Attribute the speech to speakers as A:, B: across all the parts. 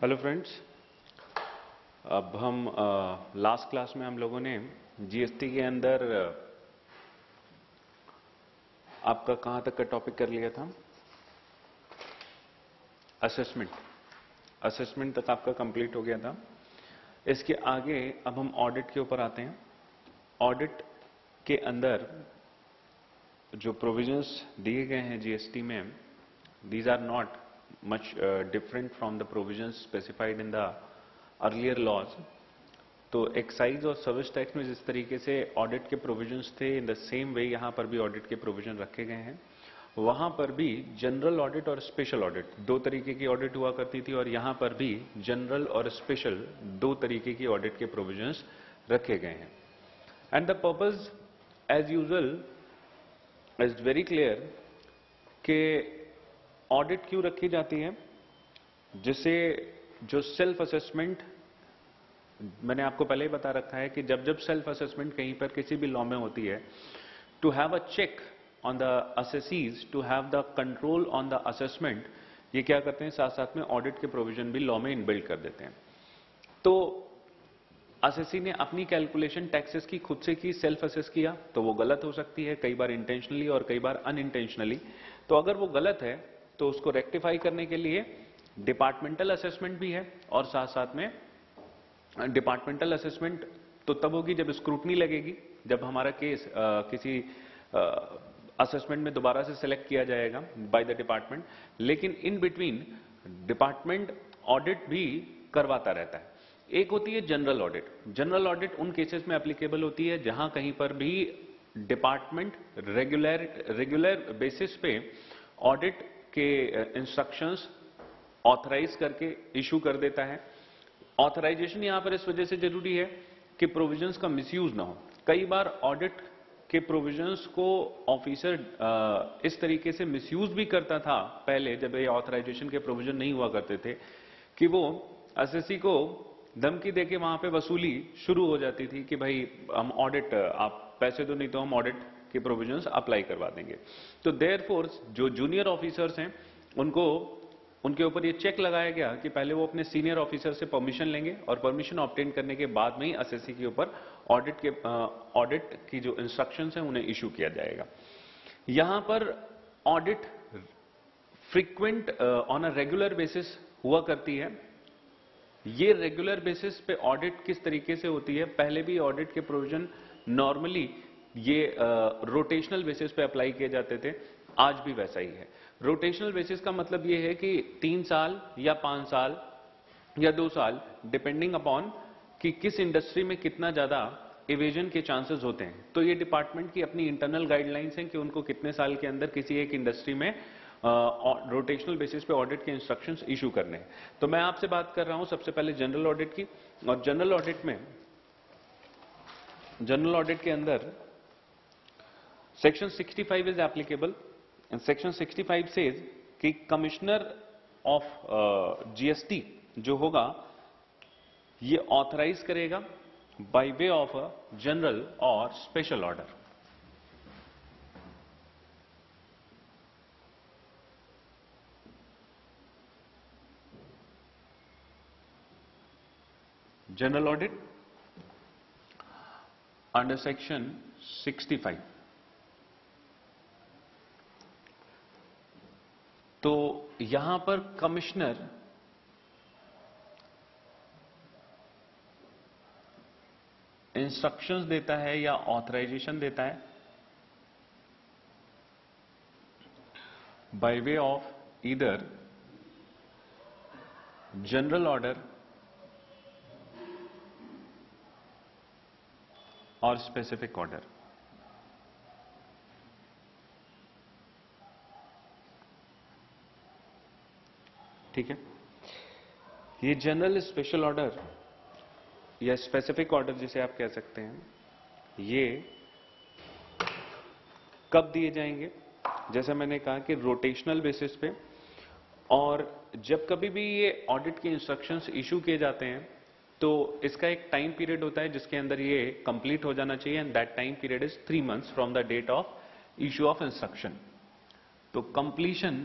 A: Hello friends अब हम last class में हम लोगों ने जीएसटी के अंदर आपका कहां तक का टॉपिक कर लिया था असेसमेंट असेसमेंट तक आपका कंप्लीट हो गया था इसके आगे अब हम ऑडिट के ऊपर आते हैं ऑडिट के अंदर जो प्रोविजंस दिए गए हैं जीएसटी में these are not much uh, different from the provisions specified in the earlier laws तो एक्साइज और सर्विस टैक्स में जिस तरीके से ऑडिट के प्रोविजंस थे इन द सेम वे यहां पर भी ऑडिट के प्रोविजन रखे गए हैं वहां पर भी जनरल ऑडिट और स्पेशल ऑडिट दो तरीके की ऑडिट हुआ करती थी और यहां पर भी जनरल और स्पेशल दो तरीके की ऑडिट के प्रोविजंस रखे गए हैं and the purpose as usual is very clear के ऑडिट क्यों रखी जाती है जिसे जो सेल्फ असेसमेंट मैंने आपको पहले ही बता रखा है कि जब जब सेल्फ असेसमेंट कहीं पर किसी भी लॉ में होती है to have a check on the assessees to have the control on the assessment ये क्या करते हैं साथ साथ में ऑडिट के प्रोविजन भी लॉ में इनबिल्ड कर देते हैं तो असेसी ने अपनी कैलकुलेशन टैक्सेस की खुद से की सेल्फ असेस किया तो वो गलत हो सकती है कई बार इंटेंशनली और कई बार अनइंटेंशनली तो अगर वो गलत है तो उसको रेक्टिफाई करने के लिए डिपार्टमेंटल असेसमेंट भी है और साथ साथ में डिपार्टमेंटल असेसमेंट तो तब होगी जब स्क्रूटनी लगेगी जब हमारा केस आ, किसी असेसमेंट में दोबारा से सिलेक्ट किया जाएगा बाय द डिपार्टमेंट लेकिन इन बिटवीन डिपार्टमेंट ऑडिट भी करवाता रहता है एक होती है जनरल ऑडिट जनरल ऑडिट उन केसेस में एप्लीकेबल होती है जहां कहीं पर भी डिपार्टमेंट रेगुलर रेगुलर बेसिस पे ऑडिट के इंस्ट्रक्शंस ऑथराइज करके इशू कर देता है ऑथराइजेशन यहां पर इस वजह से जरूरी है कि प्रोविजंस का मिसयूज ना हो कई बार ऑडिट के प्रोविजंस को ऑफिसर इस तरीके से मिसयूज भी करता था पहले जब ये ऑथराइजेशन के प्रोविजन नहीं हुआ करते थे कि वो एस को धमकी देके वहां पे वसूली शुरू हो जाती थी कि भाई हम ऑडिट आप पैसे दो नहीं तो हम ऑडिट के प्रोविजन अप्लाई करवा देंगे तो देयर जो जूनियर ऑफिसर्स हैं उनको उनके ऊपर ये चेक लगाया गया कि पहले वो अपने सीनियर ऑफिसर से परमिशन लेंगे और परमिशन ऑप्टेन करने के बाद में ही एसएससी के ऊपर ऑडिट के ऑडिट की जो इंस्ट्रक्शन है उन्हें इश्यू किया जाएगा यहां पर audit frequent on a regular basis हुआ करती है ये रेगुलर बेसिस पे ऑडिट किस तरीके से होती है पहले भी ऑडिट के प्रोविजन नॉर्मली ये रोटेशनल बेसिस पे अप्लाई किए जाते थे आज भी वैसा ही है रोटेशनल बेसिस का मतलब ये है कि तीन साल या पांच साल या दो साल डिपेंडिंग अपॉन कि किस इंडस्ट्री में कितना ज्यादा इवेजन के चांसेस होते हैं तो ये डिपार्टमेंट की अपनी इंटरनल गाइडलाइंस हैं कि उनको कितने साल के अंदर किसी एक इंडस्ट्री में रोटेशनल बेसिस पे ऑडिट के इंस्ट्रक्शंस इशू करने हैं तो मैं आपसे बात कर रहा हूं सबसे पहले जनरल ऑडिट की और जनरल ऑडिट में जनरल ऑडिट के अंदर Section 65 is applicable and Section 65 says कि कमिश्नर ऑफ जीएसटी जो होगा ये ऑथराइज करेगा by way of a general और special order general audit under section 65 तो यहां पर कमिश्नर इंस्ट्रक्शंस देता है या ऑथराइजेशन देता है बाय वे ऑफ इधर जनरल ऑर्डर और स्पेसिफिक ऑर्डर ठीक है ये जनरल स्पेशल ऑर्डर या स्पेसिफिक ऑर्डर जिसे आप कह सकते हैं ये कब दिए जाएंगे जैसे मैंने कहा कि रोटेशनल बेसिस पे और जब कभी भी ये ऑडिट के इंस्ट्रक्शंस इशू किए जाते हैं तो इसका एक टाइम पीरियड होता है जिसके अंदर ये कंप्लीट हो जाना चाहिए and that time period is three months from the date of issue of instruction तो कंप्लीशन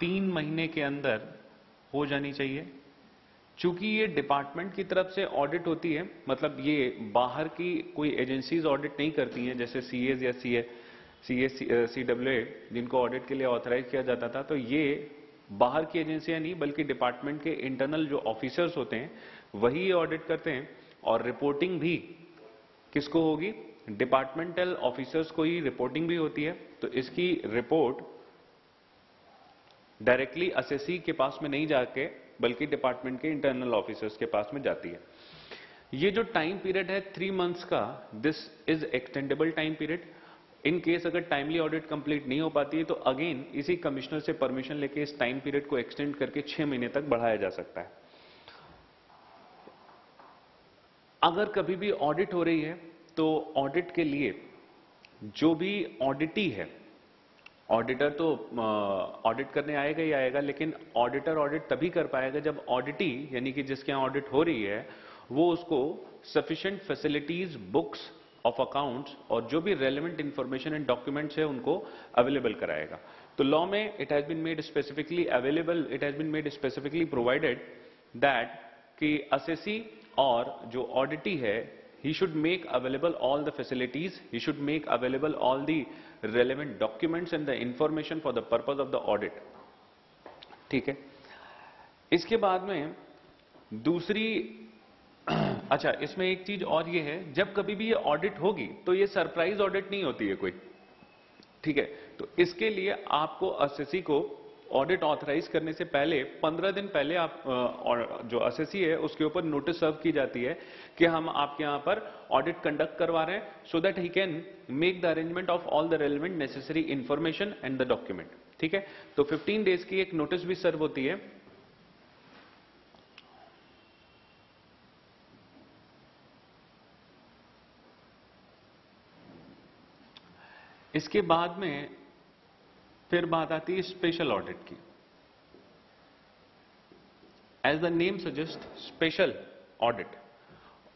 A: तीन महीने के अंदर हो जानी चाहिए चूंकि ये डिपार्टमेंट की तरफ से ऑडिट होती है मतलब ये बाहर की कोई एजेंसीज ऑडिट नहीं करती हैं जैसे सी या C A C S C W A जिनको ऑडिट के लिए ऑथराइज किया जाता था तो ये बाहर की एजेंसियां नहीं बल्कि डिपार्टमेंट के इंटरनल जो ऑफिसर्स होते हैं वही ये ऑडिट करते हैं और रिपोर्टिंग भी किसको होगी डिपार्टमेंटल ऑफिसर्स को ही रिपोर्टिंग भी होती है तो इसकी रिपोर्ट डायरेक्टली असेसी के पास में नहीं जाके बल्कि डिपार्टमेंट के इंटरनल ऑफिसर्स के पास में जाती है ये जो टाइम पीरियड है थ्री मंथ्स का this is extendable time period in case अगर टाइमली ऑडिट कंप्लीट नहीं हो पाती है तो अगेन इसी कमिश्नर से परमिशन लेके इस टाइम पीरियड को एक्सटेंड करके छह महीने तक बढ़ाया जा सकता है अगर कभी भी ऑडिट हो रही है तो ऑडिट के लिए जो भी ऑडिटी है ऑडिटर तो ऑडिट करने आएगा ही आएगा लेकिन ऑडिटर ऑडिट तभी कर पाएगा जब ऑडिटी यानी कि जिसके यहाँ ऑडिट हो रही है वो उसको sufficient facilities books of accounts और जो भी रेलिवेंट इंफॉर्मेशन एंड डॉक्यूमेंट्स है उनको अवेलेबल कराएगा तो लॉ में it has been made specifically available it has been made specifically provided that कि असेसी और जो ऑडिटी है he should make available all the facilities he should make available all the relevant documents and the information for the purpose of the audit ठीक है इसके बाद में दूसरी अच्छा इसमें एक चीज और ये है जब कभी भी ये ऑडिट होगी तो ये सरप्राइज ऑडिट नहीं होती है कोई ठीक है तो इसके लिए आपको एस को ऑडिट ऑथराइज करने से पहले 15 दिन पहले आप और जो असेसी है उसके ऊपर नोटिस सर्व की जाती है कि हम आपके यहां पर ऑडिट कंडक्ट करवा रहे हैं so that he can make the arrangement of all the relevant necessary information and the document ठीक है तो 15 डेज की एक नोटिस भी सर्व होती है इसके बाद में फिर बात आती है स्पेशल ऑडिट की as the name suggest special audit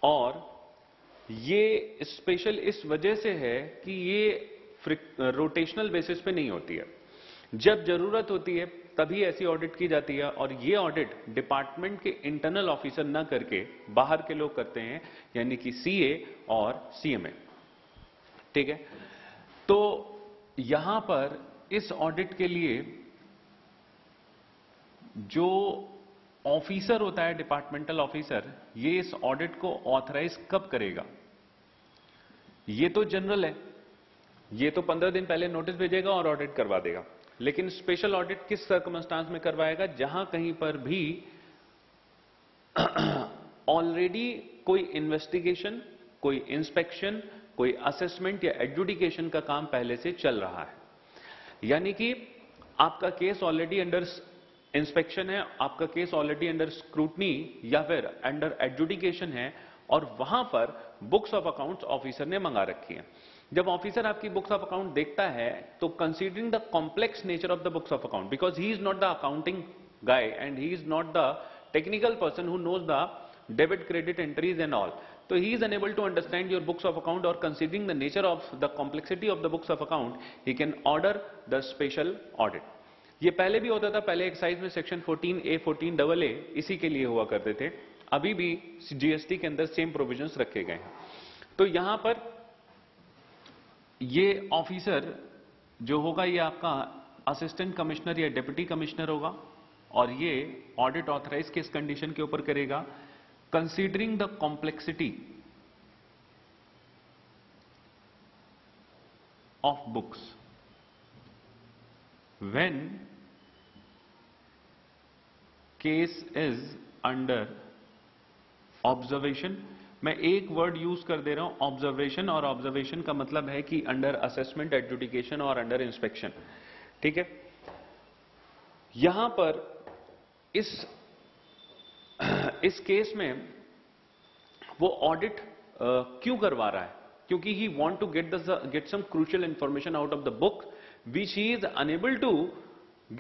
A: और ये स्पेशल इस वजह से है कि ये रोटेशनल बेसिस पे नहीं होती है जब जरूरत होती है तभी ऐसी ऑडिट की जाती है और ये ऑडिट डिपार्टमेंट के इंटरनल ऑफिसर ना करके बाहर के लोग करते हैं यानी कि सीए और सीएमए ठीक है तो यहां पर इस ऑडिट के लिए जो ऑफिसर होता है डिपार्टमेंटल ऑफिसर ये इस ऑडिट को ऑथराइज कब करेगा ये तो जनरल है ये तो पंद्रह दिन पहले नोटिस भेजेगा और ऑडिट करवा देगा लेकिन स्पेशल ऑडिट किस सर्कमस्टांस में करवाएगा जहां कहीं पर भी ऑलरेडी कोई इन्वेस्टिगेशन कोई इंस्पेक्शन कोई असेसमेंट या एडजुडिकेशन का काम पहले से चल रहा है यानी कि आपका केस ऑलरेडी अंडर इंस्पेक्शन है आपका केस ऑलरेडी अंडर स्क्रूटनी या फिर अंडर एडजुडिकेशन है और वहां पर बुक्स ऑफ अकाउंट्स ऑफिसर ने मंगा रखी है जब ऑफिसर आपकी बुक्स ऑफ अकाउंट देखता है तो considering the complex nature of the books of account because he is not the accounting guy and he is not the technical person who knows the debit credit entries and all तो he is unable to understand your books of account और considering the nature of the complexity of the books of account he can order the special audit ये पहले भी होता था पहले excise में section 14 A 14 double A इसी के लिए हुआ करते थे अभी भी जीएसटी के अंदर सेम प्रोविजन रखे गए हैं तो यहां पर ये ऑफिसर जो होगा ये आपका असिस्टेंट कमिश्नर या डिप्टी कमिश्नर होगा और ये ऑडिट ऑथराइज किस कंडीशन के ऊपर करेगा considering the complexity of books when case is under observation मैं एक वर्ड यूज कर दे रहा हूं ऑब्जर्वेशन और ऑब्जर्वेशन का मतलब है कि अंडर असेसमेंट एडजुडिकेशन और अंडर इंस्पेक्शन ठीक है यहां पर इस इस केस में वो ऑडिट क्यों करवा रहा है क्योंकि he want to get the get some crucial information out of the book which he is unable to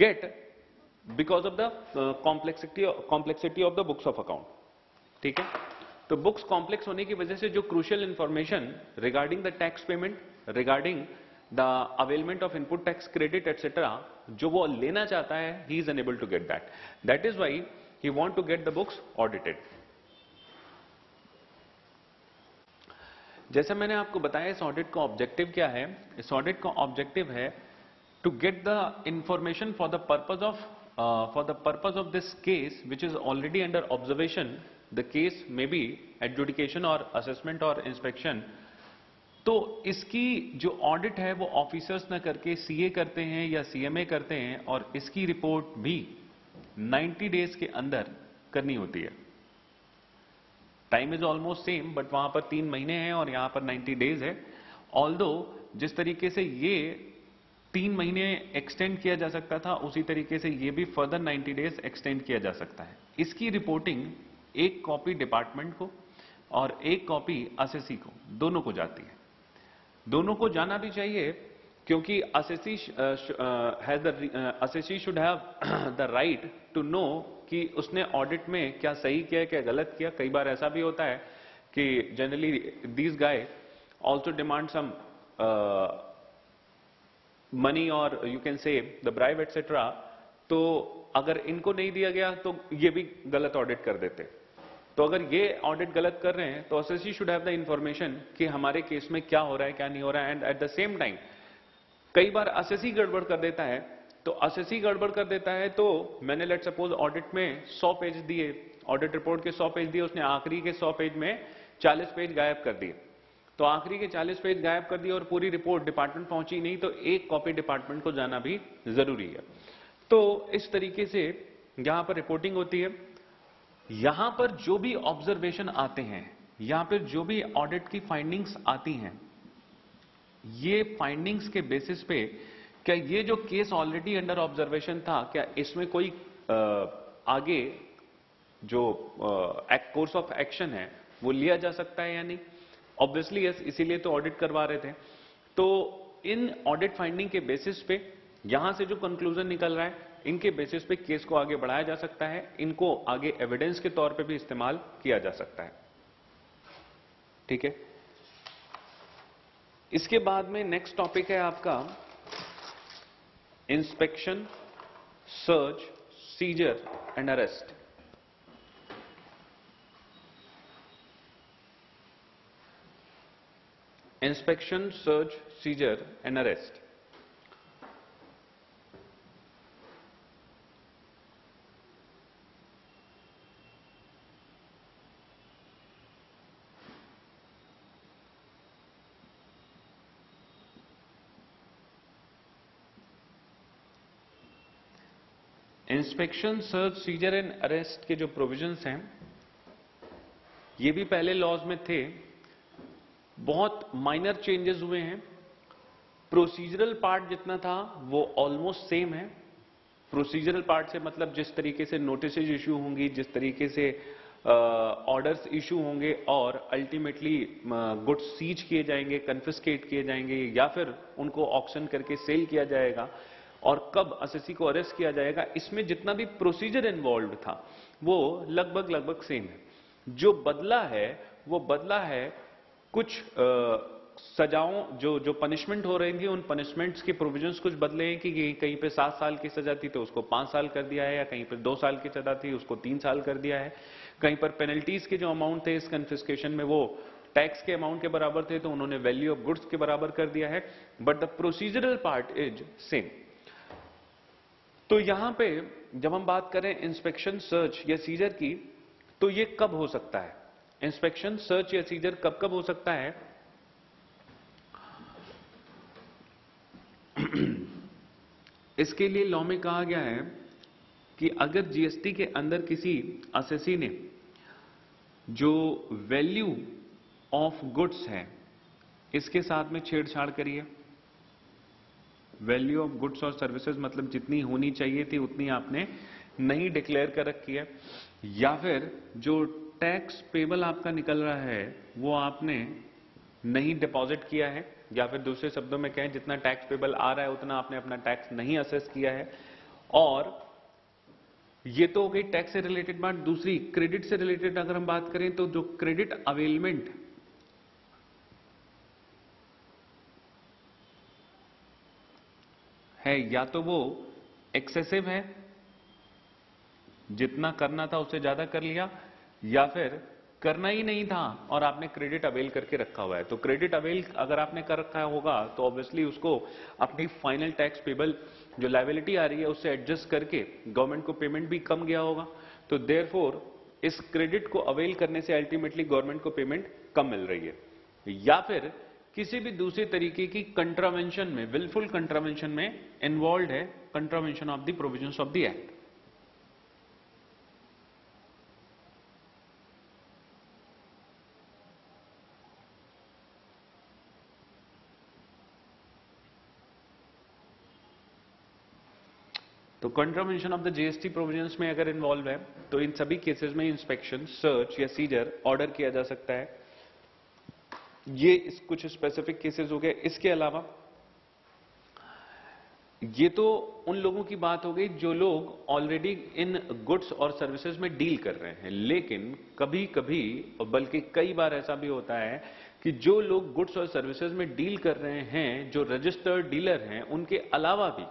A: get because of the complexity complexity of the books of account ठीक है तो बुक्स कॉम्प्लेक्स होने की वजह से जो crucial information regarding the tax payment regarding the availment of input tax credit etcetera जो वो लेना चाहता है he is unable to get that that is why He want to get the books audited. जैसा मैंने आपको बताया इस ऑडिट का ऑब्जेक्टिव क्या है इस ऑडिट का ऑब्जेक्टिव है to get the information for the purpose of for the purpose of this case which is already under observation the case may be adjudication और असेसमेंट और इंस्पेक्शन तो इसकी जो ऑडिट है वो ऑफिसर्स न करके सीए करते हैं या सीएमए करते हैं और इसकी रिपोर्ट भी 90 डेज के अंदर करनी होती है time is almost same but वहां पर तीन महीने हैं और यहां पर 90 डेज है ऑल जिस तरीके से ये तीन महीने एक्सटेंड किया जा सकता था उसी तरीके से ये भी फर्दर 90 डेज एक्सटेंड किया जा सकता है इसकी रिपोर्टिंग एक कॉपी डिपार्टमेंट को और एक कॉपी एस को दोनों को जाती है दोनों को जाना भी चाहिए क्योंकि assessee uh, uh, has the uh, assessee should have the right to कि उसने ऑडिट में क्या सही किया क्या गलत किया कई बार ऐसा भी होता है कि generally these guy also demand some money और you can say the bribe etcetera तो अगर इनको नहीं दिया गया तो ये भी गलत ऑडिट कर देते तो अगर ये ऑडिट गलत कर रहे हैं तो assessee should have the information कि हमारे केस में क्या हो रहा है क्या नहीं हो रहा है and at the same time कई बार असेसी गड़बड़ कर देता है तो असेसी गड़बड़ कर देता है तो मैंने लेट सपोज ऑडिट में 100 पेज दिए ऑडिट रिपोर्ट के 100 पेज दिए उसने आखिरी के 100 पेज में 40 पेज गायब कर दिए तो आखिरी के 40 पेज गायब कर दिए और पूरी रिपोर्ट डिपार्टमेंट पहुंची नहीं तो एक कॉपी डिपार्टमेंट को जाना भी जरूरी है तो इस तरीके से यहां पर रिपोर्टिंग होती है यहां पर जो भी ऑब्जर्वेशन आते हैं यहां पर जो भी ऑडिट की फाइंडिंग्स आती हैं ये फाइंडिंग्स के बेसिस पे क्या ये जो केस ऑलरेडी अंडर ऑब्जर्वेशन था क्या इसमें कोई आ, आगे जो कोर्स ऑफ एक्शन है वो लिया जा सकता है या नहीं ऑब्वियसली यस इसीलिए तो ऑडिट करवा रहे थे तो इन ऑडिट फाइंडिंग के बेसिस पे यहां से जो कंक्लूजन निकल रहा है इनके बेसिस पे केस को आगे बढ़ाया जा सकता है इनको आगे एविडेंस के तौर पे भी इस्तेमाल किया जा सकता है ठीक है इसके बाद में नेक्स्ट टॉपिक है आपका inspection search seizure and arrest inspection search seizure and arrest inspection search seizure and arrest के जो प्रोविजंस हैं ये भी पहले लॉज में थे बहुत माइनर चेंजेस हुए हैं प्रोसीजरल पार्ट जितना था वो ऑलमोस्ट सेम है प्रोसीजरल पार्ट से मतलब जिस तरीके से नोटिस इशू होंगी जिस तरीके से ऑर्डर्स uh, इशू होंगे और अल्टीमेटली गुड्स सीज किए जाएंगे कन्फिस्केट किए जाएंगे या फिर उनको ऑक्शन करके सेल किया जाएगा और कब असेसी को अरेस्ट किया जाएगा इसमें जितना भी प्रोसीजर इन्वॉल्व था वो लगभग लगभग सेम है जो बदला है वो बदला है कुछ आ, सजाओं जो जो पनिशमेंट हो रही थी उन पनिशमेंट्स के प्रोविजंस कुछ बदले हैं कि कहीं पे सात साल की सजा थी तो उसको पांच साल कर दिया है या कहीं पर दो साल की सजा थी उसको तीन साल कर दिया है कहीं पर पेनल्टीज के जो अमाउंट थे इस कन्फिस्केशन में वो टैक्स के अमाउंट के बराबर थे तो उन्होंने वैल्यू ऑफ गुड्स के बराबर कर दिया है but the procedural part is same तो यहां पे जब हम बात करें इंस्पेक्शन सर्च या सीजर की तो ये कब हो सकता है इंस्पेक्शन सर्च या सीजर कब कब हो सकता है इसके लिए लॉ में कहा गया है कि अगर जीएसटी के अंदर किसी असेसी ने जो वैल्यू ऑफ गुड्स है इसके साथ में छेड़छाड़ करिए वैल्यू ऑफ गुड्स और सर्विसेज मतलब जितनी होनी चाहिए थी उतनी आपने नहीं डिक्लेयर कर रखी है या फिर जो टैक्स पेबल आपका निकल रहा है वो आपने नहीं डिपॉजिट किया है या फिर दूसरे शब्दों में कहें जितना टैक्स पेबल आ रहा है उतना आपने अपना टैक्स नहीं असेस किया है और ये तो हो गई टैक्स से रिलेटेड बात दूसरी क्रेडिट से रिलेटेड अगर हम बात करें तो जो क्रेडिट अवेलमेंट है या तो वो एक्सेसिव है जितना करना था उससे ज्यादा कर लिया या फिर करना ही नहीं था और आपने क्रेडिट अवेल करके रखा हुआ है तो क्रेडिट अवेल अगर आपने कर रखा होगा तो ऑब्वियसली उसको अपनी फाइनल टैक्स पेबल जो लाइबिलिटी आ रही है उससे एडजस्ट करके गवर्नमेंट को पेमेंट भी कम गया होगा तो देर इस क्रेडिट को अवेल करने से अल्टीमेटली गवर्नमेंट को पेमेंट कम मिल रही है या फिर किसी भी दूसरे तरीके की कंट्रावेंशन में विलफुल कंट्रावेंशन में इन्वॉल्व है contravention of the provisions of the act तो contravention of the GST provisions में अगर इन्वॉल्व है तो इन सभी केसेस में इंस्पेक्शन सर्च या सीजर ऑर्डर किया जा सकता है ये इस कुछ स्पेसिफिक केसेस हो गए इसके अलावा ये तो उन लोगों की बात हो गई जो लोग ऑलरेडी इन गुड्स और सर्विसेज में डील कर रहे हैं लेकिन कभी कभी बल्कि कई बार ऐसा भी होता है कि जो लोग गुड्स और सर्विसेज में डील कर रहे हैं जो रजिस्टर्ड डीलर हैं उनके अलावा भी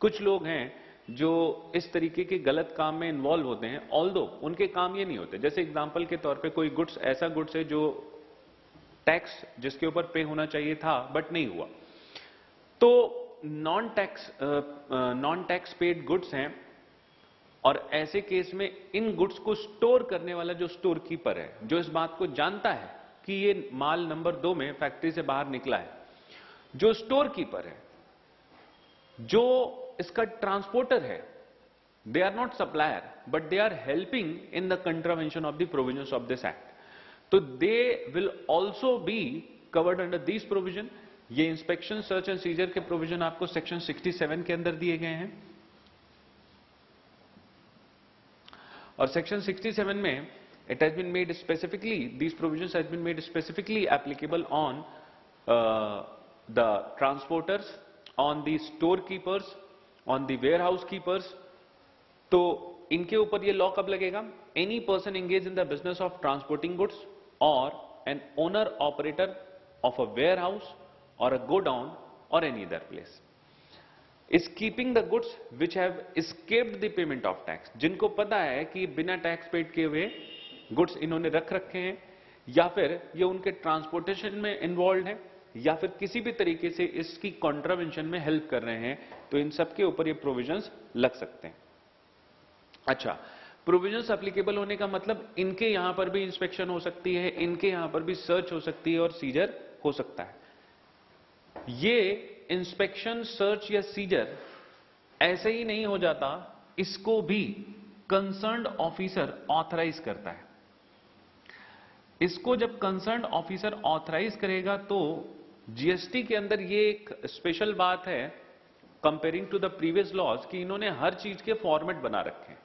A: कुछ लोग हैं जो इस तरीके के गलत काम में इन्वॉल्व होते हैं ऑल उनके काम ये नहीं होते जैसे एग्जाम्पल के तौर पर कोई गुड्स ऐसा गुड्स है जो टैक्स जिसके ऊपर पे होना चाहिए था बट नहीं हुआ तो non tax non tax paid goods हैं और ऐसे केस में इन गुड्स को स्टोर करने वाला जो स्टोर कीपर है जो इस बात को जानता है कि ये माल नंबर दो में फैक्ट्री से बाहर निकला है जो स्टोर कीपर है जो इसका ट्रांसपोर्टर है they are not supplier but they are helping in the contravention of the provision of this act So they will also be covered under these provision. ये इंस्पेक्शन सर्च एंड सीजर के provision आपको section 67 के अंदर दिए गए हैं और section 67 में it has been made specifically these provisions has been made specifically applicable on uh, the transporters on the storekeepers on the warehouse keepers तो इनके ऊपर ये लॉ कब लगेगा any person engage in the business of transporting goods or an owner operator of a warehouse or a godown or any other place is keeping the goods which have escaped the payment of tax जिनको पता है कि बिना tax paid किए हुए goods इन्होंने रख रखे हैं या फिर ये उनके ट्रांसपोर्टेशन में इन्वॉल्व है या फिर किसी भी तरीके से इसकी कॉन्ट्रावेंशन में हेल्प कर रहे हैं तो इन सबके ऊपर ये प्रोविजंस लग सकते हैं अच्छा प्रोविजंस अप्लीकेबल होने का मतलब इनके यहां पर भी इंस्पेक्शन हो सकती है इनके यहां पर भी सर्च हो सकती है और सीजर हो सकता है ये इंस्पेक्शन सर्च या सीजर ऐसे ही नहीं हो जाता इसको भी कंसर्न ऑफिसर ऑथराइज करता है इसको जब कंसर्न ऑफिसर ऑथराइज करेगा तो जीएसटी के अंदर ये एक स्पेशल बात है comparing to the previous laws कि इन्होंने हर चीज के फॉर्मेट बना रखे हैं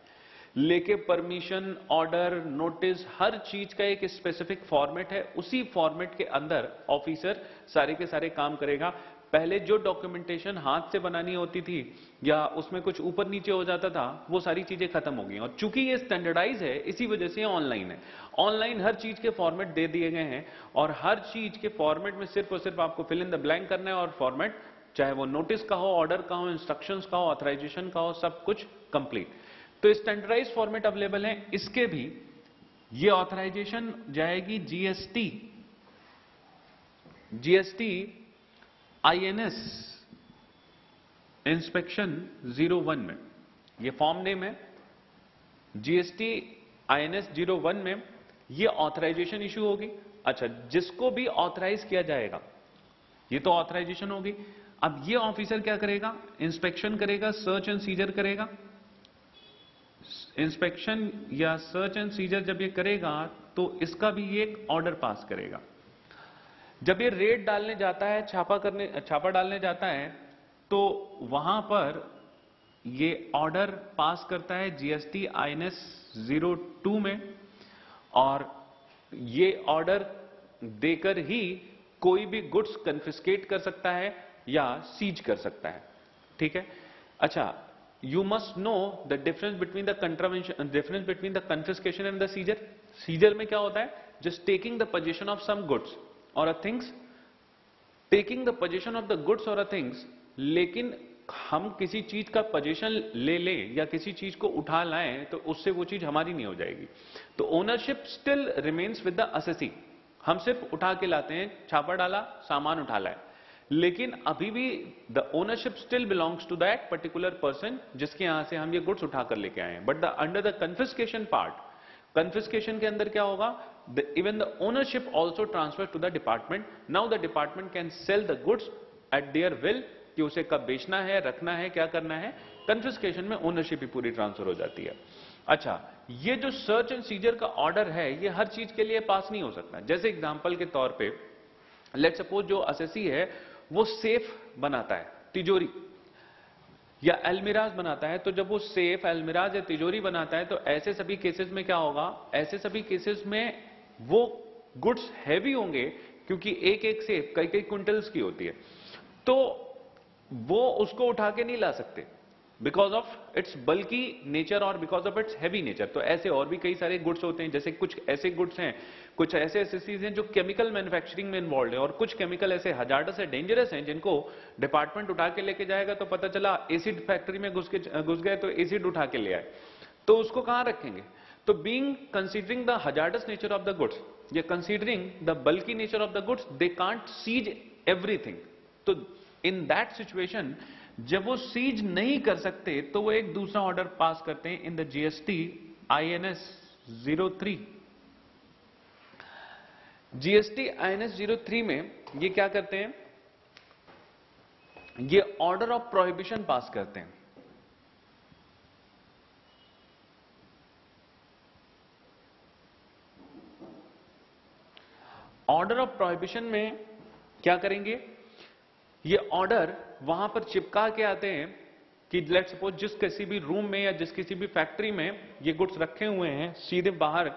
A: लेके परमिशन ऑर्डर नोटिस हर चीज का एक स्पेसिफिक फॉर्मेट है उसी फॉर्मेट के अंदर ऑफिसर सारे के सारे काम करेगा पहले जो डॉक्यूमेंटेशन हाथ से बनानी होती थी या उसमें कुछ ऊपर नीचे हो जाता था वो सारी चीजें खत्म हो गई और चूंकि ये स्टैंडर्डाइज है इसी वजह से ऑनलाइन है ऑनलाइन हर चीज के फॉर्मेट दे दिए गए हैं और हर चीज के फॉर्मेट में सिर्फ और सिर्फ आपको फिल इन द ब्लैंक करना है और फॉर्मेट चाहे वो नोटिस का हो ऑर्डर का हो इंस्ट्रक्शन का हो ऑथराइजेशन का हो सब कुछ कंप्लीट तो स्टैंडर्डाइज फॉर्मेट अवेलेबल है इसके भी ये ऑथराइजेशन जाएगी GST GST INS inspection zero one में ये फॉर्म नेम है जीएसटी आईएनएस जीरो वन में ये ऑथराइजेशन इश्यू होगी अच्छा जिसको भी ऑथराइज किया जाएगा ये तो ऑथराइजेशन होगी अब ये ऑफिसर क्या करेगा इंस्पेक्शन करेगा सर्च एंड सीजर करेगा इंस्पेक्शन या सर्च एंड सीजर जब ये करेगा तो इसका भी ये एक ऑर्डर पास करेगा जब ये रेड डालने जाता है छापा करने छापा डालने जाता है तो वहां पर ये ऑर्डर पास करता है जीएसटी आईएनएस 02 में और ये ऑर्डर देकर ही कोई भी गुड्स कन्फिस्केट कर सकता है या सीज कर सकता है ठीक है अच्छा you must know the difference between the contravention and difference between the confiscation and the seizure seizure mein kya hota hai just taking the possession of some goods or a things taking the possession of the goods or a things lekin हम किसी चीज का possession ले ले या किसी चीज को उठा लाएं तो उससे वो चीज हमारी नहीं हो जाएगी तो ownership still remains with the assessee हम सिर्फ उठा के लाते हैं छापा डाला सामान उठा लाए लेकिन अभी भी the ownership still belongs to that particular person जिसके यहां से हम ये गुड्स उठाकर लेके आए हैं but the under the confiscation part confiscation के अंदर क्या होगा even the ownership also transfer to the department now the department can sell the goods at their will कि उसे कब बेचना है रखना है क्या करना है कन्फिस्केशन में ओनरशिप ही पूरी ट्रांसफर हो जाती है अच्छा ये जो सर्च एंड सीजर का ऑर्डर है ये हर चीज के लिए पास नहीं हो सकता जैसे एग्जाम्पल के तौर पर लेट सपोज जो असेसी है वो सेफ बनाता है तिजोरी या अलमिराज बनाता है तो जब वो सेफ अलमिराज या तिजोरी बनाता है तो ऐसे सभी केसेस में क्या होगा ऐसे सभी केसेस में वो गुड्स हैवी होंगे क्योंकि एक एक सेफ कई कई क्विंटल्स की होती है तो वो उसको उठा के नहीं ला सकते because of its bulky nature और because of its heavy nature तो ऐसे और भी कई सारे गुड्स होते हैं जैसे कुछ ऐसे गुड्स हैं कुछ ऐसे ऐसे चीज हैं जो केमिकल मैन्युफैक्चरिंग में इन्वॉल्व है और कुछ केमिकल ऐसे हजार है डेंजरस हैं जिनको डिपार्टमेंट उठा के लेके जाएगा तो पता चला एसिड फैक्ट्री में घुस के घुस गए तो एसिड उठा के ले आए तो उसको कहां रखेंगे तो being considering the hazardous nature of the goods या considering the bulky nature of the goods they can't seize everything तो इन दैट सिचुएशन जब वो सीज नहीं कर सकते तो वो एक दूसरा ऑर्डर पास करते हैं in the GST INS 03 GST INS zero three में ये क्या करते हैं ये ऑर्डर ऑफ प्रोहिबिशन पास करते हैं ऑर्डर ऑफ प्रोहिबिशन में क्या करेंगे ये ऑर्डर वहां पर चिपका के आते हैं कि लेट सपोज जिस किसी भी रूम में या जिस किसी भी फैक्ट्री में ये गुड्स रखे हुए हैं सीधे बाहर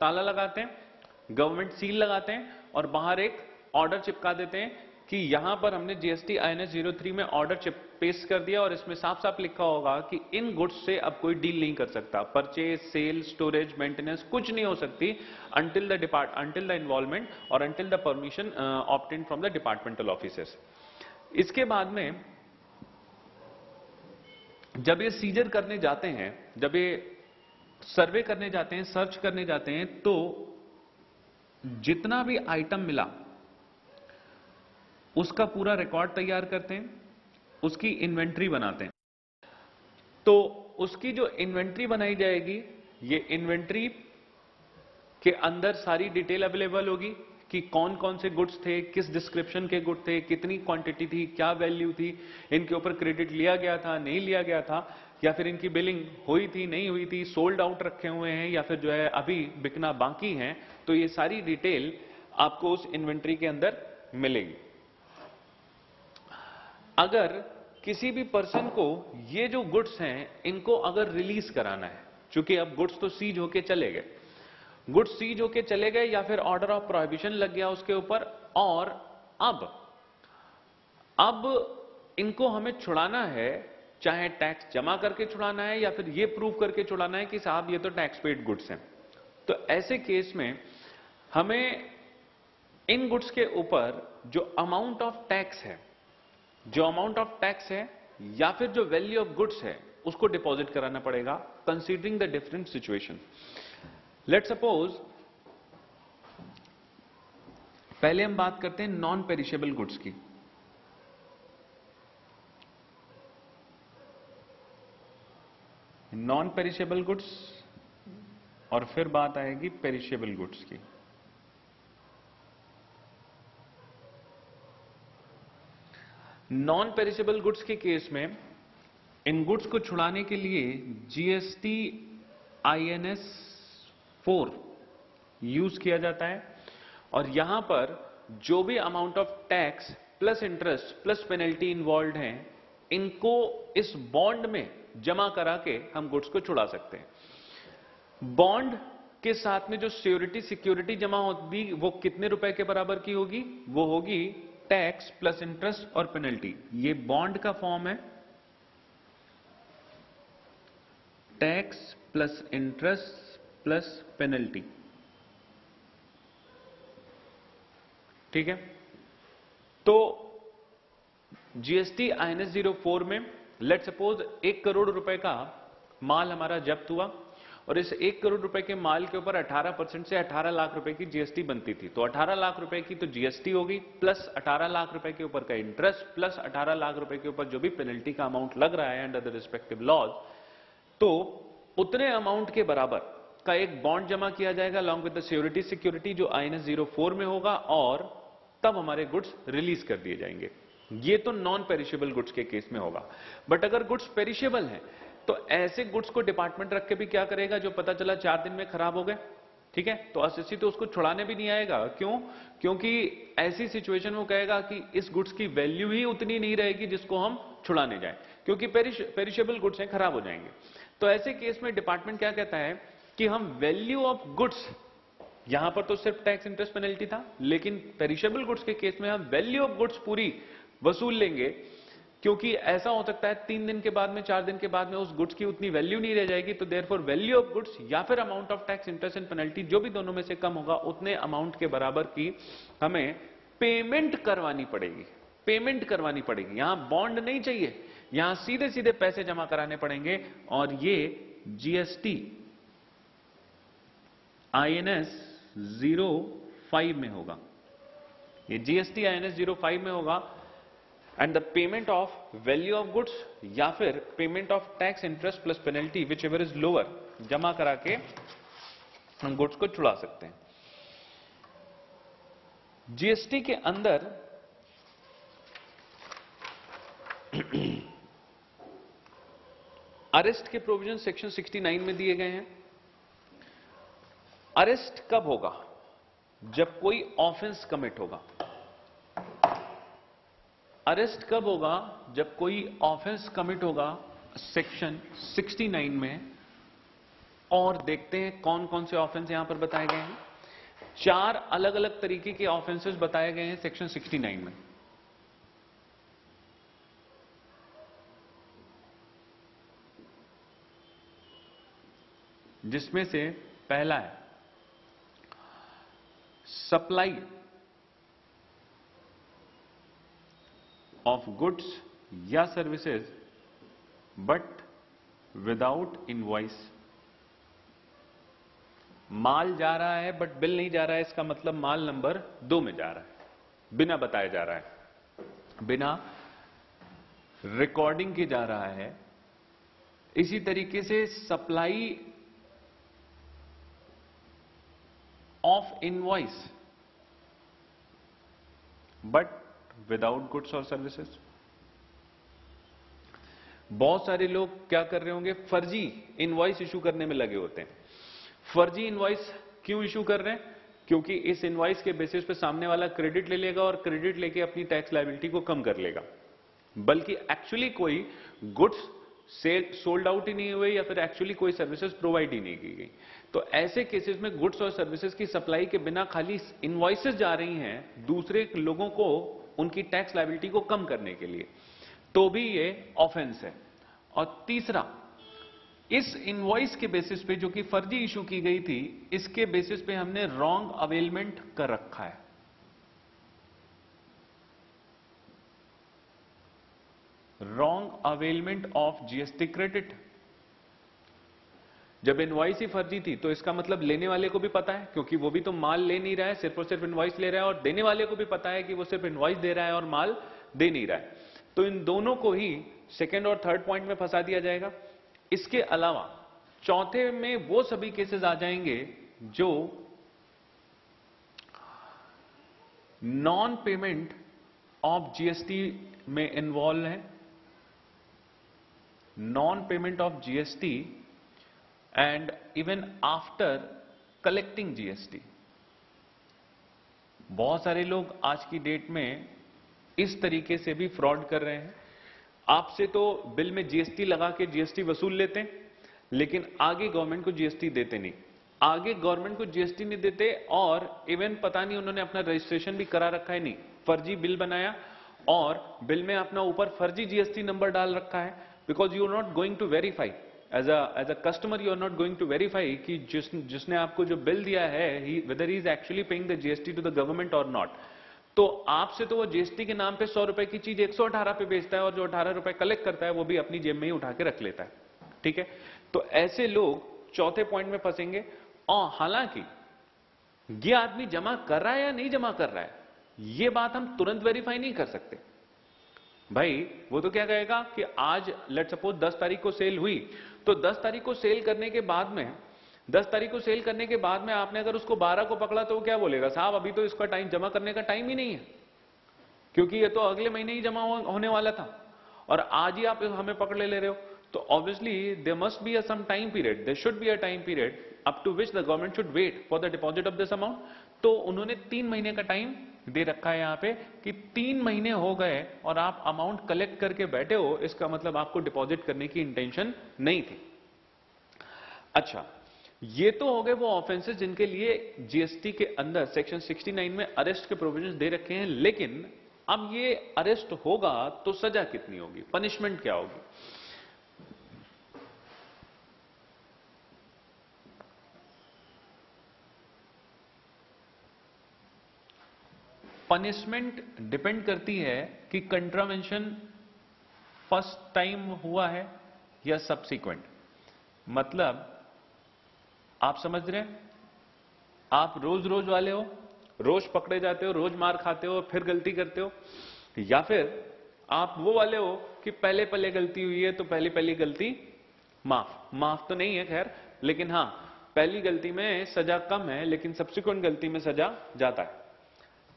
A: ताला लगाते हैं गवर्नमेंट सील लगाते हैं और बाहर एक ऑर्डर चिपका देते हैं कि यहां पर हमने जीएसटी आई एन में ऑर्डर पेस्ट कर दिया और इसमें साफ साफ लिखा होगा कि इन गुड्स से अब कोई डील नहीं कर सकता परचेज सेल स्टोरेज मेंटेनेंस कुछ नहीं हो सकती until the depart until the involvement और until the permission obtained from the departmental officers इसके बाद में जब ये सीजर करने जाते हैं जब ये सर्वे करने जाते हैं सर्च करने जाते हैं तो जितना भी आइटम मिला उसका पूरा रिकॉर्ड तैयार करते हैं उसकी इन्वेंट्री बनाते हैं तो उसकी जो इन्वेंट्री बनाई जाएगी ये इन्वेंट्री के अंदर सारी डिटेल अवेलेबल होगी कि कौन कौन से गुड्स थे किस डिस्क्रिप्शन के गुड थे कितनी क्वांटिटी थी क्या वैल्यू थी इनके ऊपर क्रेडिट लिया गया था नहीं लिया गया था या फिर इनकी बिलिंग हुई थी नहीं हुई थी सोल्ड आउट रखे हुए हैं या फिर जो है अभी बिकना बाकी है तो ये सारी डिटेल आपको उस इन्वेंट्री के अंदर मिलेगी अगर किसी भी पर्सन को ये जो गुड्स हैं इनको अगर रिलीज कराना है क्योंकि अब गुड्स तो सीज होके चले गए गुड्स सीज होके चले गए या फिर ऑर्डर ऑफ प्रोहिबिशन लग गया उसके ऊपर और अब अब इनको हमें छुड़ाना है चाहे टैक्स जमा करके छुड़ाना है या फिर ये प्रूव करके छुड़ाना है कि साहब ये तो टैक्स पेड गुड्स हैं तो ऐसे केस में हमें इन गुड्स के ऊपर जो अमाउंट ऑफ टैक्स है जो अमाउंट ऑफ टैक्स है या फिर जो वैल्यू ऑफ गुड्स है उसको डिपॉजिट कराना पड़ेगा considering the different situation let suppose पहले हम बात करते हैं नॉन पेरिशेबल गुड्स की नॉन पेरिशेबल गुड्स और फिर बात आएगी पेरिशेबल गुड्स की नॉन पेरिशेबल गुड्स के केस में इन गुड्स को छुड़ाने के लिए जीएसटी आईएनएस 4 यूज किया जाता है और यहां पर जो भी amount of tax plus interest plus penalty involve है इनको इस बॉन्ड में जमा करा के हम गुड्स को छुड़ा सकते हैं बॉन्ड के साथ में जो सिक्योरिटी सिक्योरिटी जमा होगी वो कितने रुपए के बराबर की होगी वो होगी टैक्स प्लस इंटरेस्ट और पेनल्टी ये बॉन्ड का फॉर्म है tax plus interest plus penalty ठीक है तो GST I N S zero four में लेट सपोज एक करोड़ रुपए का माल हमारा जब्त हुआ और इस एक करोड़ रुपए के माल के ऊपर 18 परसेंट से 18 लाख रुपए की जीएसटी बनती थी तो 18 लाख रुपए की तो जीएसटी होगी प्लस 18 लाख रुपए के ऊपर का इंटरेस्ट प्लस 18 लाख रुपए के ऊपर जो भी पेनल्टी का अमाउंट लग रहा है अंडर द रिस्पेक्टिव लॉज तो उतने अमाउंट के बराबर का एक बॉन्ड जमा किया जाएगा long with the security security जो आई एन में होगा और तब हमारे गुड्स रिलीज कर दिए जाएंगे ये तो नॉन पेरिशेबल गुड्स के केस में होगा बट अगर गुड्स पेरिशेबल हैं तो ऐसे गुड्स को डिपार्टमेंट रख के भी क्या करेगा जो पता चला चार दिन में खराब हो गए ठीक है तो असिस्टी तो उसको छुड़ाने भी नहीं आएगा क्यों क्योंकि ऐसी सिचुएशन वो कहेगा कि इस गुड्स की वैल्यू ही उतनी नहीं रहेगी जिसको हम छुड़ाने जाए क्योंकि पेरिश पेरिशेबल गुड्स हैं खराब हो जाएंगे तो ऐसे केस में डिपार्टमेंट क्या कहता है कि हम वैल्यू ऑफ गुड्स यहां पर तो सिर्फ टैक्स इंटरेस्ट पेनल्टी था लेकिन पेरिशेबल गुड्स के केस में हम वैल्यू ऑफ गुड्स पूरी वसूल लेंगे क्योंकि ऐसा हो सकता है तीन दिन के बाद में चार दिन के बाद में उस गुड्स की उतनी वैल्यू नहीं रह जाएगी तो देर वैल्यू ऑफ गुड्स या फिर amount of tax interest and penalty जो भी दोनों में से कम होगा उतने अमाउंट के बराबर की हमें पेमेंट करवानी पड़ेगी पेमेंट करवानी पड़ेगी यहां बॉन्ड नहीं चाहिए यहां सीधे सीधे पैसे जमा कराने पड़ेंगे और ये जीएसटी आईएनएस जीरो फाइव में होगा ये जीएसटी आईएनएस जीरो फाइव में होगा and the payment of value of goods या फिर payment of tax interest plus penalty whichever is lower जमा करा के हम गुड्स को छुड़ा सकते हैं जीएसटी के अंदर अरेस्ट के प्रोविजन सेक्शन 69 में दिए गए हैं अरेस्ट कब होगा जब कोई ऑफेंस कमिट होगा अरेस्ट कब होगा जब कोई ऑफेंस कमिट होगा सेक्शन 69 में और देखते हैं कौन कौन से ऑफेंस यहां पर बताए गए हैं चार अलग अलग तरीके के ऑफेंसेस बताए गए हैं सेक्शन 69 में जिसमें से पहला है सप्लाई of goods या services but without invoice माल जा रहा है बट बिल नहीं जा रहा है इसका मतलब माल नंबर दो में जा रहा है बिना बताया जा रहा है बिना रिकॉर्डिंग के जा रहा है इसी तरीके से supply of invoice but without goods और सर्विसेज बहुत सारे लोग क्या कर रहे होंगे फर्जी इनवॉइस इशू करने में लगे होते हैं फर्जी इनवॉइस क्यों इशू कर रहे हैं क्योंकि इस इनवॉइस के बेसिस पे सामने वाला क्रेडिट ले लेगा और क्रेडिट लेके अपनी टैक्स लाइबिलिटी को कम कर लेगा बल्कि एक्चुअली कोई गुड्स सेल सोल्ड आउट ही नहीं हुए या फिर एक्चुअली कोई सर्विसेज प्रोवाइड ही नहीं की गई तो ऐसे केसेस में गुड्स और सर्विसेज की सप्लाई के बिना खाली इनवॉइसेस जा रही हैं दूसरे लोगों को उनकी टैक्स लाइबिलिटी को कम करने के लिए तो भी ये ऑफेंस है और तीसरा इस इनवॉइस के बेसिस पे जो कि फर्जी इशू की गई थी इसके बेसिस पे हमने रॉन्ग अवेलमेंट कर रखा है wrong availment of GST credit जब इनवॉइस ही फर्जी थी तो इसका मतलब लेने वाले को भी पता है क्योंकि वो भी तो माल ले नहीं रहा है सिर्फ और सिर्फ इनवाइस ले रहा है और देने वाले को भी पता है कि वो सिर्फ इनवॉइस दे रहा है और माल दे नहीं रहा है तो इन दोनों को ही सेकेंड और थर्ड पॉइंट में फंसा दिया जाएगा इसके अलावा चौथे में वो सभी केसेस आ जाएंगे जो नॉन पेमेंट ऑफ जीएसटी में इन्वॉल्व है non payment of GST and even after collecting GST. बहुत सारे लोग आज की डेट में इस तरीके से भी फ्रॉड कर रहे हैं आपसे तो बिल में जीएसटी लगा के जीएसटी वसूल लेते हैं लेकिन आगे गवर्नमेंट को जीएसटी देते नहीं आगे गवर्नमेंट को जीएसटी नहीं देते और इवन पता नहीं उन्होंने अपना रजिस्ट्रेशन भी करा रखा है नहीं फर्जी बिल बनाया और बिल में अपना ऊपर फर्जी जीएसटी नंबर डाल रखा है because you are not going to verify as a as a customer you are not going to verify कि जिस जिसने आपको जो बिल दिया है ही whether is actually paying the GST to the government और नॉट तो आपसे तो वो जीएसटी के नाम पे सौ रुपए की चीज एक सौ अठारह पे बेचता है और जो अठारह रुपए कलेक्ट करता है वो भी अपनी जेब में ही उठा के रख लेता है ठीक है तो ऐसे लोग चौथे पॉइंट में फंसेंगे और हालांकि ये आदमी जमा कर रहा है या नहीं जमा कर रहा है ये बात हम तुरंत वेरीफाई नहीं कर सकते भाई वो तो क्या कहेगा कि आज लेट सपोज 10 तारीख को सेल हुई तो 10 तारीख को सेल करने के बाद में 10 तारीख को सेल करने के बाद में आपने अगर उसको 12 को पकड़ा तो वो क्या बोलेगा साहब अभी तो इसका टाइम जमा करने का टाइम ही नहीं है क्योंकि ये तो अगले महीने ही जमा होने वाला था और आज ही आप हमें पकड़ ले रहे हो तो obviously they must be um time period they should be a time period up to which the government should wait for the deposit of this amount तो उन्होंने तीन महीने का टाइम दे रखा है यहाँ पे कि तीन महीने हो गए और आप अमाउंट कलेक्ट करके बैठे हो इसका मतलब आपको डिपॉजिट करने की इंटेंशन नहीं थी अच्छा ये तो हो गए वो ऑफेंसेस जिनके लिए जीएसटी के अंदर सेक्शन 69 में अरेस्ट के प्रोविजन दे रखे हैं लेकिन अब ये अरेस्ट होगा तो सजा कितनी होगी पनिशमेंट क्या होगी पनिशमेंट डिपेंड करती है कि कंट्रावेंशन फर्स्ट टाइम हुआ है या सब्सिक्वेंट मतलब आप समझ रहे हैं आप रोज रोज वाले हो रोज पकड़े जाते हो रोज मार खाते हो फिर गलती करते हो या फिर आप वो वाले हो कि पहले पहले गलती हुई है तो पहली पहली गलती माफ माफ तो नहीं है खैर लेकिन हां पहली गलती में सजा कम है लेकिन सब्सिक्वेंट गलती में सजा जाता है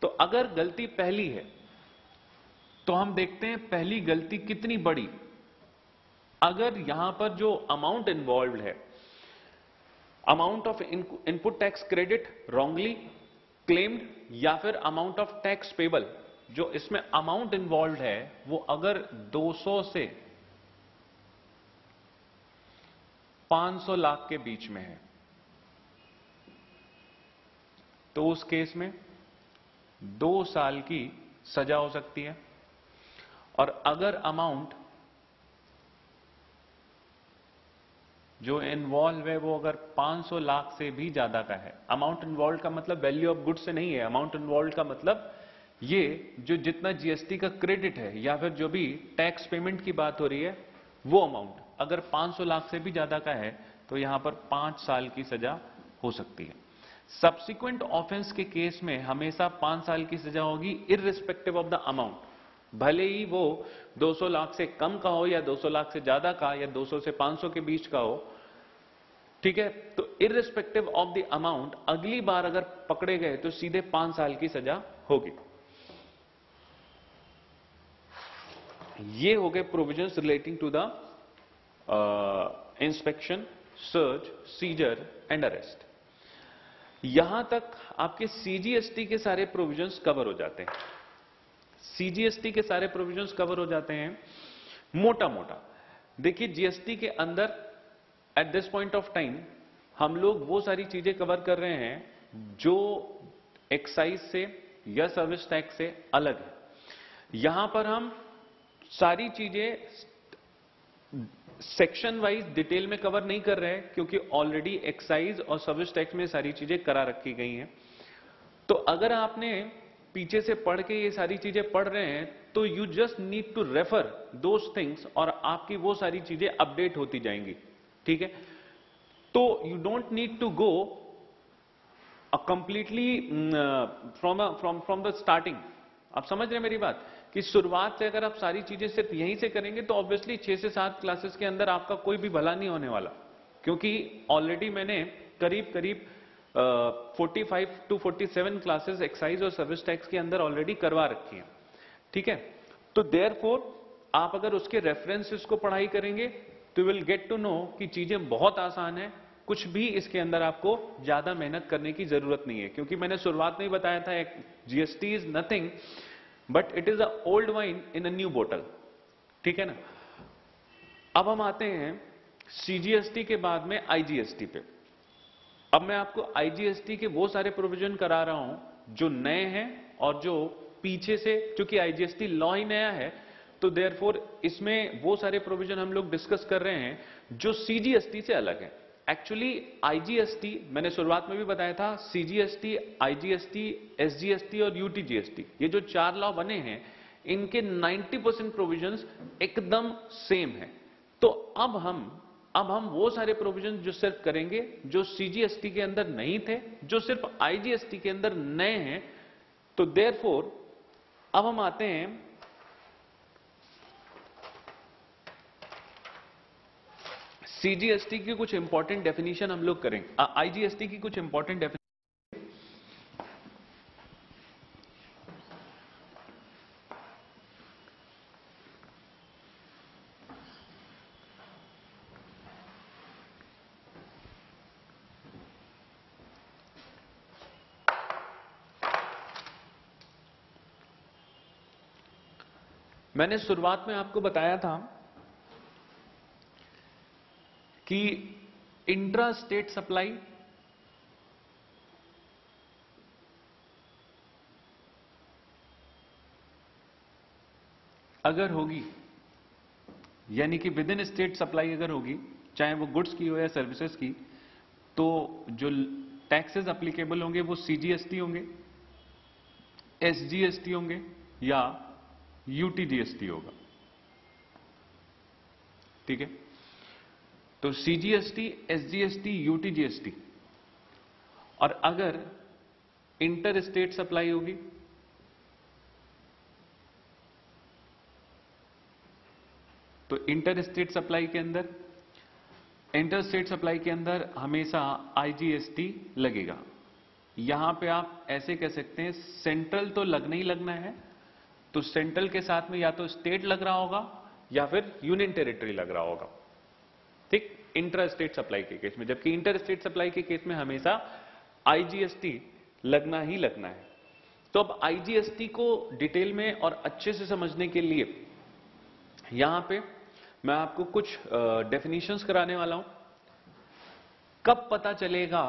A: तो अगर गलती पहली है तो हम देखते हैं पहली गलती कितनी बड़ी अगर यहां पर जो अमाउंट इन्वॉल्व है amount of input tax credit wrongly claimed या फिर अमाउंट ऑफ टैक्स पेबल जो इसमें अमाउंट इन्वॉल्व है वो अगर 200 से 500 लाख के बीच में है तो उस केस में दो साल की सजा हो सकती है और अगर अमाउंट जो इन्वॉल्व है वो अगर 500 लाख से भी ज्यादा का है अमाउंट इन्वॉल्व का मतलब वैल्यू ऑफ गुड से नहीं है अमाउंट इन्वॉल्व का मतलब ये जो जितना जीएसटी का क्रेडिट है या फिर जो भी टैक्स पेमेंट की बात हो रही है वो अमाउंट अगर 500 लाख से भी ज्यादा का है तो यहां पर पांच साल की सजा हो सकती है सब्सिक्वेंट ऑफेंस के केस में हमेशा पांच साल की सजा होगी इरिस्पेक्टिव ऑफ द अमाउंट भले ही वो 200 लाख से कम का हो या 200 लाख से ज्यादा का या 200 से 500 के बीच का हो ठीक है तो इरिस्पेक्टिव ऑफ द अमाउंट अगली बार अगर पकड़े गए तो सीधे पांच साल की सजा होगी ये हो गए provision relating to the inspection search seizure and arrest यहां तक आपके सीजीएसटी के सारे प्रोविजंस कवर हो जाते हैं सीजीएसटी के सारे प्रोविजंस कवर हो जाते हैं मोटा मोटा देखिए जीएसटी के अंदर at this point of time हम लोग वो सारी चीजें कवर कर रहे हैं जो एक्साइज से या सर्विस टैक्स से अलग है यहां पर हम सारी चीजें सेक्शन वाइज डिटेल में कवर नहीं कर रहे हैं क्योंकि ऑलरेडी एक्साइज और सर्विस टैक्स में सारी चीजें करा रखी गई हैं तो अगर आपने पीछे से पढ़ के ये सारी चीजें पढ़ रहे हैं तो you just need to refer दो थिंग्स और आपकी वो सारी चीजें अपडेट होती जाएंगी ठीक है तो you don't need to go completely from from from the starting आप समझ रहे हैं मेरी बात कि शुरुआत से अगर आप सारी चीजें सिर्फ यहीं से करेंगे तो ऑब्वियसली छह से सात क्लासेस के अंदर आपका कोई भी भला नहीं होने वाला क्योंकि ऑलरेडी मैंने करीब करीब forty five to forty seven classes excise और सर्विस टैक्स के अंदर ऑलरेडी करवा रखी हैं ठीक है तो देयर आप अगर उसके रेफरेंसेस को पढ़ाई करेंगे तो विल गेट टू नो कि चीजें बहुत आसान है कुछ भी इसके अंदर आपको ज्यादा मेहनत करने की जरूरत नहीं है क्योंकि मैंने शुरुआत में ही बताया था GST is nothing but it is a old wine in a new bottle ठीक है ना अब हम आते हैं सीजीएसटी के बाद में आईजीएसटी पे अब मैं आपको आईजीएसटी के वो सारे प्रोविजन करा रहा हूं जो नए हैं और जो पीछे से क्योंकि आईजीएसटी लॉ ही नया है तो देयरफॉर इसमें वो सारे प्रोविजन हम लोग डिस्कस कर रहे हैं जो सीजीएसटी से अलग है एक्चुअली आईजीएसटी मैंने शुरुआत में भी बताया था सीजीएसटी आईजीएसटी एसजीएसटी और यूटीजीएसटी ये जो चार लॉ बने हैं इनके 90 परसेंट प्रोविजन एकदम सेम है तो अब हम अब हम वो सारे प्रोविजन जो सिर्फ करेंगे जो सीजीएसटी के अंदर नहीं थे जो सिर्फ आईजीएसटी के अंदर नए हैं तो देर अब हम आते हैं सीजीएसटी की कुछ इंपॉर्टेंट डेफिनेशन हम लोग करें आईजीएसटी की कुछ इंपॉर्टेंट डेफिनेशन मैंने शुरुआत में आपको बताया था कि इंट्रा स्टेट सप्लाई अगर होगी यानी कि विद इन स्टेट सप्लाई अगर होगी चाहे वो गुड्स की हो या सर्विसेज की तो जो टैक्सेस अप्लीकेबल होंगे वो सीजीएसटी होंगे एसजीएसटी होंगे या यूटीजीएसटी होगा ठीक है तो सीजीएसटी एसजीएसटी यूटीजीएसटी और अगर इंटर स्टेट सप्लाई होगी तो इंटर स्टेट सप्लाई के अंदर इंटर स्टेट सप्लाई के अंदर हमेशा आईजीएसटी लगेगा यहां पे आप ऐसे कह सकते हैं सेंट्रल तो लगना ही लगना है तो सेंट्रल के साथ में या तो स्टेट लग रहा होगा या फिर यूनियन टेरिटरी लग रहा होगा ठीक इंटर स्टेट सप्लाई के केस में जबकि इंटर स्टेट सप्लाई के केस में हमेशा आईजीएसटी लगना ही लगना है तो अब आईजीएसटी को डिटेल में और अच्छे से समझने के लिए यहां पे मैं आपको कुछ डेफिनेशंस कराने वाला हूं कब पता चलेगा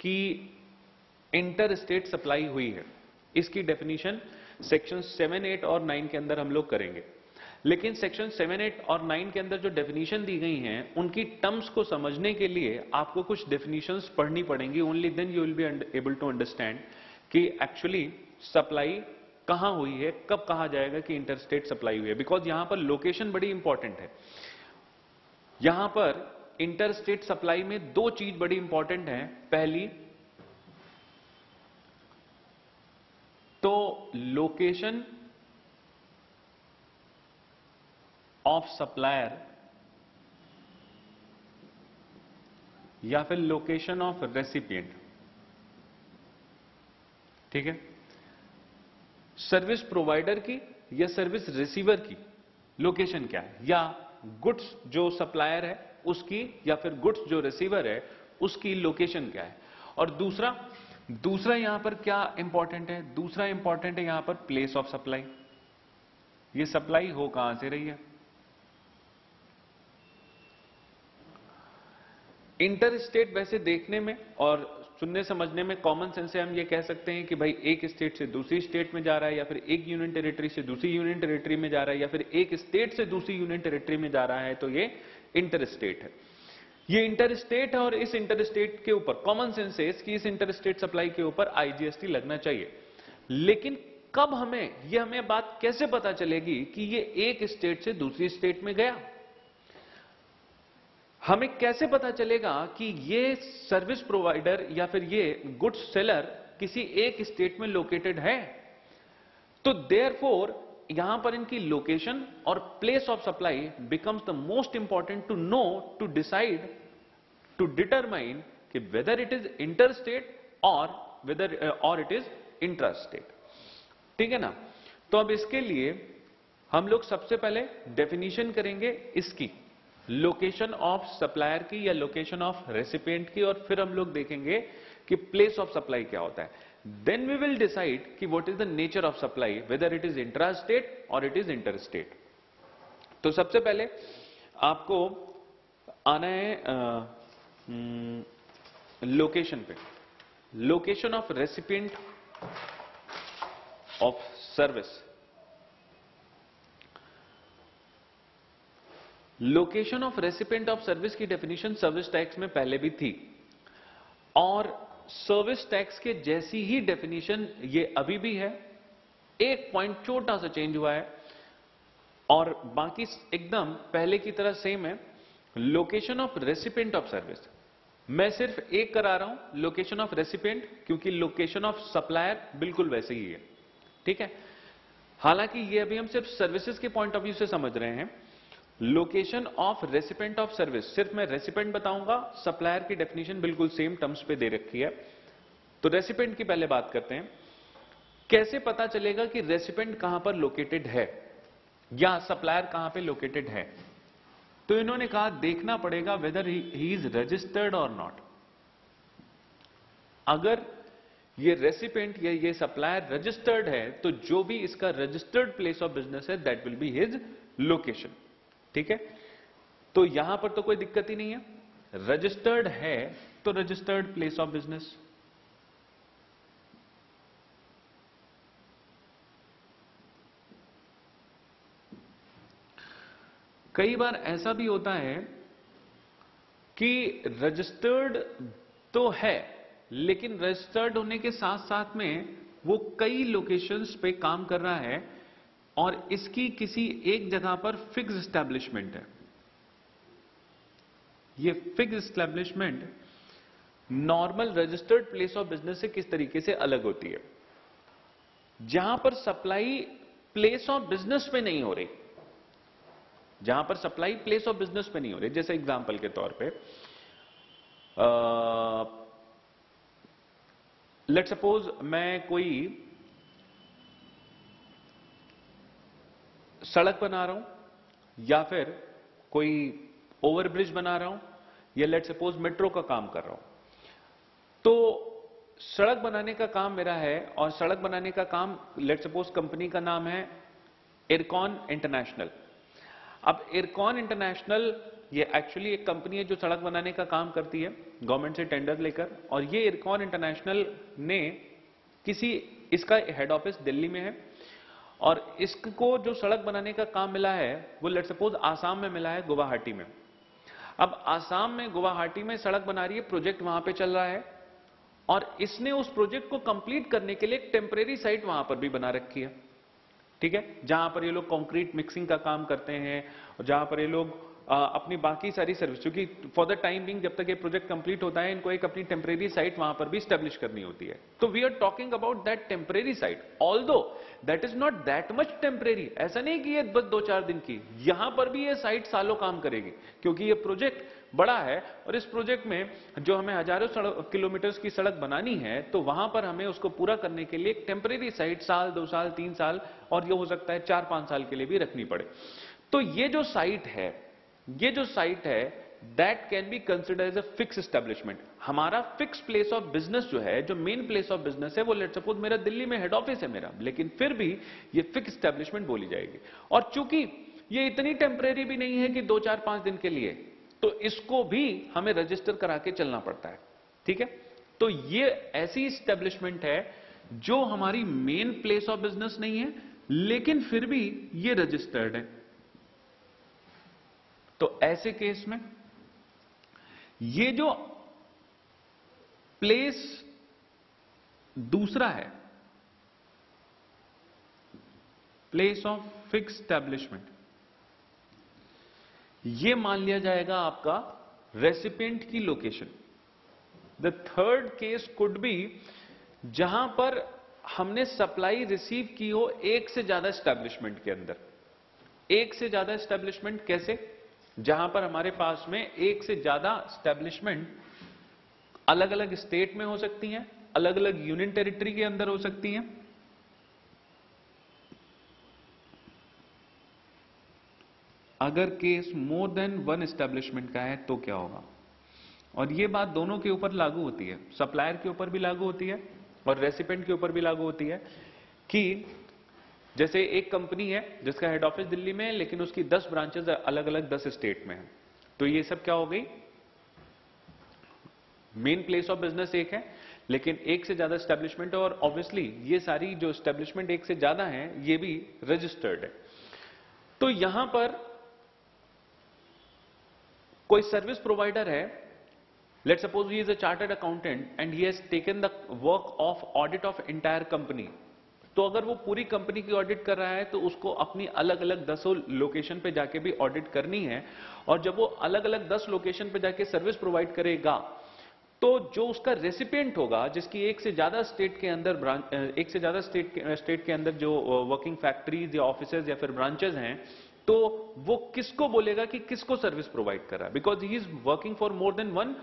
A: कि इंटर स्टेट सप्लाई हुई है इसकी डेफिनेशन सेक्शन सेवन एट और नाइन के अंदर हम लोग करेंगे लेकिन सेक्शन सेवन एट और नाइन के अंदर जो डेफिनेशन दी गई हैं उनकी टर्म्स को समझने के लिए आपको कुछ डेफिनेशन पढ़नी पड़ेंगी only then you will be able to understand कि एक्चुअली सप्लाई कहां हुई है कब कहा जाएगा कि इंटरस्टेट सप्लाई हुई है बिकॉज यहां पर लोकेशन बड़ी इंपॉर्टेंट है यहां पर इंटरस्टेट सप्लाई में दो चीज बड़ी इंपॉर्टेंट है पहली तो लोकेशन ऑफ सप्लायर या फिर लोकेशन ऑफ रेसिपिएंट ठीक है सर्विस प्रोवाइडर की या सर्विस रिसीवर की लोकेशन क्या है या गुड्स जो सप्लायर है उसकी या फिर गुड्स जो रिसीवर है उसकी लोकेशन क्या है और दूसरा दूसरा यहां पर क्या इंपॉर्टेंट है दूसरा इंपॉर्टेंट है यहां पर प्लेस ऑफ सप्लाई ये सप्लाई हो कहां से रही है इंटर स्टेट वैसे देखने में और सुनने समझने में कॉमन सेंस से हम ये कह सकते हैं कि भाई एक स्टेट से दूसरी स्टेट में जा रहा है या फिर एक यूनियन टेरिटरी से दूसरी यूनियन टेरिटरी में जा रहा है या फिर एक स्टेट से दूसरी यूनियन टेरिटरी में जा रहा है तो ये इंटर स्टेट है ये इंटर स्टेट है और इस इंटर स्टेट के ऊपर कॉमन सेंस है कि इस इंटर स्टेट सप्लाई के ऊपर आईजीएसटी लगना चाहिए लेकिन कब हमें यह हमें बात कैसे पता चलेगी कि ये एक स्टेट से दूसरी स्टेट में गया हमें कैसे पता चलेगा कि ये सर्विस प्रोवाइडर या फिर ये गुड सेलर किसी एक स्टेट में लोकेटेड है तो देयर फोर यहां पर इनकी लोकेशन और place of supply becomes the most important to know to decide to determine कि whether it is inter state और वेदर और इट इज इंट्रा स्टेट ठीक है ना तो अब इसके लिए हम लोग सबसे पहले डेफिनेशन करेंगे इसकी लोकेशन ऑफ सप्लायर की या लोकेशन ऑफ रेसिपेंट की और फिर हम लोग देखेंगे कि प्लेस ऑफ सप्लाई क्या होता है देन वी विल डिसाइड कि what is the nature of supply whether it is intra state और इट इज इंटर स्टेट तो सबसे पहले आपको आना है लोकेशन हम्म, पे location of recipient of service location of recipient of service की डेफिनेशन सर्विस टैक्स में पहले भी थी और सर्विस टैक्स के जैसी ही डेफिनेशन ये अभी भी है एक पॉइंट छोटा सा चेंज हुआ है और बाकी एकदम पहले की तरह सेम है location of recipient of service मैं सिर्फ एक करा रहा हूं लोकेशन ऑफ रेसिपेंट क्योंकि लोकेशन ऑफ सप्लायर बिल्कुल वैसे ही है ठीक है हालांकि ये अभी हम सिर्फ सर्विसेज के पॉइंट ऑफ व्यू से समझ रहे हैं location of recipient of service सिर्फ मैं रेसिपेंट बताऊंगा सप्लायर की डेफिनेशन बिल्कुल सेम टर्म्स पे दे रखी है तो रेसिपेंट की पहले बात करते हैं कैसे पता चलेगा कि रेसिपेंट कहां पर लोकेटेड है या सप्लायर कहां पे लोकेटेड है तो इन्होंने कहा देखना पड़ेगा वेदर ही इज रजिस्टर्ड और नॉट अगर ये रेसिपेंट या ये सप्लायर रजिस्टर्ड है तो जो भी इसका रजिस्टर्ड प्लेस ऑफ बिजनेस है that will be his location ठीक है तो यहां पर तो कोई दिक्कत ही नहीं है रजिस्टर्ड है तो रजिस्टर्ड प्लेस ऑफ बिजनेस कई बार ऐसा भी होता है कि रजिस्टर्ड तो है लेकिन रजिस्टर्ड होने के साथ साथ में वो कई लोकेशंस पे काम कर रहा है और इसकी किसी एक जगह पर फिक्स स्टैब्लिशमेंट है ये fix establishment normal registered place of business से किस तरीके से अलग होती है जहां पर सप्लाई प्लेस ऑफ बिजनेस पे नहीं हो रही जहां पर सप्लाई प्लेस ऑफ बिजनेस पे नहीं हो रही जैसे एग्जांपल के तौर पे लेट सपोज मैं कोई सड़क बना रहा हूं या फिर कोई ओवरब्रिज बना रहा हूं या लेट सपोज मेट्रो का काम कर रहा हूं तो सड़क बनाने का काम मेरा है और सड़क बनाने का काम लेट सपोज कंपनी का नाम है इरकॉन इंटरनेशनल अब इरकॉन इंटरनेशनल ये एक्चुअली एक कंपनी है जो सड़क बनाने का काम करती है गवर्नमेंट से टेंडर लेकर और ये इरकॉन इंटरनेशनल ने किसी इसका हेड ऑफिस दिल्ली में है और इसको जो सड़क बनाने का काम मिला है वो लेट सपोज आसाम में मिला है गुवाहाटी में अब आसाम में गुवाहाटी में सड़क बना रही है प्रोजेक्ट वहां पे चल रहा है और इसने उस प्रोजेक्ट को कंप्लीट करने के लिए एक टेम्परेरी साइट वहां पर भी बना रखी है ठीक है जहां पर ये लोग कंक्रीट मिक्सिंग का काम करते हैं जहां पर ये लोग अपनी बाकी सारी सर्विस क्योंकि फॉर द टाइम बिंग जब तक ये प्रोजेक्ट कंप्लीट होता है इनको एक अपनी टेम्परेरी साइट वहां पर भी स्टेब्लिश करनी होती है तो we are talking about that temporary site although that is not that much temporary ऐसा नहीं कि ये बस दो चार दिन की यहां पर भी ये साइट सालों काम करेगी क्योंकि ये प्रोजेक्ट बड़ा है और इस प्रोजेक्ट में जो हमें हजारों किलोमीटर्स की सड़क बनानी है तो वहां पर हमें उसको पूरा करने के लिए एक टेम्परेरी साइट साल दो साल तीन साल और ये हो सकता है चार पांच साल के लिए भी रखनी पड़े तो ये जो साइट है ये जो साइट है that can be consider as a fix establishment हमारा फिक्स प्लेस ऑफ बिजनेस जो है जो मेन प्लेस ऑफ बिजनेस है वो लेट सपोज मेरा दिल्ली में हेड ऑफिस है मेरा लेकिन फिर भी ये फिक्स एस्टेब्लिशमेंट बोली जाएगी और चूंकि ये इतनी टेम्परेरी भी नहीं है कि दो चार पांच दिन के लिए तो इसको भी हमें रजिस्टर करा के चलना पड़ता है ठीक है तो ये ऐसी स्टेब्लिशमेंट है जो हमारी मेन प्लेस ऑफ बिजनेस नहीं है लेकिन फिर भी ये रजिस्टर्ड है तो ऐसे केस में ये जो प्लेस दूसरा है प्लेस ऑफ फिक्स स्टैब्लिशमेंट ये मान लिया जाएगा आपका रेसिपेंट की location the third case could be जहां पर हमने सप्लाई रिसीव की हो एक से ज्यादा स्टैब्लिशमेंट के अंदर एक से ज्यादा स्टैब्लिशमेंट कैसे जहां पर हमारे पास में एक से ज्यादा स्टैब्लिशमेंट अलग अलग स्टेट में हो सकती हैं अलग अलग यूनियन टेरिटरी के अंदर हो सकती हैं अगर case more than one establishment का है तो क्या होगा और यह बात दोनों के ऊपर लागू होती है सप्लायर के ऊपर भी लागू होती है और रेसिपेंट के ऊपर भी लागू होती है कि जैसे एक कंपनी है जिसका हेड ऑफिस दिल्ली में है लेकिन उसकी दस ब्रांचेज अलग अलग दस स्टेट में है तो ये सब क्या हो गई मेन प्लेस ऑफ बिजनेस एक है लेकिन एक से ज्यादा स्टैब्लिशमेंट और ऑब्वियसली ये सारी जो स्टैब्लिशमेंट एक से ज्यादा है ये भी रजिस्टर्ड है तो यहां पर कोई सर्विस प्रोवाइडर है let suppose he is a chartered accountant and he has taken the work of audit of entire company तो अगर वो पूरी कंपनी की ऑडिट कर रहा है तो उसको अपनी अलग अलग दसों लोकेशन पे जाके भी ऑडिट करनी है और जब वो अलग अलग दस लोकेशन पे जाके सर्विस प्रोवाइड करेगा तो जो उसका रेसिपिएंट होगा जिसकी एक से ज्यादा स्टेट के अंदर ब्रांच एक से ज्यादा स्टेट स्टेट के अंदर जो वर्किंग फैक्ट्रीज या ऑफिस या फिर ब्रांचेज हैं तो वो किसको बोलेगा कि किसको सर्विस प्रोवाइड कर रहा है because he is working for more than one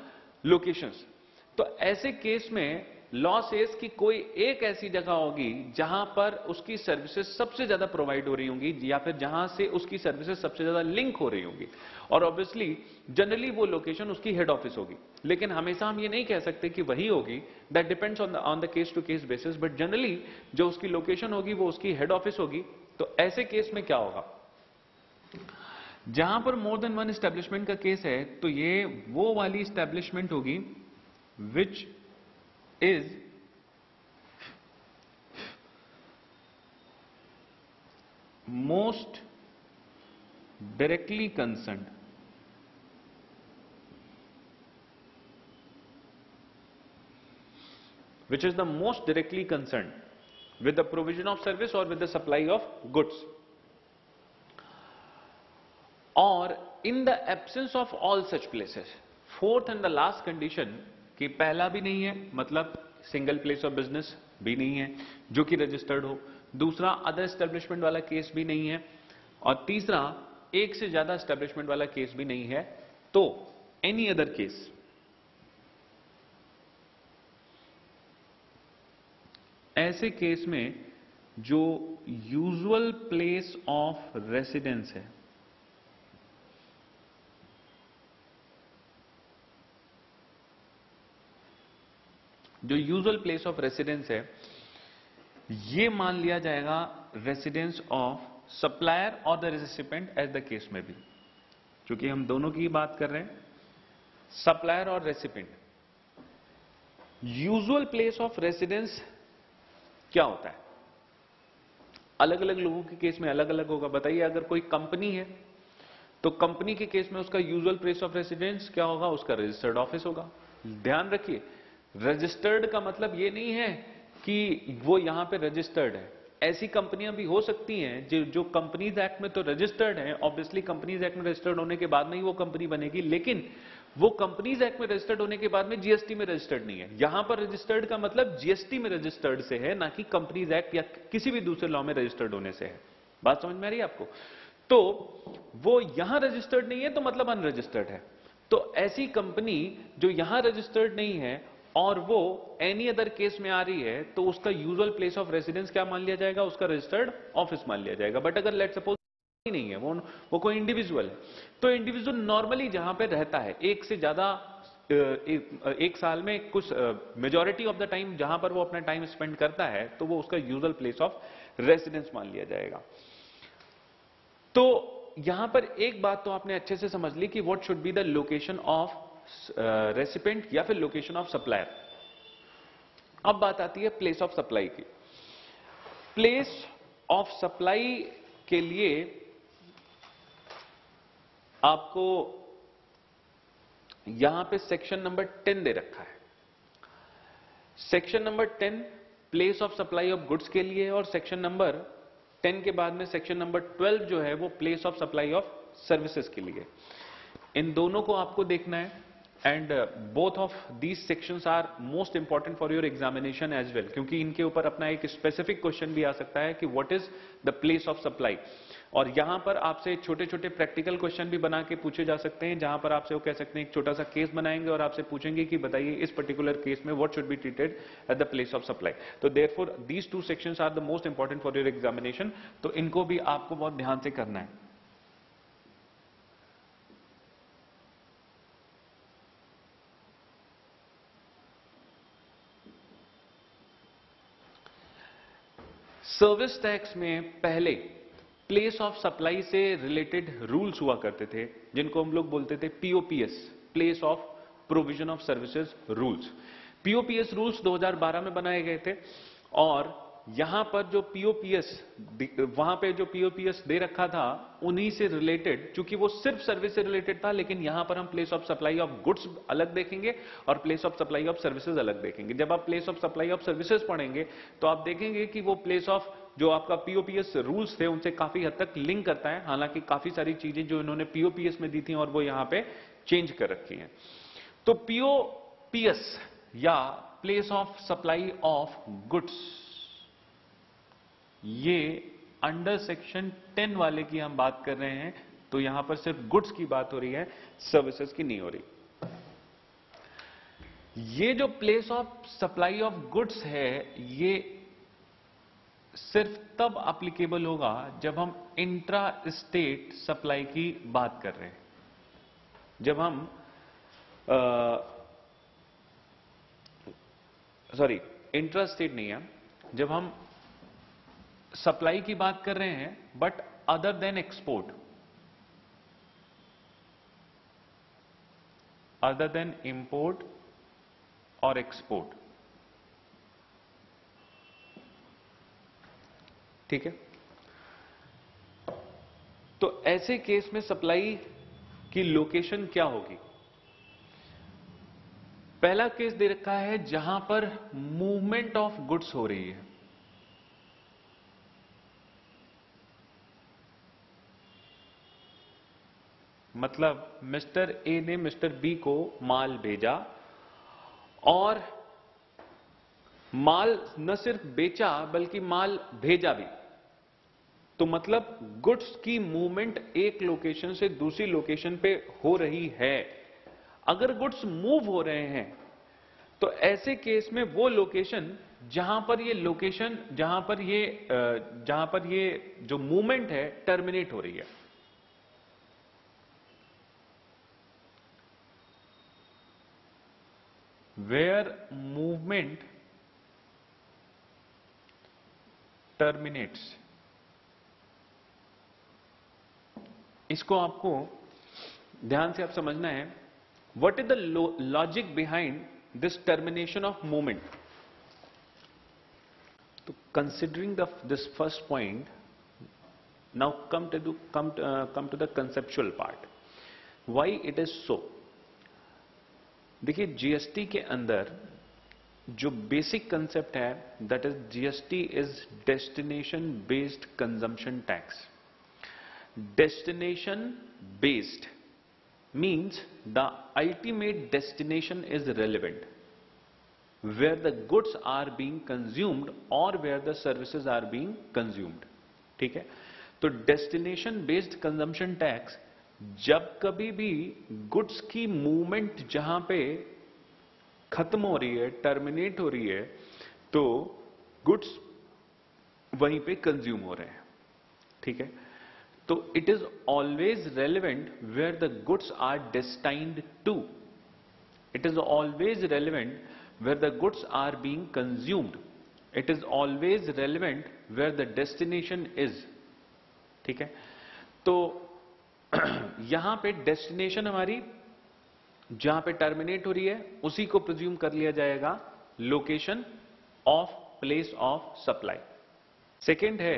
A: location तो ऐसे केस में लॉ सेज कोई एक ऐसी जगह होगी जहां पर उसकी सर्विसेज सबसे ज्यादा प्रोवाइड हो रही होंगी या फिर जहां से उसकी सर्विसेज सबसे ज्यादा लिंक हो रही होंगी और ऑब्वियसली जनरली वो लोकेशन उसकी हेड ऑफिस होगी लेकिन हमेशा हम ये नहीं कह सकते कि वही होगी that depends on on the case to case basis but generally जो उसकी लोकेशन होगी वो उसकी हेड ऑफिस होगी तो ऐसे केस में क्या होगा जहां पर मोर देन वन स्टैब्लिशमेंट का केस है तो ये वो वाली स्टैब्लिशमेंट होगी which is most directly concerned which is the most directly concerned with the provision of service or with the supply of goods or in the absence of all such places fourth and the last condition कि पहला भी नहीं है मतलब single place of business भी नहीं है जो कि रजिस्टर्ड हो दूसरा अदर एस्टेब्लिशमेंट वाला केस भी नहीं है और तीसरा एक से ज्यादा एस्टेब्लिशमेंट वाला केस भी नहीं है तो एनी अदर केस ऐसे केस में जो यूजुअल प्लेस ऑफ रेसिडेंस है जो यूजल प्लेस ऑफ रेसिडेंस है ये मान लिया जाएगा रेसिडेंस ऑफ सप्लायर और the recipient as the case में भी क्योंकि हम दोनों की बात कर रहे हैं सप्लायर और recipient usual place of residence क्या होता है अलग अलग लोगों के केस में अलग अलग होगा बताइए अगर कोई कंपनी है तो कंपनी के केस में उसका यूजुअल प्लेस ऑफ रेसिडेंस क्या होगा उसका रजिस्टर्ड ऑफिस होगा ध्यान रखिए रजिस्टर्ड का मतलब ये नहीं है कि वो यहां पे रजिस्टर्ड है ऐसी कंपनियां भी हो सकती हैं जो जो कंपनीज एक्ट में तो रजिस्टर्ड हैं ऑब्वियसली कंपनीज एक्ट में रजिस्टर्ड होने के बाद में ही वो कंपनी बनेगी लेकिन वो कंपनीज एक्ट में रजिस्टर्ड होने के बाद में जीएसटी में रजिस्टर्ड नहीं है यहां पर रजिस्टर्ड का मतलब जीएसटी में रजिस्टर्ड से है ना कि कंपनीज एक्ट या किसी भी दूसरे लॉ में रजिस्टर्ड होने से है बात समझ में आ रही है आपको तो वो यहां रजिस्टर्ड नहीं है तो मतलब अनरजिस्टर्ड है तो ऐसी कंपनी जो यहां रजिस्टर्ड नहीं है और वो एनी अदर केस में आ रही है तो उसका यूजुअल प्लेस ऑफ रेसिडेंस क्या मान लिया जाएगा उसका रजिस्टर्ड ऑफिस मान लिया जाएगा बट अगर लेट सपोज नहीं है वो वो कोई इंडिविजुअल है तो इंडिविजुअल नॉर्मली जहां पे रहता है एक से ज्यादा एक, एक साल में कुछ मेजोरिटी ऑफ द टाइम जहां पर वो अपना टाइम स्पेंड करता है तो वो उसका यूजल प्लेस ऑफ रेसिडेंस मान लिया जाएगा तो यहां पर एक बात तो आपने अच्छे से समझ ली कि what should be the location of recipient uh, या फिर लोकेशन ऑफ सप्लायर अब बात आती है प्लेस ऑफ सप्लाई की प्लेस ऑफ सप्लाई के लिए आपको यहां पे सेक्शन नंबर टेन दे रखा है section number ten place of supply of goods के लिए और सेक्शन नंबर टेन के बाद में सेक्शन नंबर ट्वेल्व जो है वो place of supply of services के लिए इन दोनों को आपको देखना है and both of these sections are most important for your examination as well क्योंकि इनके ऊपर अपना एक स्पेसिफिक क्वेश्चन भी आ सकता है कि what is the place of supply और यहां पर आपसे छोटे छोटे प्रैक्टिकल क्वेश्चन भी बना के पूछे जा सकते हैं जहां पर आपसे वो कह सकते हैं एक छोटा सा केस बनाएंगे और आपसे पूछेंगे कि बताइए इस पर्टिकुलर केस में what should be treated at the place of supply तो for these two section are the most important for your examination तो इनको भी आपको बहुत ध्यान से करना है सर्विस टैक्स में पहले प्लेस ऑफ सप्लाई से रिलेटेड रूल्स हुआ करते थे जिनको हम लोग बोलते थे POPS place of provision of services rules POPS rules 2012 में बनाए गए थे और यहां पर जो पीओपीएस वहां पे जो पीओपीएस दे रखा था उन्हीं से रिलेटेड क्योंकि वो सिर्फ सर्विस से रिलेटेड था लेकिन यहां पर हम place of supply of goods अलग देखेंगे और place of supply of services अलग देखेंगे जब आप place of supply of services पढ़ेंगे तो आप देखेंगे कि वो प्लेस ऑफ जो आपका पीओपीएस रूल्स थे उनसे काफी हद तक लिंक करता है हालांकि काफी सारी चीजें जो इन्होंने पीओपीएस में दी थी और वो यहां पर चेंज कर रखी है तो पीओपीएस या place of supply of goods ये अंडर सेक्शन 10 वाले की हम बात कर रहे हैं तो यहां पर सिर्फ गुड्स की बात हो रही है सर्विसेज की नहीं हो रही ये जो place of supply of goods है ये सिर्फ तब एप्लीकेबल होगा जब हम इंट्रा स्टेट सप्लाई की बात कर रहे हैं जब हम सॉरी इंट्रा स्टेट नहीं है जब हम सप्लाई की बात कर रहे हैं but other than export other than import और एक्सपोर्ट ठीक है तो ऐसे केस में सप्लाई की लोकेशन क्या होगी पहला केस दे रखा है जहां पर मूवमेंट ऑफ गुड्स हो रही है मतलब मिस्टर ए ने मिस्टर बी को माल भेजा और माल न सिर्फ बेचा बल्कि माल भेजा भी तो मतलब गुड्स की मूवमेंट एक लोकेशन से दूसरी लोकेशन पे हो रही है अगर गुड्स मूव हो रहे हैं तो ऐसे केस में वो लोकेशन जहां पर ये लोकेशन जहां पर ये जहां पर ये जो मूवमेंट है टर्मिनेट हो रही है where movement terminates इसको आपको ध्यान से आप समझना है what is the logic behind this termination of movement तो considering the this first point now come to come come to the conceptual part why it is so देखिए जीएसटी के अंदर जो बेसिक कंसेप्ट है that is GST is destination based consumption tax destination based means the ultimate destination is relevant where the goods are being consumed और where the services are being consumed ठीक है तो destination based consumption tax जब कभी भी goods की movement जहां पे खत्म हो रही है टर्मिनेट हो रही है तो गुड्स वहीं पे कंज्यूम हो रहे हैं ठीक है तो it is always relevant where the goods are destined to it is always relevant where the goods are being consumed it is always relevant where the destination is ठीक है तो यहां पे डेस्टिनेशन हमारी जहां पे टर्मिनेट हो रही है उसी को प्रज्यूम कर लिया जाएगा location of place of supply second है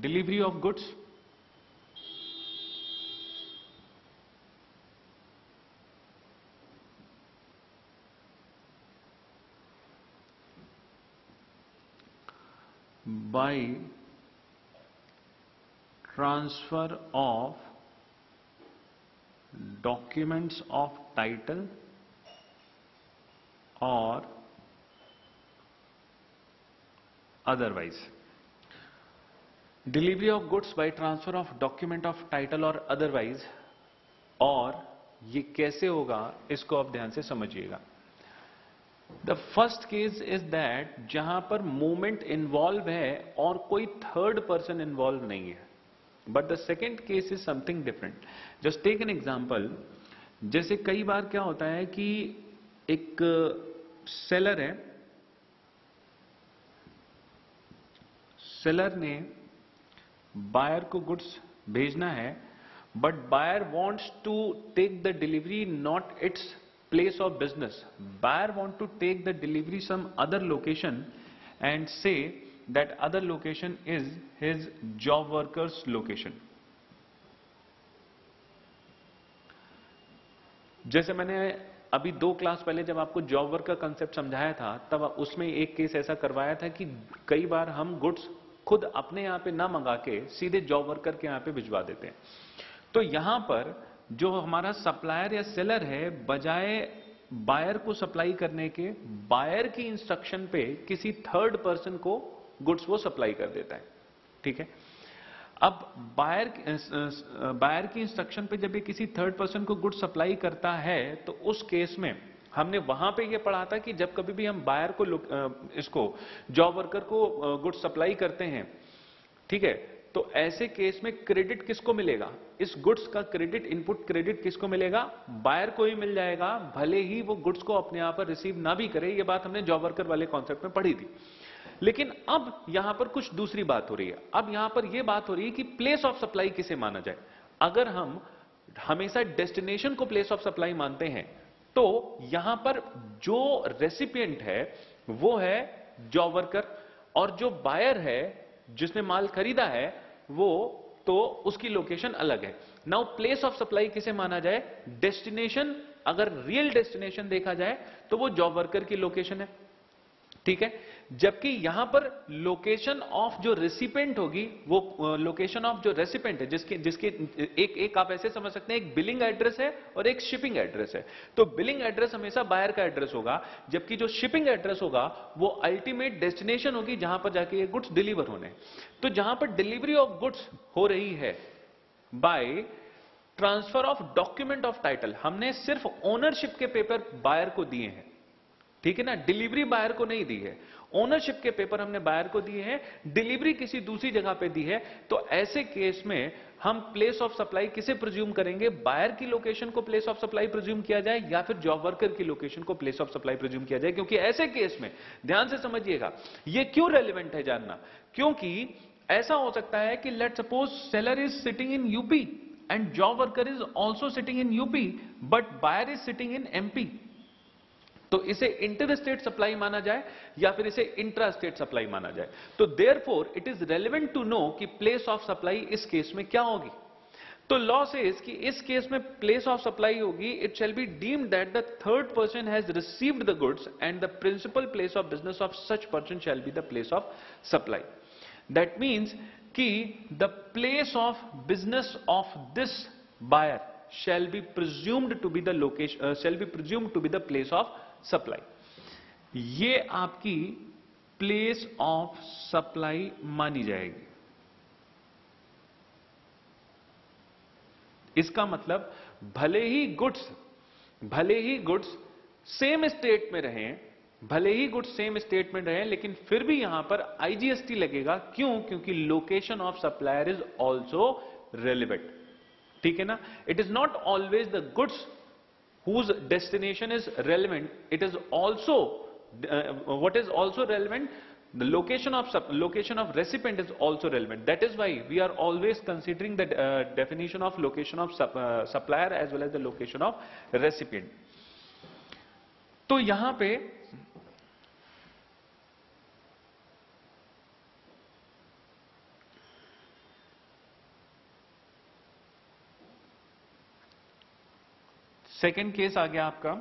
A: delivery of goods by transfer of documents of title or otherwise delivery of goods by transfer of document of title or otherwise or ये कैसे होगा इसको आप ध्यान से समझिएगा the first case is that जहां पर मूवमेंट इन्वॉल्व है और कोई थर्ड पर्सन इन्वॉल्व नहीं है but the second case is something different just take an example जैसे कई बार क्या होता है कि एक सेलर uh, है सेलर ने बायर को गुड्स भेजना है but buyer wants to take the delivery not its place of business buyer want to take the delivery some other location and से that other location is his job worker's location. जैसे मैंने अभी दो class पहले जब आपको job work का concept समझाया था तब उसमें एक केस ऐसा करवाया था कि कई बार हम गुड्स खुद अपने यहां पे ना मंगा के सीधे जॉब वर्कर के यहां पे भिजवा देते हैं तो यहां पर जो हमारा सप्लायर या सेलर है बजाय बायर को सप्लाई करने के बायर की इंस्ट्रक्शन पे किसी थर्ड पर्सन को गुड्स वो सप्लाई कर देता है ठीक है अब बायर बायर की इंस्ट्रक्शन पे जब ये किसी थर्ड पर्सन को गुड सप्लाई करता है तो उस केस में हमने वहां पे ये पढ़ा था कि जब कभी भी हम बायर को इसको जॉब वर्कर को गुड सप्लाई करते हैं ठीक है तो ऐसे केस में क्रेडिट किसको मिलेगा इस गुड्स का क्रेडिट इनपुट क्रेडिट किसको मिलेगा बायर को ही मिल जाएगा भले ही वो गुड्स को अपने आप पर रिसीव ना भी करे ये बात हमने जॉब वर्कर वाले कॉन्सेप्ट में पढ़ी थी लेकिन अब यहां पर कुछ दूसरी बात हो रही है अब यहां पर यह बात हो रही है कि प्लेस ऑफ सप्लाई किसे माना जाए अगर हम हमेशा डेस्टिनेशन को प्लेस ऑफ सप्लाई मानते हैं तो यहां पर जो रेसिपियंट है वो है जॉब वर्कर और जो बायर है जिसने माल खरीदा है वो तो उसकी लोकेशन अलग है नाउ प्लेस ऑफ सप्लाई किसे माना जाए डेस्टिनेशन अगर रियल डेस्टिनेशन देखा जाए तो वो जॉब वर्कर की लोकेशन है ठीक है जबकि यहां पर लोकेशन ऑफ जो रेसिपेंट होगी वो लोकेशन ऑफ जो रेसिपेंट है जिसके जिसके एक एक आप ऐसे समझ सकते हैं एक बिलिंग एड्रेस है और एक शिपिंग एड्रेस है तो बिलिंग एड्रेस हमेशा बायर का एड्रेस होगा जबकि जो शिपिंग एड्रेस होगा वो अल्टीमेट डेस्टिनेशन होगी जहां पर जाके ये गुड्स डिलीवर होने तो जहां पर डिलीवरी ऑफ गुड्स हो रही है by transfer of document of title हमने सिर्फ ओनरशिप के पेपर बायर को दिए हैं ठीक है ना डिलीवरी बायर को नहीं दी है ओनरशिप के पेपर हमने बायर को दिए हैं डिलीवरी किसी दूसरी जगह पे दी है तो ऐसे केस में हम प्लेस ऑफ सप्लाई किसे प्रज्यूम करेंगे बायर की लोकेशन को प्लेस ऑफ सप्लाई प्रज्यूम किया जाए या फिर जॉब वर्कर की लोकेशन को प्लेस ऑफ सप्लाई प्रज्यूम किया जाए क्योंकि ऐसे केस में ध्यान से समझिएगा यह क्यों रेलिवेंट है जानना क्योंकि ऐसा हो सकता है कि let suppose seller is sitting in UP and job worker is also sitting in UP but buyer is sitting in MP तो इसे इंटर स्टेट सप्लाई माना जाए या फिर इसे इंट्रा स्टेट सप्लाई माना जाए तो therefore it is relevant to know कि प्लेस ऑफ सप्लाई इस केस में क्या होगी तो लॉ से कि इस केस में प्लेस ऑफ सप्लाई होगी it shall be deemed that the third person has received the goods and the principal place of business of such person shall be the place of supply that means कि the place of business of this buyer shall be presumed to be the location shall be presumed to be the place of supply ये आपकी place of supply मानी जाएगी इसका मतलब भले ही goods भले ही गुड्स सेम स्टेट में रहें भले ही गुड्स सेम स्टेट में रहें लेकिन फिर भी यहां पर आईजीएसटी लगेगा क्यों क्योंकि location of supplier is also relevant ठीक है ना it is not always the goods whose destination is relevant. It is also, uh, what is also relevant, the location of, sub, location of recipient is also relevant. That is why we are always considering the uh, definition of location of sub, uh, supplier as well as the location of recipient. तो यहाँ second case आ गया आपका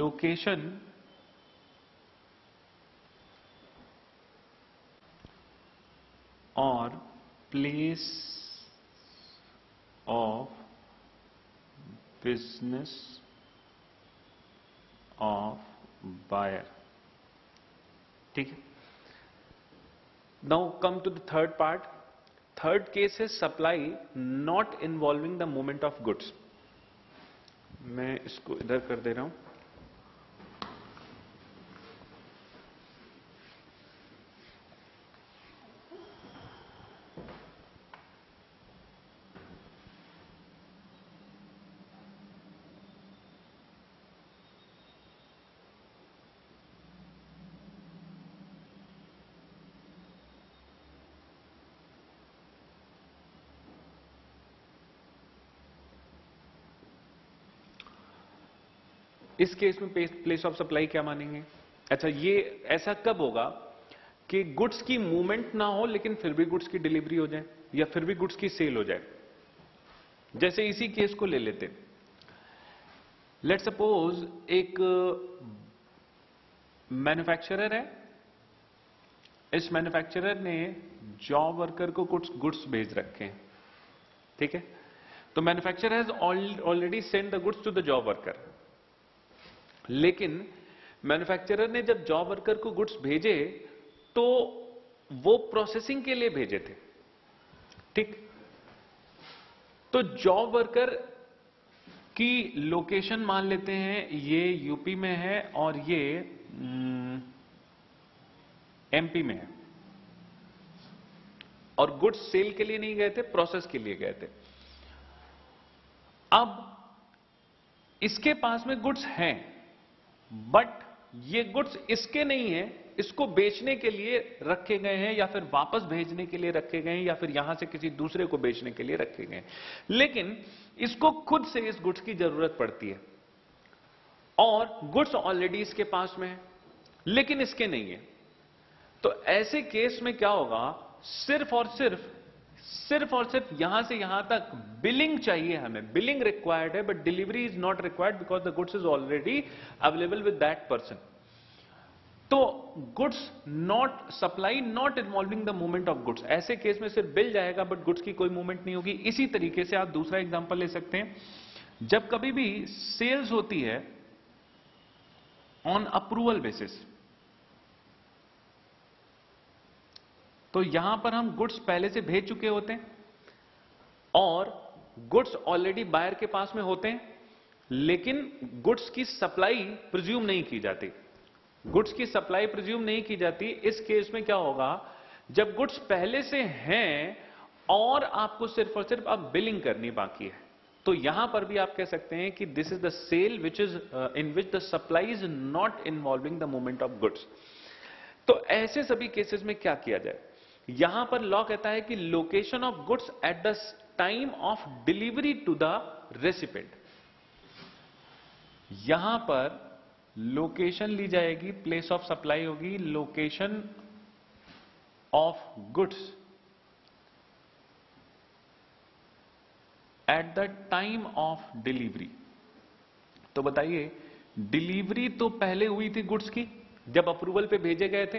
A: location और place of business of buyer ठीक है now come to the third part third case is supply not involving the movement of goods मैं इसको इधर कर दे रहा हूं इस केस में प्लेस ऑफ सप्लाई क्या मानेंगे अच्छा ये ऐसा कब होगा कि गुड्स की मूवमेंट ना हो लेकिन फिर भी गुड्स की डिलीवरी हो जाए या फिर भी गुड्स की सेल हो जाए जैसे इसी केस को ले लेते लेट सपोज एक मैन्युफैक्चरर uh, है इस मैन्युफैक्चरर ने जॉब वर्कर को कुछ गुड्स भेज रखे हैं ठीक है तो manufacturer has already send the goods to the job worker लेकिन मैन्युफैक्चरर ने जब जॉब वर्कर को गुड्स भेजे तो वो प्रोसेसिंग के लिए भेजे थे ठीक तो जॉब वर्कर की लोकेशन मान लेते हैं ये यूपी में है और ये एमपी हम्म, में है और गुड्स सेल के लिए नहीं गए थे प्रोसेस के लिए गए थे अब इसके पास में गुड्स हैं बट ये गुड्स इसके नहीं है इसको बेचने के लिए रखे गए हैं या फिर वापस भेजने के लिए रखे गए हैं या फिर यहां से किसी दूसरे को बेचने के लिए रखे गए हैं लेकिन इसको खुद से इस गुड्स की जरूरत पड़ती है और गुड्स ऑलरेडी इसके पास में है लेकिन इसके नहीं है तो ऐसे केस में क्या होगा सिर्फ और सिर्फ सिर्फ और सिर्फ यहां से यहां तक बिलिंग चाहिए हमें बिलिंग रिक्वायर्ड है but delivery is not required because the goods is already available with that person तो goods not supply not involving the movement of goods ऐसे केस में सिर्फ बिल जाएगा बट गुड्स की कोई मूवमेंट नहीं होगी इसी तरीके से आप दूसरा एग्जाम्पल ले सकते हैं जब कभी भी सेल्स होती है ऑन अप्रूवल बेसिस तो यहां पर हम गुड्स पहले से भेज चुके होते हैं और गुड्स ऑलरेडी बायर के पास में होते हैं लेकिन गुड्स की सप्लाई प्रिज्यूम नहीं की जाती गुड्स की सप्लाई प्रिज्यूम नहीं की जाती इस केस में क्या होगा जब गुड्स पहले से हैं और आपको सिर्फ और सिर्फ आप बिलिंग करनी बाकी है तो यहां पर भी आप कह सकते हैं कि this is the sale which is in which the supply is not involving the movement of goods तो ऐसे सभी केसेस में क्या किया जाए यहां पर लॉ कहता है कि location of goods at the time of delivery to the recipient यहां पर लोकेशन ली जाएगी प्लेस ऑफ सप्लाई होगी location of goods at the time of delivery तो बताइए डिलीवरी तो पहले हुई थी गुड्स की जब अप्रूवल पे भेजे गए थे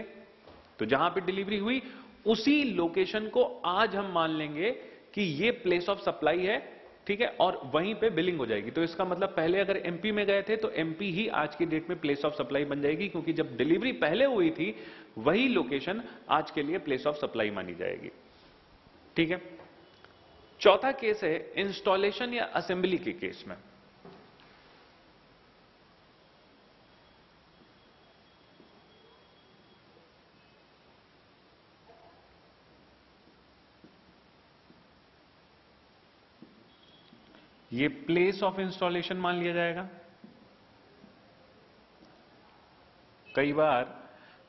A: तो जहां पे डिलीवरी हुई उसी लोकेशन को आज हम मान लेंगे कि ये प्लेस ऑफ सप्लाई है ठीक है और वहीं पे बिलिंग हो जाएगी तो इसका मतलब पहले अगर एमपी में गए थे तो एमपी ही आज की डेट में प्लेस ऑफ सप्लाई बन जाएगी क्योंकि जब डिलीवरी पहले हुई थी वही लोकेशन आज के लिए प्लेस ऑफ सप्लाई मानी जाएगी ठीक है चौथा केस है इंस्टॉलेशन या असेंबली के केस में ये प्लेस ऑफ इंस्टॉलेशन मान लिया जाएगा कई बार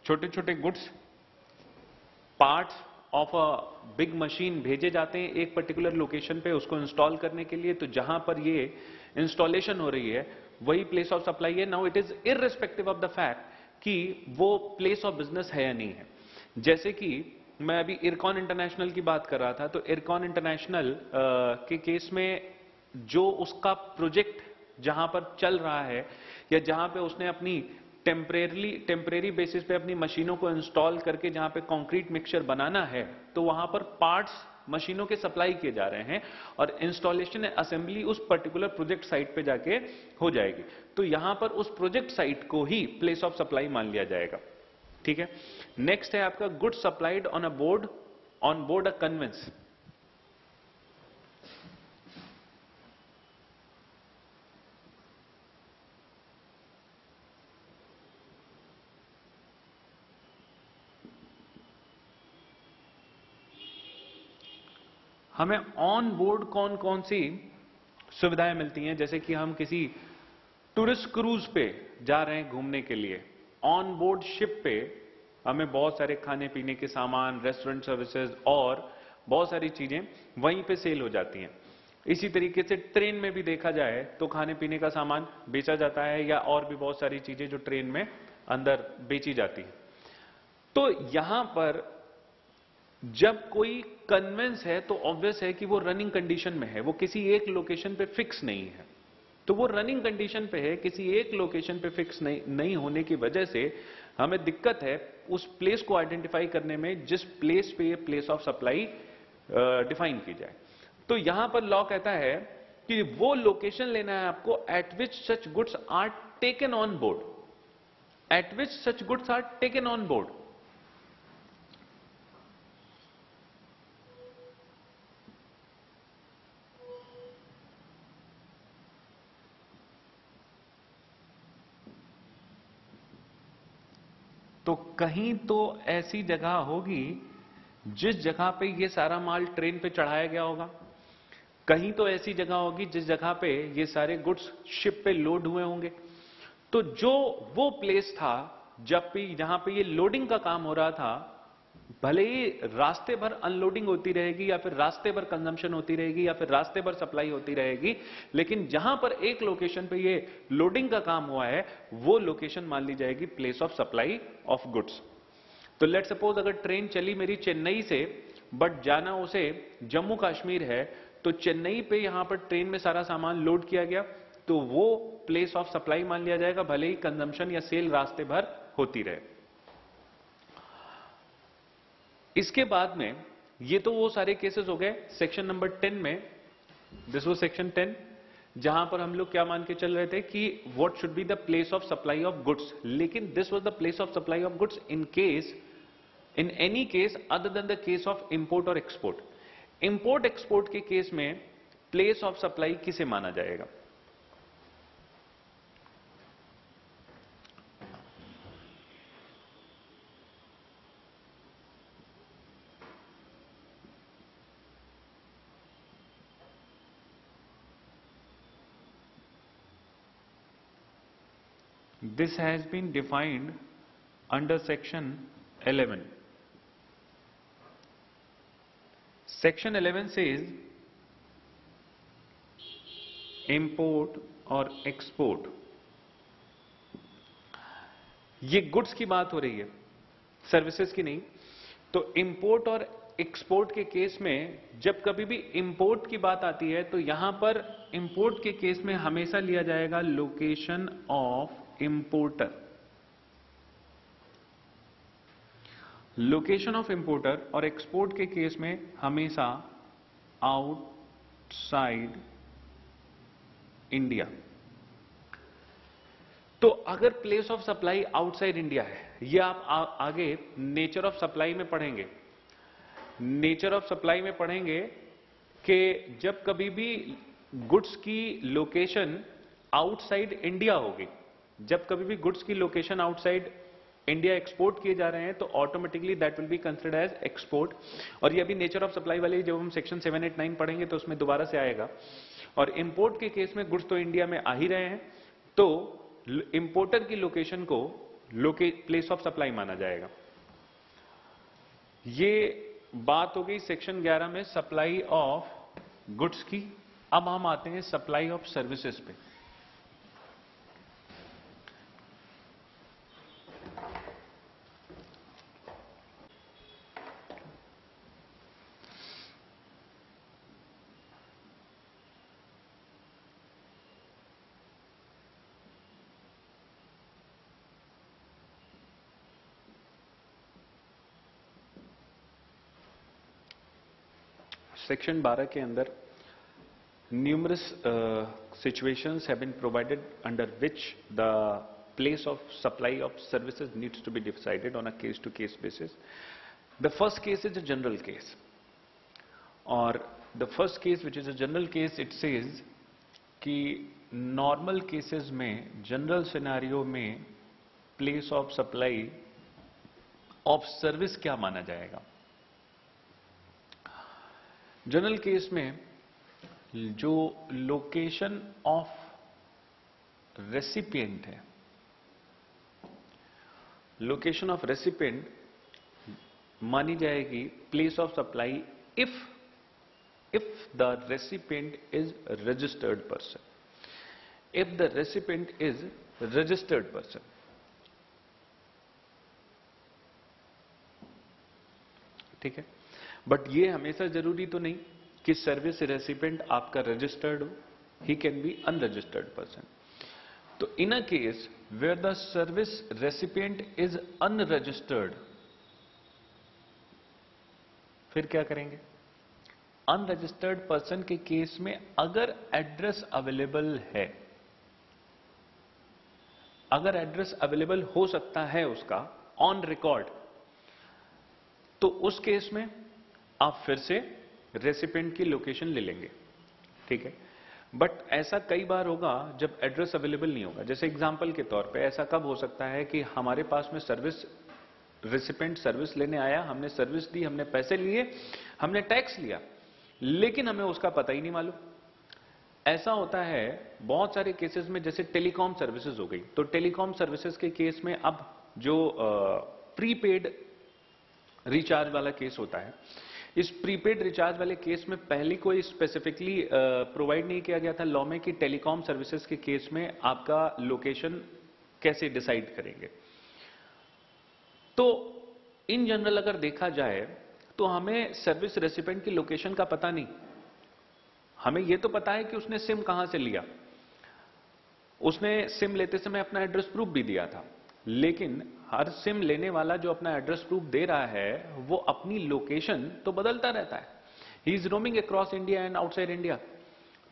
A: छोटे छोटे goods parts of a big machine भेजे जाते हैं एक पर्टिकुलर लोकेशन पे उसको इंस्टॉल करने के लिए तो जहां पर ये इंस्टॉलेशन हो रही है वही प्लेस ऑफ सप्लाई है now it is irrespective of the fact कि वो प्लेस ऑफ बिजनेस है या नहीं है जैसे कि मैं अभी इरकॉन इंटरनेशनल की बात कर रहा था तो इरकॉन इंटरनेशनल के केस में जो उसका प्रोजेक्ट जहां पर चल रहा है या जहां पे उसने अपनी टेम्परेली टेम्परेरी बेसिस पे अपनी मशीनों को इंस्टॉल करके जहां पे कंक्रीट मिक्सचर बनाना है तो वहां पर पार्ट्स मशीनों के सप्लाई किए जा रहे हैं और इंस्टॉलेशन असेंबली उस पर्टिकुलर प्रोजेक्ट साइट पे जाके हो जाएगी तो यहां पर उस प्रोजेक्ट साइट को ही प्लेस ऑफ सप्लाई मान लिया जाएगा ठीक है नेक्स्ट है आपका good supplied on a board on board a conveyance हमें ऑन बोर्ड कौन कौन सी सुविधाएं मिलती हैं जैसे कि हम किसी टूरिस्ट क्रूज पे जा रहे हैं घूमने के लिए ऑन बोर्ड शिप पे हमें बहुत सारे खाने पीने के सामान रेस्टोरेंट सर्विसेज और बहुत सारी चीजें वहीं पे सेल हो जाती हैं इसी तरीके से ट्रेन में भी देखा जाए तो खाने पीने का सामान बेचा जाता है या और भी बहुत सारी चीजें जो ट्रेन में अंदर बेची जाती है तो यहां पर जब कोई कन्वेंस है तो ऑब्वियस है कि वो रनिंग कंडीशन में है वो किसी एक लोकेशन पे फिक्स नहीं है तो वो रनिंग कंडीशन पे है किसी एक लोकेशन पे फिक्स नहीं नहीं होने की वजह से हमें दिक्कत है उस प्लेस को आइडेंटिफाई करने में जिस प्लेस पे ये प्लेस ऑफ सप्लाई डिफाइन की जाए तो यहां पर लॉ कहता है कि वो लोकेशन लेना है आपको at which such goods are taken on board at which such goods are taken on board तो कहीं तो ऐसी जगह होगी जिस जगह पे ये सारा माल ट्रेन पे चढ़ाया गया होगा कहीं तो ऐसी जगह होगी जिस जगह पे ये सारे गुड्स शिप पे लोड हुए होंगे तो जो वो प्लेस था जब भी जहां पे ये लोडिंग का काम हो रहा था भले ही रास्ते भर अनलोडिंग होती रहेगी या फिर रास्ते भर कंजम्पशन होती रहेगी या फिर रास्ते भर सप्लाई होती रहेगी लेकिन जहां पर एक लोकेशन पे ये लोडिंग का काम हुआ है वो लोकेशन मान ली जाएगी place of supply of goods तो लेट सपोज अगर ट्रेन चली मेरी चेन्नई से बट जाना उसे जम्मू कश्मीर है तो चेन्नई पे यहां पर ट्रेन में सारा सामान लोड किया गया तो वो प्लेस ऑफ सप्लाई मान लिया जाएगा भले ही कंजम्पशन या सेल रास्ते भर होती रहे इसके बाद में ये तो वो सारे केसेस हो गए सेक्शन नंबर टेन में दिस वो सेक्शन टेन जहां पर हम लोग क्या मान के चल रहे थे कि what should be the place of supply of goods लेकिन this was the place of supply of goods in case in any case other than the case of import और एक्सपोर्ट इंपोर्ट एक्सपोर्ट के case में place of supply किसे माना जाएगा This has been defined under section 11. Section 11 says import और export. ये goods की बात हो रही है सर्विसेज की नहीं तो इंपोर्ट और एक्सपोर्ट के केस में जब कभी भी इंपोर्ट की बात आती है तो यहां पर इंपोर्ट के केस में हमेशा लिया जाएगा location of importer location of importer और एक्सपोर्ट के केस में हमेशा आउटसाइड इंडिया तो अगर place of supply outside India है यह आप आ, आगे नेचर ऑफ सप्लाई में पढ़ेंगे नेचर ऑफ सप्लाई में पढ़ेंगे कि जब कभी भी गुड्स की लोकेशन आउटसाइड इंडिया होगी जब कभी भी गुड्स की लोकेशन आउटसाइड इंडिया एक्सपोर्ट किए जा रहे हैं तो automatically that will be consider as export और ये अभी नेचर ऑफ सप्लाई वाले जब हम सेक्शन 789 पढ़ेंगे तो उसमें दोबारा से आएगा और इंपोर्ट के केस में गुड्स तो इंडिया में आ ही रहे हैं तो इंपोर्टर की लोकेशन को लोके प्लेस ऑफ सप्लाई माना जाएगा ये बात हो गई सेक्शन 11 में सप्लाई ऑफ गुड्स की अब हम आते हैं सप्लाई ऑफ सर्विसेज पे सेक्शन 12 के अंदर numerous situation have been provided under which the place of supply of services needs to be decided on a case to case basis the first case is a general case और the first case which is a general case it says कि normal cases में general scenario में place of supply of service क्या माना जाएगा general case में जो location of recipient है लोकेशन ऑफ रेसिपिएंट मानी जाएगी place of supply if if the recipient is registered person if the recipient is registered person ठीक है बट ये हमेशा जरूरी तो नहीं कि सर्विस रेसिपेंट आपका रजिस्टर्ड हो ही कैन बी अनरजिस्टर्ड पर्सन तो in a case where the service recipient is unregistered फिर क्या करेंगे अनरजिस्टर्ड पर्सन के केस में अगर एड्रेस अवेलेबल है अगर एड्रेस अवेलेबल हो सकता है उसका ऑन रिकॉर्ड तो उस केस में आप फिर से रेसिपेंट की लोकेशन ले लेंगे ठीक है बट ऐसा कई बार होगा जब एड्रेस अवेलेबल नहीं होगा जैसे एग्जाम्पल के तौर पे ऐसा कब हो सकता है कि हमारे पास में सर्विस रेसिपेंट सर्विस लेने आया हमने सर्विस दी हमने पैसे लिए हमने टैक्स लिया लेकिन हमें उसका पता ही नहीं मालूम ऐसा होता है बहुत सारे केसेस में जैसे टेलीकॉम सर्विसेज हो गई तो टेलीकॉम सर्विसेज के केस में अब जो प्रीपेड रिचार्ज वाला केस होता है इस प्रीपेड रिचार्ज वाले केस में पहले कोई स्पेसिफिकली प्रोवाइड uh, नहीं किया गया था लॉ में कि टेलीकॉम सर्विसेज के केस में आपका लोकेशन कैसे डिसाइड करेंगे तो इन जनरल अगर देखा जाए तो हमें सर्विस रेसिपेंट की लोकेशन का पता नहीं हमें यह तो पता है कि उसने सिम कहां से लिया उसने सिम लेते समय अपना एड्रेस प्रूफ भी दिया था लेकिन हर सिम लेने वाला जो अपना एड्रेस प्रूफ दे रहा है वो अपनी लोकेशन तो बदलता रहता है he is roaming across India and outside India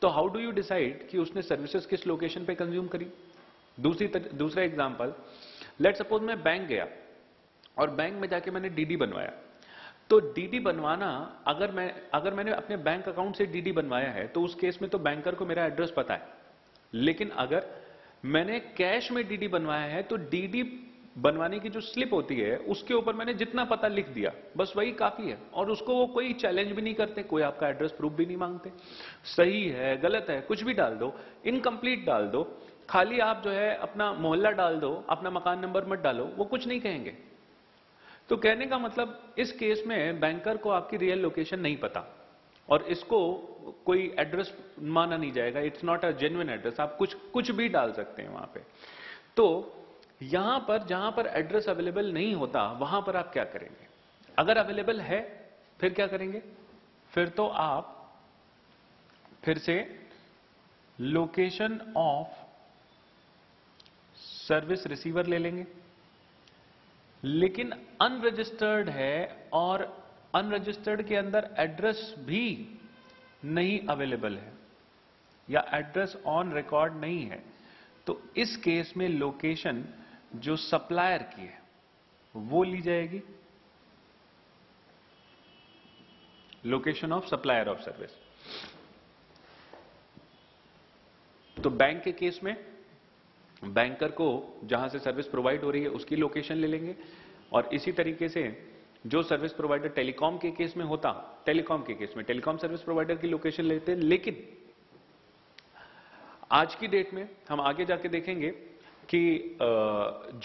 A: तो हाउ डू यू डिसाइड कि उसने सर्विसेज किस लोकेशन पे कंज्यूम करी दूसरी दूसरा एग्जाम्पल लेट सपोज मैं बैंक गया और बैंक में जाके मैंने डीडी बनवाया तो डीडी बनवाना अगर मैं अगर मैंने अपने बैंक अकाउंट से डीडी बनवाया है तो उस केस में तो बैंकर को मेरा एड्रेस पता है लेकिन अगर मैंने कैश में डीडी बनवाया है तो डीडी बनवाने की जो स्लिप होती है उसके ऊपर मैंने जितना पता लिख दिया बस वही काफी है और उसको वो कोई चैलेंज भी नहीं करते कोई आपका एड्रेस प्रूफ भी नहीं मांगते सही है गलत है कुछ भी डाल दो इनकम्प्लीट डाल दो खाली आप जो है अपना मोहल्ला डाल दो अपना मकान नंबर मत डालो वो कुछ नहीं कहेंगे तो कहने का मतलब इस केस में बैंकर को आपकी रियल लोकेशन नहीं पता और इसको कोई एड्रेस माना नहीं जाएगा it's not a genuine address आप कुछ कुछ भी डाल सकते हैं वहां पे तो यहां पर जहां पर एड्रेस अवेलेबल नहीं होता वहां पर आप क्या करेंगे अगर अवेलेबल है फिर क्या करेंगे फिर तो आप फिर से लोकेशन ऑफ सर्विस रिसीवर ले लेंगे लेकिन अनरजिस्टर्ड है और अनरजिस्टर्ड के अंदर एड्रेस भी नहीं अवेलेबल है या एड्रेस ऑन रिकॉर्ड नहीं है तो इस केस में लोकेशन जो सप्लायर की है वो ली जाएगी location of supplier of service तो बैंक के केस में बैंकर को जहां से सर्विस प्रोवाइड हो रही है उसकी लोकेशन ले लेंगे और इसी तरीके से जो सर्विस प्रोवाइडर टेलीकॉम के केस में होता टेलीकॉम के केस में टेलीकॉम सर्विस प्रोवाइडर की लोकेशन लेते लेकिन आज की डेट में हम आगे जाके देखेंगे कि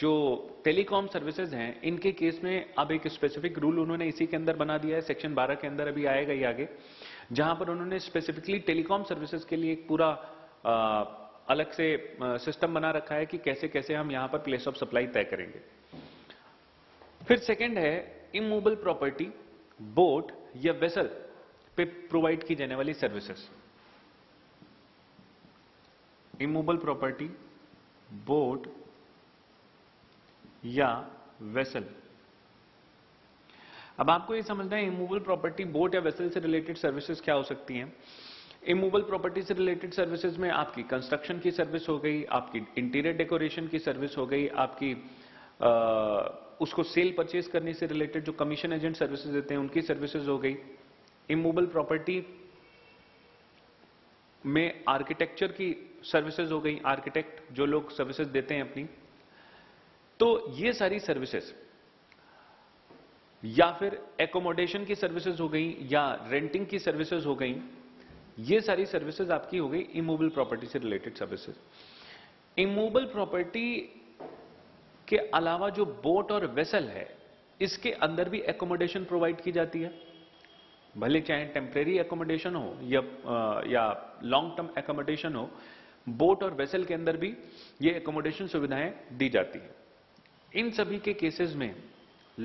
A: जो टेलीकॉम सर्विसेज हैं इनके केस में अब एक स्पेसिफिक रूल उन्होंने इसी के अंदर बना दिया है सेक्शन 12 के अंदर अभी आएगा ही आगे जहां पर उन्होंने स्पेसिफिकली टेलीकॉम सर्विसेज के लिए एक पूरा अलग से सिस्टम बना रखा है कि कैसे कैसे हम यहां पर प्लेस ऑफ सप्लाई तय करेंगे फिर सेकंड है इमोबल प्रॉपर्टी बोट या वेसल पे प्रोवाइड की जाने वाली सर्विसेस इमोबल प्रॉपर्टी बोट या वेसल अब आपको यह समझना है इमोबल प्रॉपर्टी बोट या वेसल से रिलेटेड सर्विसेज क्या हो सकती हैं इमोबल प्रॉपर्टी से रिलेटेड सर्विसेज में आपकी कंस्ट्रक्शन की सर्विस हो गई आपकी इंटीरियर डेकोरेशन की सर्विस हो गई आपकी आ, उसको सेल परचेज करने से रिलेटेड जो कमीशन एजेंट सर्विसेज देते हैं उनकी सर्विसेज हो गई इमोबल प्रॉपर्टी में आर्किटेक्चर की सर्विसेज हो गई आर्किटेक्ट जो लोग सर्विसेज देते हैं अपनी तो ये सारी सर्विसेज या फिर एकोमोडेशन की सर्विसेज हो गई या रेंटिंग की सर्विसेज हो गई ये सारी सर्विसेज आपकी हो गई इमोबल प्रॉपर्टी से रिलेटेड सर्विसेज इमोबल प्रॉपर्टी के अलावा जो बोट और वेसल है इसके अंदर भी एकोमोडेशन प्रोवाइड की जाती है भले चाहे टेम्परेरी एकोमोडेशन हो या या लॉन्ग टर्म एकोमोडेशन हो बोट और वेसल के अंदर भी ये एकोमोडेशन सुविधाएं दी जाती हैं इन सभी के केसेस में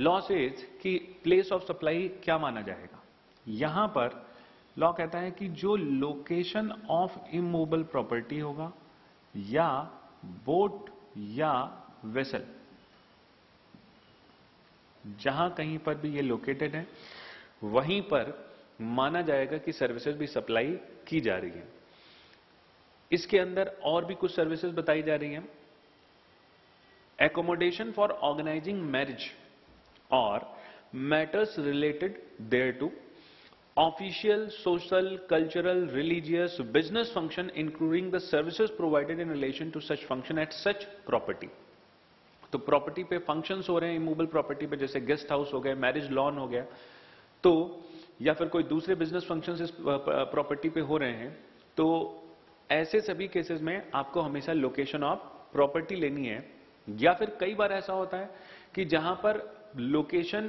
A: लॉसेज की प्लेस ऑफ सप्लाई क्या माना जाएगा यहां पर लॉ कहता है कि जो लोकेशन ऑफ इमोबल प्रॉपर्टी होगा या बोट या वेसल जहां कहीं पर भी ये लोकेटेड है वहीं पर माना जाएगा कि सर्विसेज भी सप्लाई की जा रही है इसके अंदर और भी कुछ सर्विसेज बताई जा रही हैं एकोमोडेशन फॉर ऑर्गेनाइजिंग मैरिज और matters related there to official social cultural religious business function including the services provided in relation to such function at such property तो प्रॉपर्टी पे फंक्शंस हो रहे हैं इमूवेबल प्रॉपर्टी पे जैसे गेस्ट हाउस हो गए मैरिज लॉन हो गया तो या फिर कोई दूसरे बिजनेस फंक्शंस इस प्रॉपर्टी पे हो रहे हैं तो ऐसे सभी केसेस में आपको हमेशा लोकेशन ऑफ प्रॉपर्टी लेनी है या फिर कई बार ऐसा होता है कि जहां पर लोकेशन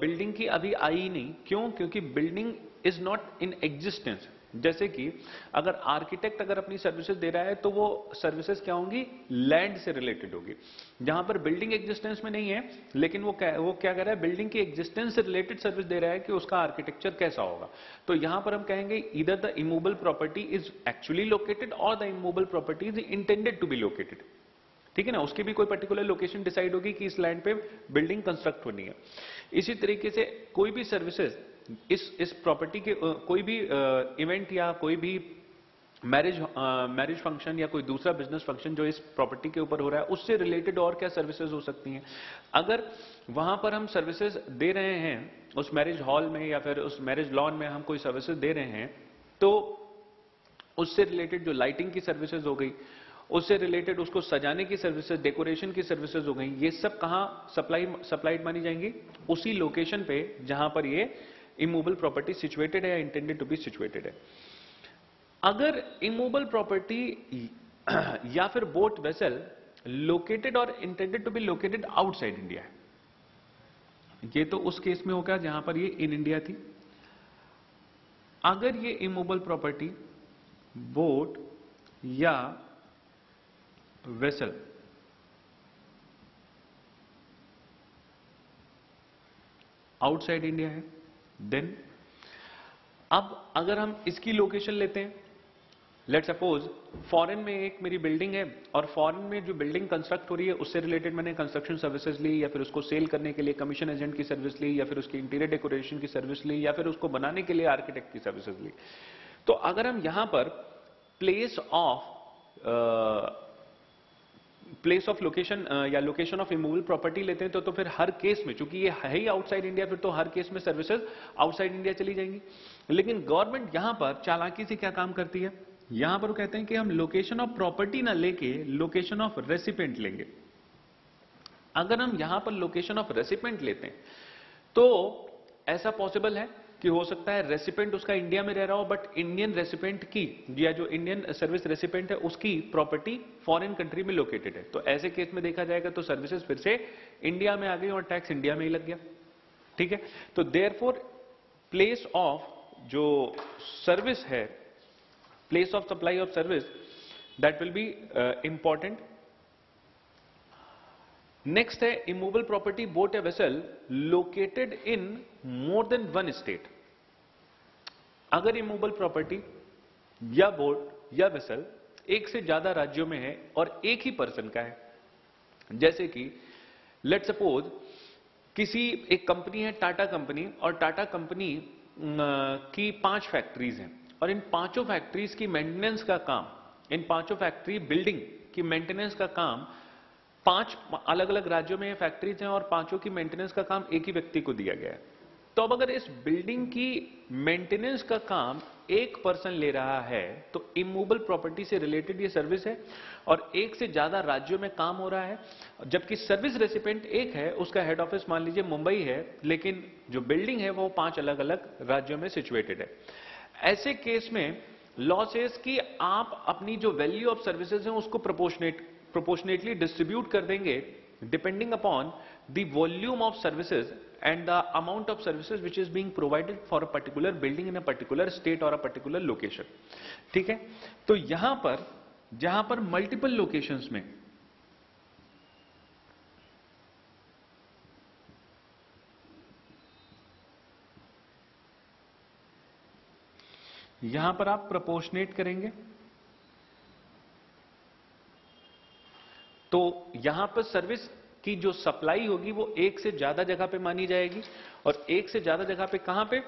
A: बिल्डिंग की अभी आई ही नहीं क्यों क्योंकि building is not in existence जैसे कि अगर आर्किटेक्ट अगर अपनी सर्विसेज दे रहा है तो वो सर्विसेज क्या होंगी लैंड से रिलेटेड होगी जहां पर बिल्डिंग एग्जिस्टेंस में नहीं है लेकिन वो क्या वो क्या कर रहा है बिल्डिंग की एग्जिस्टेंस से रिलेटेड सर्विस दे रहा है कि उसका आर्किटेक्चर कैसा होगा तो यहां पर हम कहेंगे इधर the immovable property is actually located और the immovable property is intended to be located ठीक है ना उसकी भी कोई पर्टिकुलर लोकेशन डिसाइड होगी कि इस लैंड पे बिल्डिंग कंस्ट्रक्ट होनी है इसी तरीके से कोई भी सर्विसेज इस इस प्रॉपर्टी के कोई भी इवेंट या कोई भी मैरिज मैरिज फंक्शन या कोई दूसरा बिजनेस फंक्शन जो इस प्रॉपर्टी के ऊपर हो रहा है उससे रिलेटेड और क्या सर्विसेज हो सकती हैं अगर वहां पर हम सर्विसेज दे रहे हैं उस मैरिज हॉल में या फिर उस मैरिज लॉन में हम कोई सर्विसेज दे रहे हैं तो उससे रिलेटेड जो लाइटिंग की सर्विसेज हो गई उससे रिलेटेड उसको सजाने की सर्विसेज डेकोरेशन की सर्विसेज हो गई ये सब कहां सप्लाई सप्लाइड मानी जाएंगी उसी लोकेशन पे जहां पर ये इमोबल प्रॉपर्टी सिचुएटेड है या इंटेंडेड टू बी सिचुएटेड है अगर इमोबल प्रॉपर्टी या फिर बोट वेसल लोकेटेड और intended to be located outside India है ये तो उस केस में होगा जहां पर ये इन इंडिया थी अगर ये इमोबल प्रॉपर्टी बोट या वेसल आउटसाइड इंडिया है देन अब अगर हम इसकी लोकेशन लेते हैं लेट सपोज फॉरेन में एक मेरी बिल्डिंग है और फॉरेन में जो बिल्डिंग कंस्ट्रक्ट हो रही है उससे रिलेटेड मैंने कंस्ट्रक्शन सर्विसेज ली या फिर उसको सेल करने के लिए कमीशन एजेंट की सर्विस ली या फिर उसकी इंटीरियर डेकोरेशन की सर्विस ली या फिर उसको बनाने के लिए आर्किटेक्ट की सर्विसेज ली तो अगर हम यहां पर place of place of location या लोकेशन ऑफ इमूवल प्रॉपर्टी लेते हैं तो तो फिर हर केस में चूंकि ये है ही आउटसाइड इंडिया फिर तो हर केस में सर्विसेज आउटसाइड इंडिया चली जाएंगी लेकिन गवर्नमेंट यहां पर चालाकी से क्या काम करती है यहां पर वो कहते हैं कि हम लोकेशन ऑफ प्रॉपर्टी ना लेके लोकेशन ऑफ रेसिपेंट लेंगे अगर हम यहां पर लोकेशन ऑफ रेसिपेंट लेते हैं तो ऐसा पॉसिबल है कि हो सकता है रेसिपेंट उसका इंडिया में रह रहा हो बट इंडियन रेसिपेंट की या जो इंडियन सर्विस रेसिपेंट है उसकी प्रॉपर्टी फॉरेन कंट्री में लोकेटेड है तो ऐसे केस में देखा जाएगा तो सर्विसेज फिर से इंडिया में आ गई और टैक्स इंडिया में ही लग गया ठीक है तो देयर प्लेस ऑफ जो सर्विस है place of supply of service that will be important next है इमोबल प्रॉपर्टी बोट या vessel located in more than one state अगर इमोबल प्रॉपर्टी या बोट या वेसल एक से ज्यादा राज्यों में है और एक ही पर्सन का है जैसे कि लेट सपोज किसी एक कंपनी है टाटा कंपनी और टाटा कंपनी की पांच फैक्ट्रीज हैं और इन पांचों फैक्ट्रीज की मेंटेनेंस का काम इन पांचों फैक्ट्री बिल्डिंग की मेंटेनेंस का काम पांच अलग अलग राज्यों में फैक्ट्रीज हैं और पांचों की मेंटेनेंस का काम एक ही व्यक्ति को दिया गया है तो अब अगर इस बिल्डिंग की मेंटेनेंस का काम एक पर्सन ले रहा है तो इमूवेबल प्रॉपर्टी से रिलेटेड ये सर्विस है और एक से ज्यादा राज्यों में काम हो रहा है जबकि सर्विस रेसिपेंट एक है उसका हेड ऑफिस मान लीजिए मुंबई है लेकिन जो बिल्डिंग है वो पांच अलग अलग राज्यों में सिचुएटेड है ऐसे केस में लॉसेस की आप अपनी जो वैल्यू ऑफ सर्विसेज है उसको प्रपोर्शनेट proportionately distribute कर देंगे depending upon the volume of services and the amount of services which is being provided for a particular building in a particular state or a particular location. ठीक है तो यहां पर जहां पर मल्टीपल लोकेशंस में यहां पर आप प्रपोर्शनेट करेंगे तो यहां पर सर्विस की जो सप्लाई होगी वो एक से ज्यादा जगह पे मानी जाएगी और एक से ज्यादा जगह पे कहां पे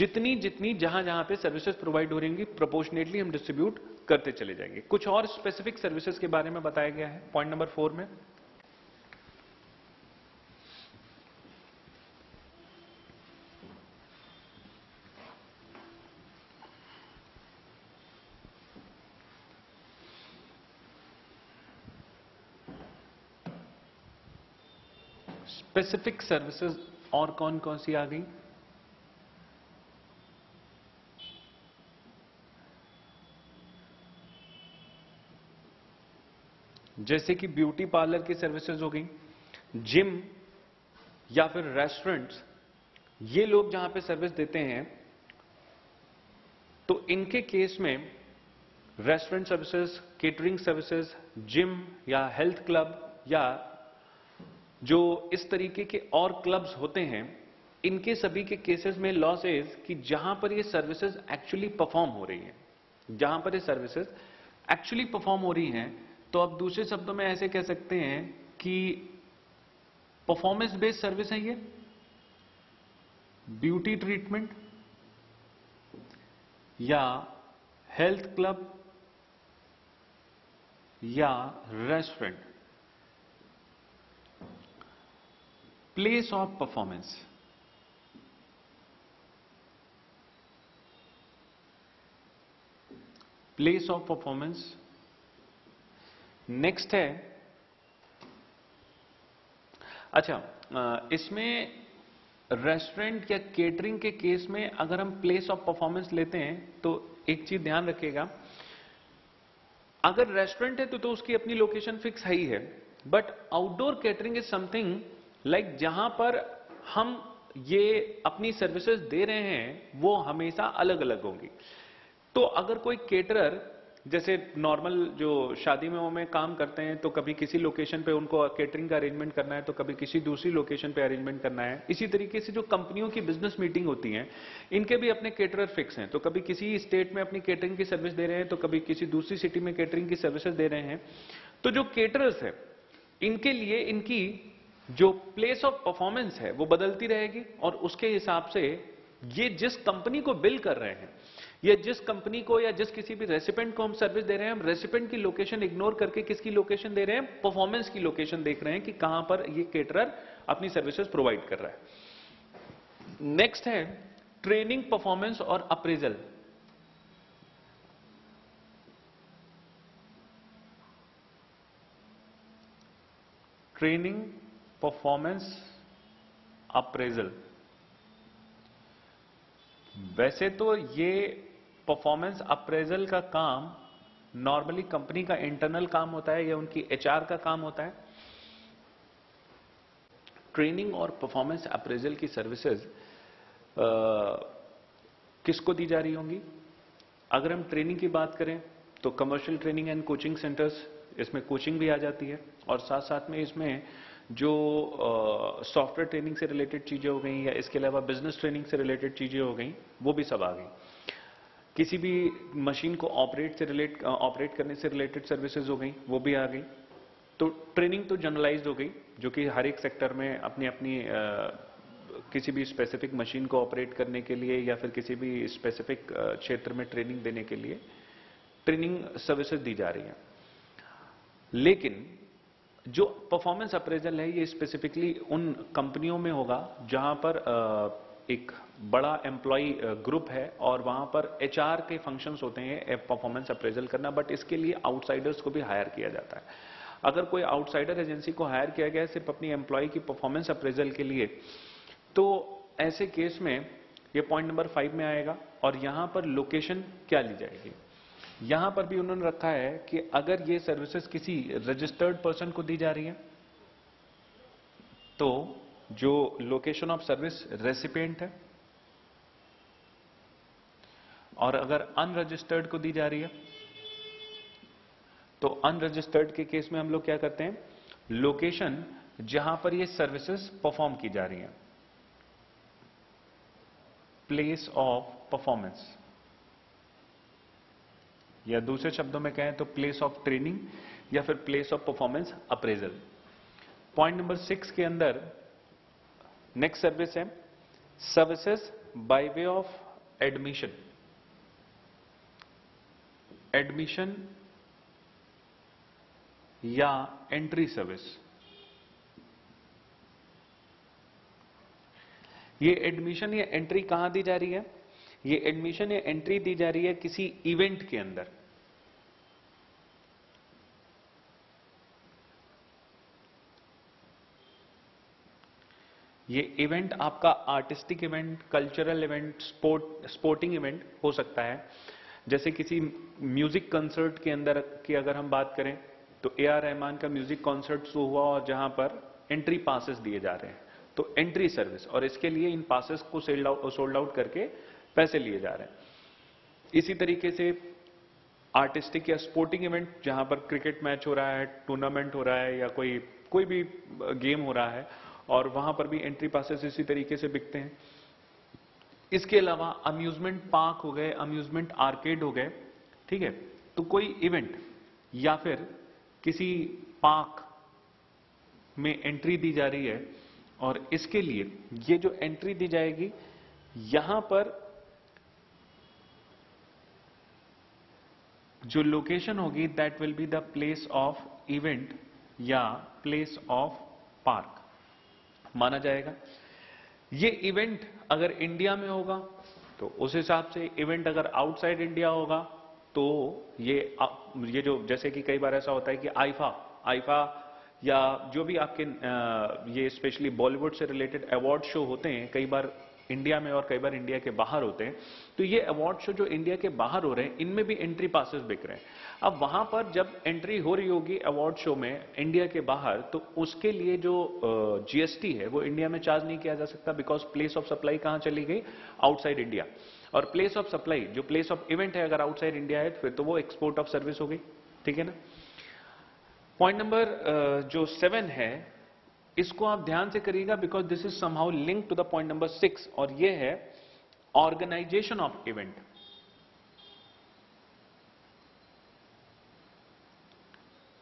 A: जितनी जितनी जहां जहां पे सर्विसेज प्रोवाइड हो रही होंगी प्रोपोर्शनेटली हम डिस्ट्रीब्यूट करते चले जाएंगे कुछ और स्पेसिफिक सर्विसेज के बारे में बताया गया है पॉइंट नंबर फोर में स्पेसिफिक सर्विसेज और कौन कौन सी आ गई जैसे कि ब्यूटी पार्लर की सर्विसेज हो गई जिम या फिर रेस्टोरेंट्स ये लोग जहां पे सर्विस देते हैं तो इनके केस में restaurant services catering services gym या हेल्थ क्लब या जो इस तरीके के और क्लब्स होते हैं इनके सभी के केसेस में लॉस इज कि जहां पर ये सर्विसेज एक्चुअली परफॉर्म हो रही हैं जहां पर ये सर्विसेज एक्चुअली परफॉर्म हो रही हैं तो आप दूसरे शब्दों में ऐसे कह सकते हैं कि परफॉर्मेंस बेस्ड सर्विस है ये ब्यूटी ट्रीटमेंट या हेल्थ क्लब या restaurant place of performance place of performance next है अच्छा इसमें रेस्टोरेंट या केटरिंग के केस में अगर हम प्लेस ऑफ परफॉर्मेंस लेते हैं तो एक चीज ध्यान रखिएगा अगर रेस्टोरेंट है तो, तो उसकी अपनी लोकेशन फिक्स है ही है but outdoor catering is something like like जहां पर हम ये अपनी सर्विसेज दे रहे हैं वो हमेशा अलग अलग होंगी तो अगर कोई केटरर जैसे नॉर्मल जो शादी में में काम करते हैं तो कभी किसी लोकेशन पे उनको केटरिंग का अरेंजमेंट करना है तो कभी किसी दूसरी लोकेशन पे अरेंजमेंट करना है इसी तरीके से जो कंपनियों की बिजनेस मीटिंग होती है इनके भी अपने केटरर फिक्स हैं तो कभी किसी स्टेट में अपनी केटरिंग की सर्विस दे रहे हैं तो कभी किसी दूसरी सिटी में केटरिंग की सर्विसेज दे रहे हैं तो जो केटरर्स है इनके लिए इनकी जो प्लेस ऑफ परफॉर्मेंस है वो बदलती रहेगी और उसके हिसाब से ये जिस कंपनी को बिल कर रहे हैं या जिस कंपनी को या जिस किसी भी रेसिपेंट को हम सर्विस दे रहे हैं हम रेसिपेंट की लोकेशन इग्नोर करके किसकी लोकेशन दे रहे हैं परफॉर्मेंस की लोकेशन देख रहे हैं कि कहां पर ये केटरर अपनी सर्विसेज प्रोवाइड कर रहा है नेक्स्ट है ट्रेनिंग परफॉर्मेंस और अप्रेजल ट्रेनिंग परफॉर्मेंस अप्रेजल वैसे तो ये परफॉर्मेंस अप्रेजल का काम नॉर्मली कंपनी का इंटरनल काम होता है या उनकी एचआर का काम होता है ट्रेनिंग और परफॉर्मेंस अप्रेजल की सर्विसेज किसको दी जा रही होंगी अगर हम ट्रेनिंग की बात करें तो commercial training and coaching centres इसमें कोचिंग भी आ जाती है और साथ साथ में इसमें जो सॉफ्टवेयर ट्रेनिंग से रिलेटेड चीज़ें हो गई या इसके अलावा बिजनेस ट्रेनिंग से रिलेटेड चीज़ें हो गई वो भी सब आ गई किसी भी मशीन को ऑपरेट से रिलेट ऑपरेट करने से रिलेटेड सर्विसेज हो गई वो भी आ गई तो ट्रेनिंग तो जनरलाइज हो गई जो कि हर एक सेक्टर में अपनी अपनी आ, किसी भी स्पेसिफिक मशीन को ऑपरेट करने के लिए या फिर किसी भी स्पेसिफिक क्षेत्र में ट्रेनिंग देने के लिए ट्रेनिंग सर्विसेज दी जा रही हैं लेकिन जो परफॉर्मेंस अप्रेजल है ये स्पेसिफिकली उन कंपनियों में होगा जहां पर एक बड़ा एम्प्लॉय ग्रुप है और वहां पर एचआर के फंक्शंस होते हैं परफॉर्मेंस अप्रेजल करना बट इसके लिए आउटसाइडर्स को भी हायर किया जाता है अगर कोई आउटसाइडर एजेंसी को हायर किया गया सिर्फ अपनी एम्प्लॉय की परफॉर्मेंस अप्रेजल के लिए तो ऐसे केस में ये पॉइंट नंबर फाइव में आएगा और यहां पर लोकेशन क्या ली जाएगी यहां पर भी उन्होंने रखा है कि अगर ये सर्विसेज किसी रजिस्टर्ड तो पर्सन को दी जा रही है तो जो लोकेशन ऑफ सर्विस रेसिपेंट है और अगर अनरजिस्टर्ड को दी जा रही है तो अनरजिस्टर्ड के केस में हम लोग क्या करते हैं लोकेशन जहां पर ये सर्विसेज परफॉर्म की जा रही हैं प्लेस ऑफ परफॉर्मेंस या दूसरे शब्दों में कहें तो प्लेस ऑफ ट्रेनिंग या फिर place of performance appraisal point number six के अंदर नेक्स्ट सर्विस है services by way of admission admission या एंट्री सर्विस ये एडमिशन या एंट्री कहां दी जा रही है ये एडमिशन या एंट्री दी जा रही है किसी इवेंट के अंदर ये इवेंट आपका artistic event cultural event sport sporting event हो सकता है जैसे किसी म्यूजिक कंसर्ट के अंदर की अगर हम बात करें तो ए आर रहमान का म्यूजिक कॉन्सर्ट शो हुआ और जहां पर एंट्री पासेस दिए जा रहे हैं तो एंट्री सर्विस और इसके लिए इन पासेस को सोल्ड आउट करके पैसे लिए जा रहे हैं इसी तरीके से आर्टिस्टिक या स्पोर्टिंग इवेंट जहां पर क्रिकेट मैच हो रहा है टूर्नामेंट हो रहा है या कोई कोई भी गेम हो रहा है और वहां पर भी एंट्री पासेस इसी तरीके से बिकते हैं इसके अलावा अम्यूजमेंट पार्क हो गए अम्यूजमेंट आर्केड हो गए ठीक है तो कोई इवेंट या फिर किसी पार्क में एंट्री दी जा रही है और इसके लिए ये जो एंट्री दी जाएगी यहां पर जो लोकेशन होगी that will be the place of event या प्लेस ऑफ पार्क माना जाएगा ये इवेंट अगर इंडिया में होगा तो उस हिसाब से इवेंट अगर आउटसाइड इंडिया होगा तो ये ये जो जैसे कि कई बार ऐसा होता है कि आइफा आइफा या जो भी आपके ये स्पेशली बॉलीवुड से रिलेटेड अवार्ड शो होते हैं कई बार इंडिया में और कई बार इंडिया के बाहर होते हैं तो ये अवार्ड शो जो इंडिया के बाहर हो रहे हैं इनमें भी एंट्री पासेस बिक रहे हैं अब वहां पर जब एंट्री हो रही होगी अवार्ड शो में इंडिया के बाहर तो उसके लिए जो जीएसटी है वो इंडिया में चार्ज नहीं किया जा सकता बिकॉज प्लेस ऑफ सप्लाई कहां चली गई आउटसाइड इंडिया और प्लेस ऑफ सप्लाई जो प्लेस ऑफ इवेंट है अगर आउटसाइड इंडिया है तो फिर तो वो एक्सपोर्ट ऑफ सर्विस हो गई ठीक है ना पॉइंट नंबर जो सेवन है इसको आप ध्यान से करिएगा because this is somehow link to the point number six और ये है organisation of event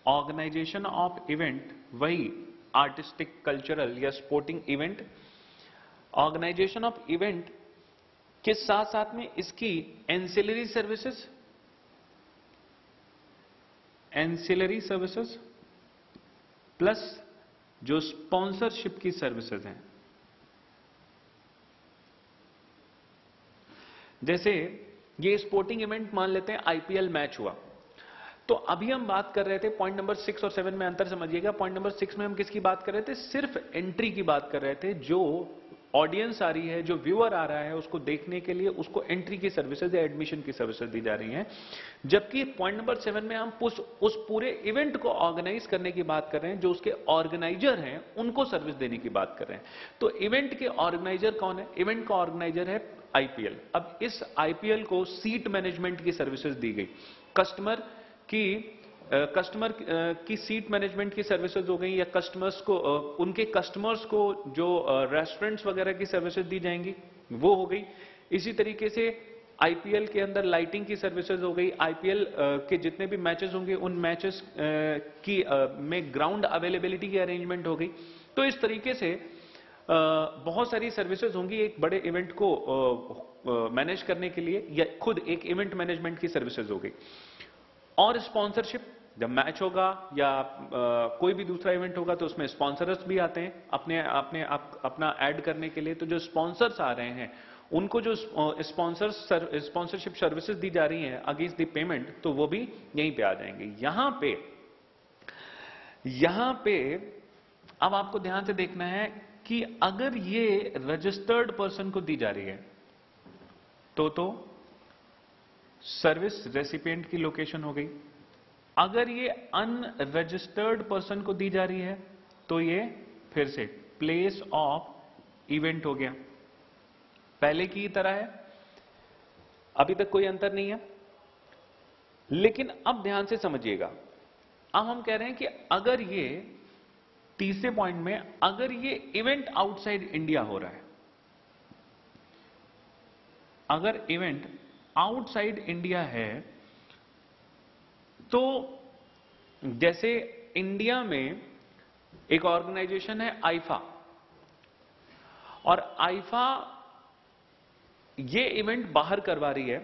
A: organisation of event वही आर्टिस्टिक कल्चरल या sporting event organisation of event के साथ साथ में इसकी ancillary services ancillary services plus जो स्पॉन्सरशिप की सर्विसेज हैं जैसे ये स्पोर्टिंग इवेंट मान लेते हैं आईपीएल मैच हुआ तो अभी हम बात कर रहे थे पॉइंट नंबर सिक्स और सेवन में अंतर समझिएगा पॉइंट नंबर सिक्स में हम किसकी बात कर रहे थे सिर्फ एंट्री की बात कर रहे थे जो ऑडियंस आ रही है जो व्यूअर आ रहा है उसको देखने के लिए उसको एंट्री की सर्विसेज या एडमिशन की सर्विसेज दी जा रही हैं जबकि पॉइंट नंबर सेवन में हम उस, उस पूरे इवेंट को ऑर्गेनाइज करने की बात कर रहे हैं जो उसके ऑर्गेनाइजर हैं उनको सर्विस देने की बात कर रहे हैं तो इवेंट के ऑर्गेनाइजर कौन है इवेंट का ऑर्गेनाइजर है आईपीएल अब इस आईपीएल को सीट मैनेजमेंट की सर्विसेज दी गई कस्टमर की कस्टमर की सीट मैनेजमेंट की सर्विसेज हो गई या कस्टमर्स को उनके कस्टमर्स को जो रेस्टोरेंट्स वगैरह की सर्विसेज दी जाएंगी वो हो गई इसी तरीके से आईपीएल के अंदर लाइटिंग की सर्विसेज हो गई आईपीएल के जितने भी मैचेस होंगे उन मैचेस की में ग्राउंड अवेलेबिलिटी की अरेंजमेंट हो गई तो इस तरीके से बहुत सारी सर्विसेज होंगी एक बड़े इवेंट को मैनेज करने के लिए या खुद एक इवेंट मैनेजमेंट की सर्विसेज हो गई और स्पॉन्सरशिप जब मैच होगा या आ, कोई भी दूसरा इवेंट होगा तो उसमें स्पॉन्सरस भी आते हैं अपने अपने आप अपना ऐड करने के लिए तो जो स्पॉन्सर्स आ रहे हैं उनको जो स्पॉन्सर्स स्पॉन्सरशिप सर्विसेज दी जा रही है अगेंस्ट द पेमेंट तो वो भी यहीं पे आ जाएंगे यहां पे यहां पे अब आपको ध्यान से देखना है कि अगर ये रजिस्टर्ड पर्सन को दी जा रही है तो तो सर्विस रेसिपिएंट की लोकेशन हो गई अगर ये अनरजिस्टर्ड पर्सन को दी जा रही है तो ये फिर से प्लेस ऑफ इवेंट हो गया पहले की तरह है अभी तक कोई अंतर नहीं है लेकिन अब ध्यान से समझिएगा अब हम कह रहे हैं कि अगर ये तीसरे पॉइंट में अगर ये इवेंट आउटसाइड इंडिया हो रहा है अगर इवेंट आउटसाइड इंडिया है तो जैसे इंडिया में एक ऑर्गेनाइजेशन है आइफा और आइफा ये इवेंट बाहर करवा रही है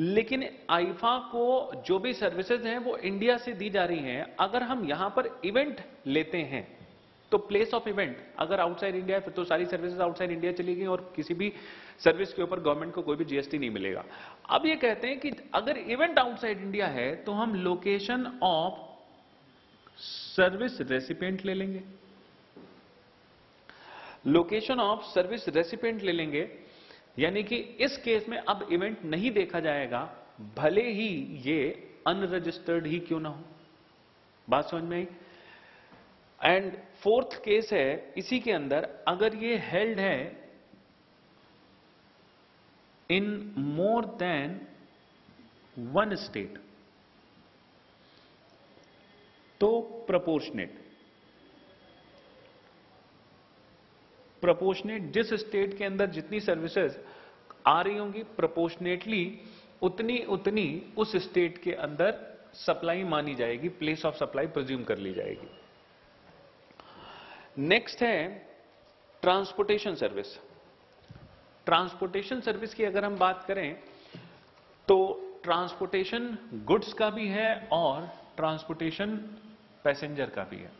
A: लेकिन आइफा को जो भी सर्विसेज हैं वो इंडिया से दी जा रही हैं अगर हम यहां पर इवेंट लेते हैं तो प्लेस ऑफ इवेंट अगर आउटसाइड इंडिया है फिर तो सारी सर्विसेज आउटसाइड इंडिया चली गई और किसी भी सर्विस के ऊपर गवर्नमेंट को कोई भी जीएसटी नहीं मिलेगा अब ये कहते हैं कि अगर इवेंट आउटसाइड इंडिया है तो हम लोकेशन ऑफ सर्विस रेसिपेंट ले लेंगे लोकेशन ऑफ सर्विस रेसिपेंट ले लेंगे यानी कि इस केस में अब इवेंट नहीं देखा जाएगा भले ही ये अनरजिस्टर्ड ही क्यों ना हो बात समझ में आई एंड फोर्थ केस है इसी के अंदर अगर ये हेल्ड है in more than one state तो प्रपोर्शनेट प्रपोर्शनेट जिस स्टेट के अंदर जितनी सर्विसेज आ रही होंगी प्रपोर्शनेटली उतनी उतनी उस स्टेट के अंदर सप्लाई मानी जाएगी प्लेस ऑफ सप्लाई प्रज्यूम कर ली जाएगी नेक्स्ट है ट्रांसपोर्टेशन सर्विस ट्रांसपोर्टेशन सर्विस की अगर हम बात करें तो ट्रांसपोर्टेशन गुड्स का भी है और ट्रांसपोर्टेशन पैसेंजर का भी है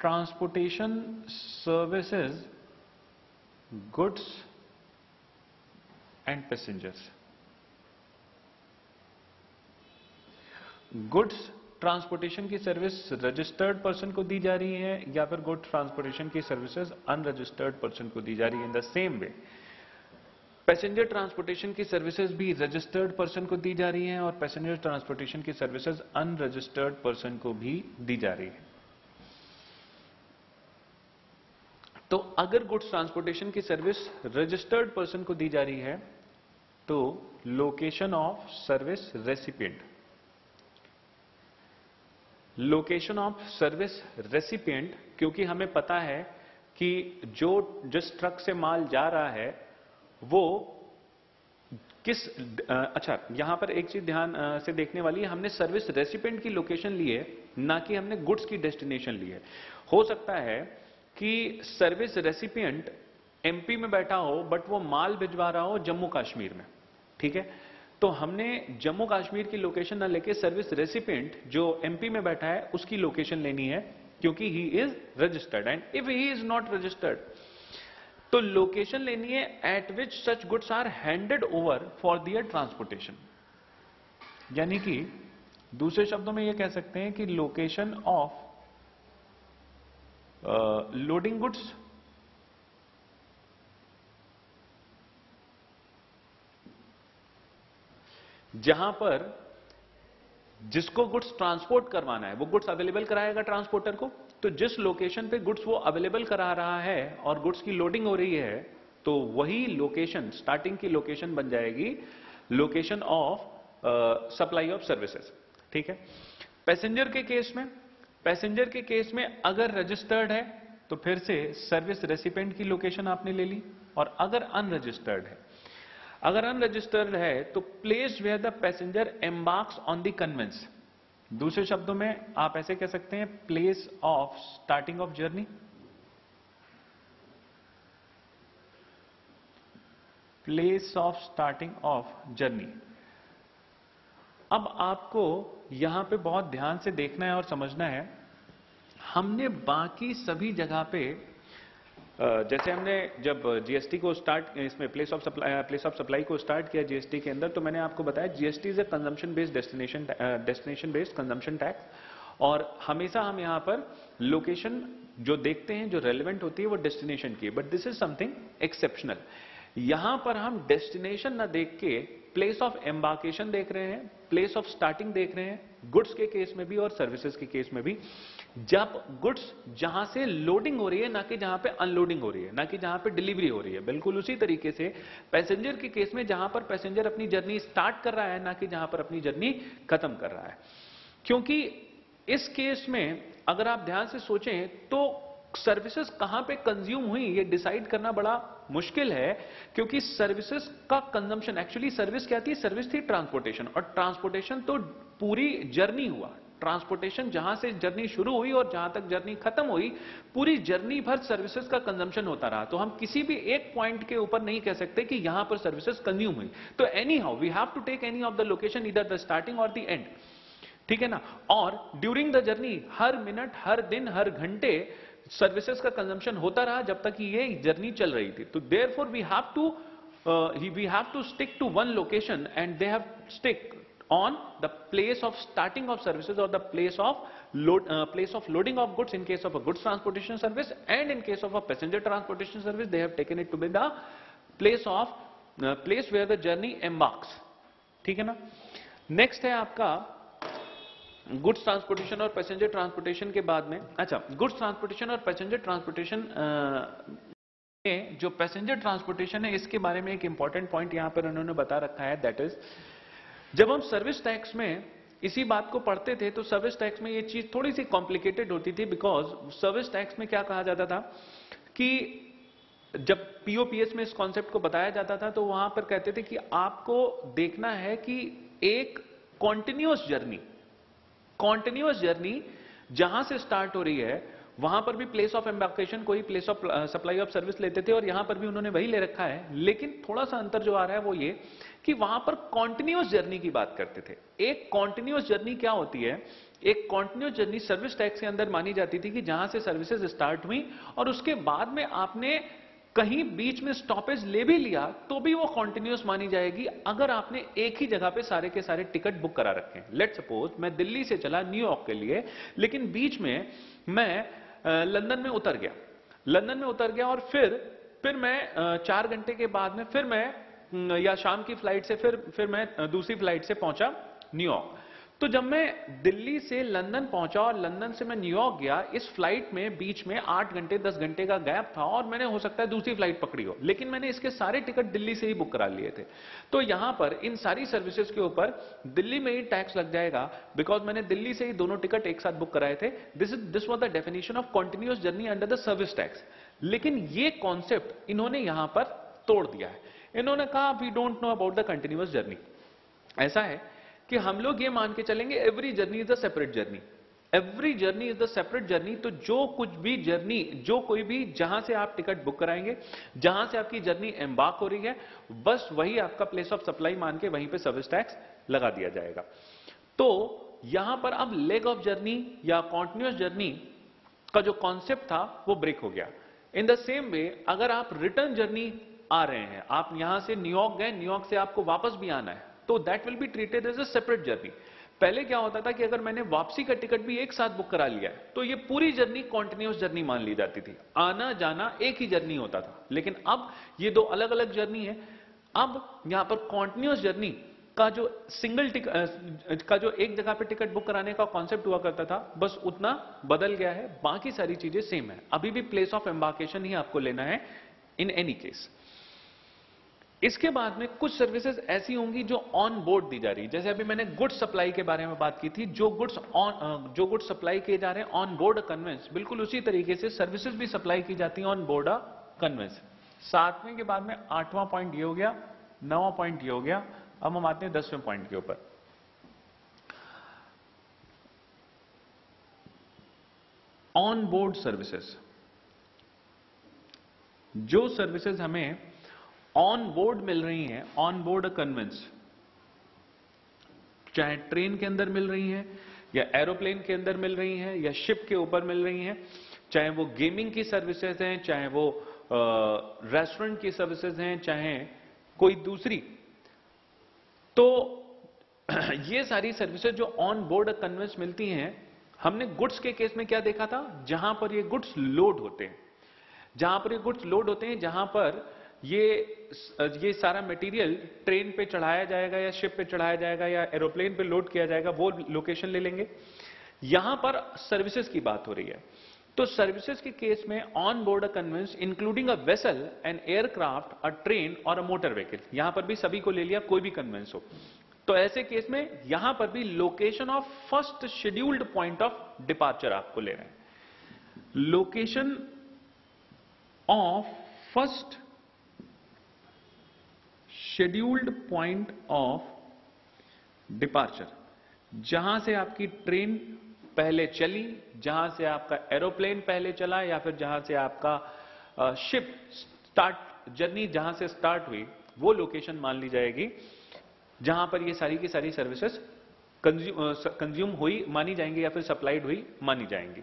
A: transportation services goods and passengers goods transportation की सर्विस रजिस्टर्ड पर्सन को दी जा रही है या फिर गुड ट्रांसपोर्टेशन की सर्विसेज अनरजिस्टर्ड पर्सन को दी जा रही है in the same way passenger transportation की सर्विसेज भी रजिस्टर्ड पर्सन को दी जा रही है और पैसेंजर ट्रांसपोर्टेशन की सर्विसेज अनरजिस्टर्ड पर्सन को भी दी जा रही है तो अगर गुड्स ट्रांसपोर्टेशन की सर्विस रजिस्टर्ड पर्सन को दी जा रही है तो location of service recipient location of service recipient क्योंकि हमें पता है कि जो जिस ट्रक से माल जा रहा है वो किस अच्छा यहां पर एक चीज ध्यान से देखने वाली है हमने सर्विस रेसिपेंट की लोकेशन ली है ना कि हमने गुड्स की डेस्टिनेशन ली है हो सकता है कि सर्विस रेसिपियंट एमपी में बैठा हो बट वो माल भिजवा रहा हो जम्मू कश्मीर में ठीक है तो हमने जम्मू कश्मीर की लोकेशन ना लेके सर्विस रेसिपेंट जो एमपी में बैठा है उसकी लोकेशन लेनी है क्योंकि he is registered and if he is not registered तो लोकेशन लेनी है at which such goods are handed over for their transportation यानी कि दूसरे शब्दों में यह कह सकते हैं कि लोकेशन ऑफ लोडिंग गुड्स जहां पर जिसको गुड्स ट्रांसपोर्ट करवाना है वो गुड्स अवेलेबल कराएगा ट्रांसपोर्टर को तो जिस लोकेशन पे गुड्स वो अवेलेबल करा रहा है और गुड्स की लोडिंग हो रही है तो वही लोकेशन स्टार्टिंग की लोकेशन बन जाएगी location of supply of services ठीक है पैसेंजर के केस में पैसेंजर के केस में अगर रजिस्टर्ड है तो फिर से सर्विस रेसिपेंट की लोकेशन आपने ले ली और अगर अनरजिस्टर्ड है अगर अनरजिस्टर्ड है तो place where the passenger embarks on the conveyance दूसरे शब्दों में आप ऐसे कह सकते हैं place of starting of journey place of starting of journey अब आपको यहां पे बहुत ध्यान से देखना है और समझना है हमने बाकी सभी जगह पे जैसे हमने जब जीएसटी को स्टार्ट इसमें place of supply place of supply को स्टार्ट किया जीएसटी के अंदर तो मैंने आपको बताया GST is a consumption based destination destination based consumption tax और हमेशा हम यहां पर लोकेशन जो देखते हैं जो रेलिवेंट होती है वो डेस्टिनेशन की but this is something exceptional यहां पर हम डेस्टिनेशन ना देख के प्लेस ऑफ एम्बार्केशन देख रहे हैं प्लेस ऑफ स्टार्टिंग देख रहे हैं गुड्स के केस में भी और सर्विसेज के केस में भी जब गुड्स जहां से लोडिंग हो रही है ना कि जहां पे अनलोडिंग हो रही है ना कि जहां पे डिलीवरी हो रही है बिल्कुल उसी तरीके से पैसेंजर के केस में जहां पर पैसेंजर अपनी जर्नी स्टार्ट कर रहा है ना कि जहां पर अपनी जर्नी खत्म कर रहा है क्योंकि इस केस में अगर आप ध्यान से सोचें तो सर्विसेज कहां पे कंज्यूम हुई ये डिसाइड करना बड़ा मुश्किल है क्योंकि सर्विसेज का कंजम्पशन एक्चुअली सर्विस क्या थी सर्विस थी ट्रांसपोर्टेशन और ट्रांसपोर्टेशन तो पूरी जर्नी हुआ ट्रांसपोर्टेशन जहां से जर्नी शुरू हुई और जहां तक जर्नी खत्म हुई पूरी जर्नी भर सर्विसेज का कंजम्पशन होता रहा तो हम किसी भी एक पॉइंट के ऊपर नहीं कह सकते कि यहां पर सर्विसेज कंज्यूम हुई तो anyhow we have to take any of the location इधर द स्टार्टिंग और द एंड ठीक है ना और ड्यूरिंग द जर्नी हर मिनट हर दिन हर घंटे सर्विसेज का कंजम्पशन होता रहा जब तक ये जर्नी चल रही थी तो therefore we have to we have to stick to one location and they have stick on the place of starting of services or the place of load, uh, place of loading of goods in case of a goods transportation service and in case of a passenger transportation service they have taken it to be the place of uh, place where the journey embarks theek hai na next hai aapka goods transportation और passenger transportation के बाद में अच्छा goods transportation और passenger transportation जो passenger transportation है इसके बारे में एक इंपॉर्टेंट पॉइंट यहां पर उन्होंने बता रखा है दैट इज जब हम सर्विस टैक्स में इसी बात को पढ़ते थे तो सर्विस टैक्स में ये चीज थोड़ी सी कॉम्प्लिकेटेड होती थी बिकॉज सर्विस टैक्स में क्या कहा जाता था कि जब पीओपीएस में इस कॉन्सेप्ट को बताया जाता था तो वहां पर कहते थे कि आपको देखना है कि एक कॉन्टिन्यूस जर्नी कॉन्टिन्यूस जर्नी जहां से स्टार्ट हो रही है वहां पर भी प्लेस ऑफ एम्बार्केशन को ही place of supply of service लेते थे और यहां पर भी उन्होंने वही ले रखा है लेकिन थोड़ा सा अंतर जो आ रहा है वो ये कि वहां पर कॉन्टिन्यूस जर्नी की बात करते थे एक कॉन्टिन्यूस जर्नी क्या होती है एक कॉन्टिन्यूस जर्नी सर्विस टैक्स के अंदर मानी जाती थी कि जहां से सर्विसेज स्टार्ट हुई और उसके बाद में आपने कहीं बीच में स्टॉपेज ले भी लिया तो भी वो कॉन्टिन्यूस मानी जाएगी अगर आपने एक ही जगह पे सारे के सारे टिकट बुक करा रखे लेट सपोज मैं दिल्ली से चला न्यूयॉर्क के लिए लेकिन बीच में मैं लंदन में उतर गया लंदन में उतर गया और फिर फिर मैं चार घंटे के बाद में फिर मैं या शाम की फ्लाइट से फिर फिर मैं दूसरी फ्लाइट से पहुंचा न्यूयॉर्क तो जब मैं दिल्ली से लंदन पहुंचा और लंदन से मैं न्यूयॉर्क गया इस फ्लाइट में बीच में आठ घंटे दस घंटे का गैप था और मैंने हो सकता है दूसरी फ्लाइट पकड़ी हो लेकिन मैंने इसके सारे टिकट दिल्ली से ही बुक करा लिए थे तो यहां पर इन सारी सर्विसेज के ऊपर दिल्ली में ही टैक्स लग जाएगा बिकॉज मैंने दिल्ली से ही दोनों टिकट एक साथ बुक कराए थे this is this was the definition of continuous journey under the service tax लेकिन ये कॉन्सेप्ट इन्होंने यहां पर तोड़ दिया है इन्होंने कहा we don't know about the continuous journey ऐसा है कि हम लोग ये मान के चलेंगे every journey is a separate journey every journey is the separate journey तो जो कुछ भी जर्नी जो कोई भी जहां से आप टिकट बुक कराएंगे जहां से आपकी जर्नी एम्बार्क हो रही है बस वही आपका प्लेस ऑफ सप्लाई मान के वहीं पे सर्विस टैक्स लगा दिया जाएगा तो यहां पर अब लेग ऑफ जर्नी या कॉन्टिन्यूस जर्नी का जो कॉन्सेप्ट था वो ब्रेक हो गया इन द सेम वे अगर आप रिटर्न जर्नी आ रहे हैं आप यहां से न्यूयॉर्क गए न्यूयॉर्क से आपको वापस भी आना है तो that will be treated as a separate journey पहले क्या होता था कि अगर मैंने वापसी का टिकट भी एक साथ बुक करा लिया है तो ये पूरी जर्नी कॉन्टिन्यूस जर्नी मान ली जाती थी आना जाना एक ही जर्नी होता था लेकिन अब ये दो अलग अलग जर्नी है अब यहां पर कॉन्टिन्यूस जर्नी का जो सिंगल टिकट का जो एक जगह पे टिकट बुक कराने का कॉन्सेप्ट हुआ करता था बस उतना बदल गया है बाकी सारी चीजें सेम है अभी भी प्लेस ऑफ एम्बार्केशन ही आपको लेना है इन एनी केस इसके बाद में कुछ सर्विसेज ऐसी होंगी जो ऑन बोर्ड दी जा रही है जैसे अभी मैंने गुड्स सप्लाई के बारे में बात की थी जो गुड्स ऑन जो गुड्स सप्लाई किए जा रहे हैं ऑन बोर्ड कन्वेंस बिल्कुल उसी तरीके से सर्विसेज भी सप्लाई की जाती है ऑन बोर्ड कन्वेंस सातवें के बाद में आठवां पॉइंट ये हो गया नवा पॉइंट ये हो गया अब हम आते हैं दसवें पॉइंट के ऊपर ऑन बोर्ड सर्विसेज जो सर्विसेज हमें ऑन बोर्ड मिल रही हैं ऑन बोर्ड अ कन्वेंस चाहे ट्रेन के अंदर मिल रही हैं या एरोप्लेन के अंदर मिल रही हैं या शिप के ऊपर मिल रही हैं चाहे वो गेमिंग की सर्विसेज हैं चाहे वो रेस्टोरेंट की सर्विसेज हैं चाहे कोई दूसरी तो ये सारी सर्विसेज जो ऑन बोर्ड कन्वेंस मिलती हैं हमने गुड्स के केस में क्या देखा था जहां पर ये गुड्स लोड होते हैं जहां पर ये गुड्स लोड होते हैं जहां पर ये ये सारा मटेरियल ट्रेन पे चढ़ाया जाएगा या शिप पे चढ़ाया जाएगा या एरोप्लेन पे लोड किया जाएगा वो लोकेशन ले लेंगे यहां पर सर्विसेज की बात हो रही है तो सर्विसेज के केस में on board a conveyance including a vessel an aircraft a train और अ मोटर व्हीकल यहां पर भी सभी को ले लिया कोई भी कन्वेंस हो तो ऐसे केस में यहां पर भी location of first scheduled point of departure आपको ले रहे हैं location of first scheduled point of departure जहां से आपकी ट्रेन पहले चली जहां से आपका एरोप्लेन पहले चला या फिर जहां से आपका शिप स्टार्ट जर्नी जहां से स्टार्ट हुई वो लोकेशन मान ली जाएगी जहां पर ये सारी की सारी सर्विसेज कंज्यूम हुई मानी जाएंगी या फिर सप्लाइड हुई मानी जाएंगी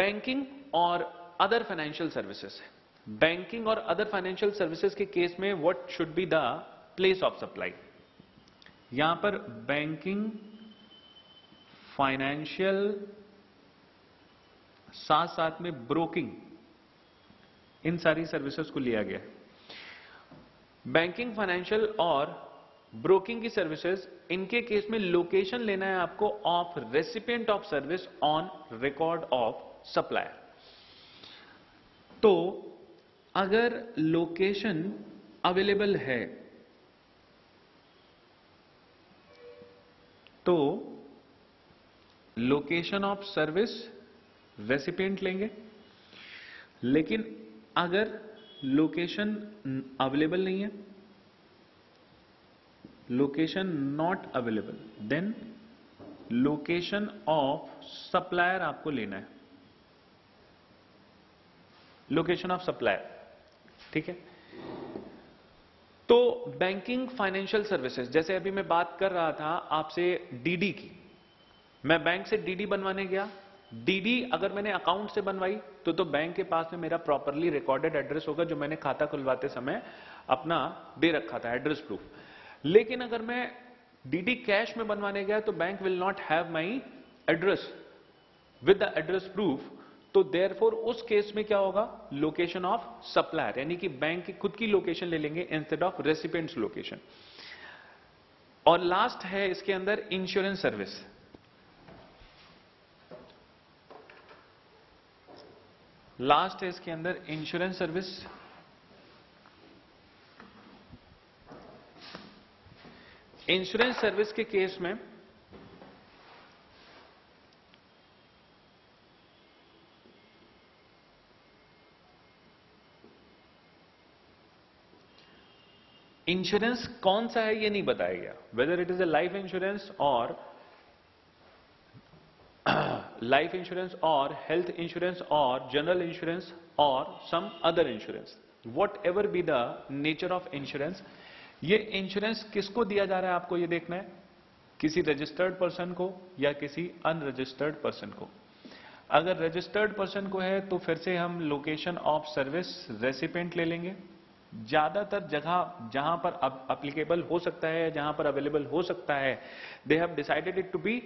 A: बैंकिंग और अदर फाइनेंशियल सर्विसेज बैंकिंग और अदर फाइनेंशियल सर्विसेज के केस में what should be the place of supply यहां पर बैंकिंग फाइनेंशियल साथ साथ में ब्रोकिंग इन सारी सर्विसेज को लिया गया बैंकिंग फाइनेंशियल और ब्रोकिंग की सर्विसेज इनके केस में लोकेशन लेना है आपको of recipient of service on record of supplier तो अगर लोकेशन अवेलेबल है तो लोकेशन ऑफ सर्विस रेसिपेंट लेंगे लेकिन अगर लोकेशन अवेलेबल नहीं है location not available then location of supplier आपको लेना है लोकेशन ऑफ सप्लायर ठीक है तो बैंकिंग फाइनेंशियल सर्विसेज जैसे अभी मैं बात कर रहा था आपसे डीडी की मैं बैंक से डीडी बनवाने गया डीडी अगर मैंने अकाउंट से बनवाई तो तो बैंक के पास में मेरा प्रॉपरली रिकॉर्डेड एड्रेस होगा जो मैंने खाता खुलवाते समय अपना दे रखा था एड्रेस प्रूफ लेकिन अगर मैं डीडी कैश में बनवाने गया तो bank will not have my address with the address proof तो फोर उस केस में क्या होगा लोकेशन ऑफ सप्लायर यानी कि बैंक की खुद की लोकेशन ले लेंगे इंस्टेड ऑफ रेसिपेंट्स लोकेशन और लास्ट है इसके अंदर इंश्योरेंस सर्विस लास्ट है इसके अंदर इंश्योरेंस सर्विस इंश्योरेंस सर्विस के केस में इंश्योरेंस कौन सा है ये नहीं बताया गया whether it is a life insurance और लाइफ इंश्योरेंस और हेल्थ इंश्योरेंस और जनरल इंश्योरेंस और some other insurance whatever be the nature of insurance ये इंश्योरेंस किसको दिया जा रहा है आपको ये देखना है किसी रजिस्टर्ड पर्सन को या किसी अनरजिस्टर्ड पर्सन को अगर रजिस्टर्ड पर्सन को है तो फिर से हम लोकेशन ऑफ सर्विस रेसिपेंट ले लेंगे ज्यादातर जगह जहां पर अप्लीकेबल हो सकता है जहां पर अवेलेबल हो सकता है they have decided it to be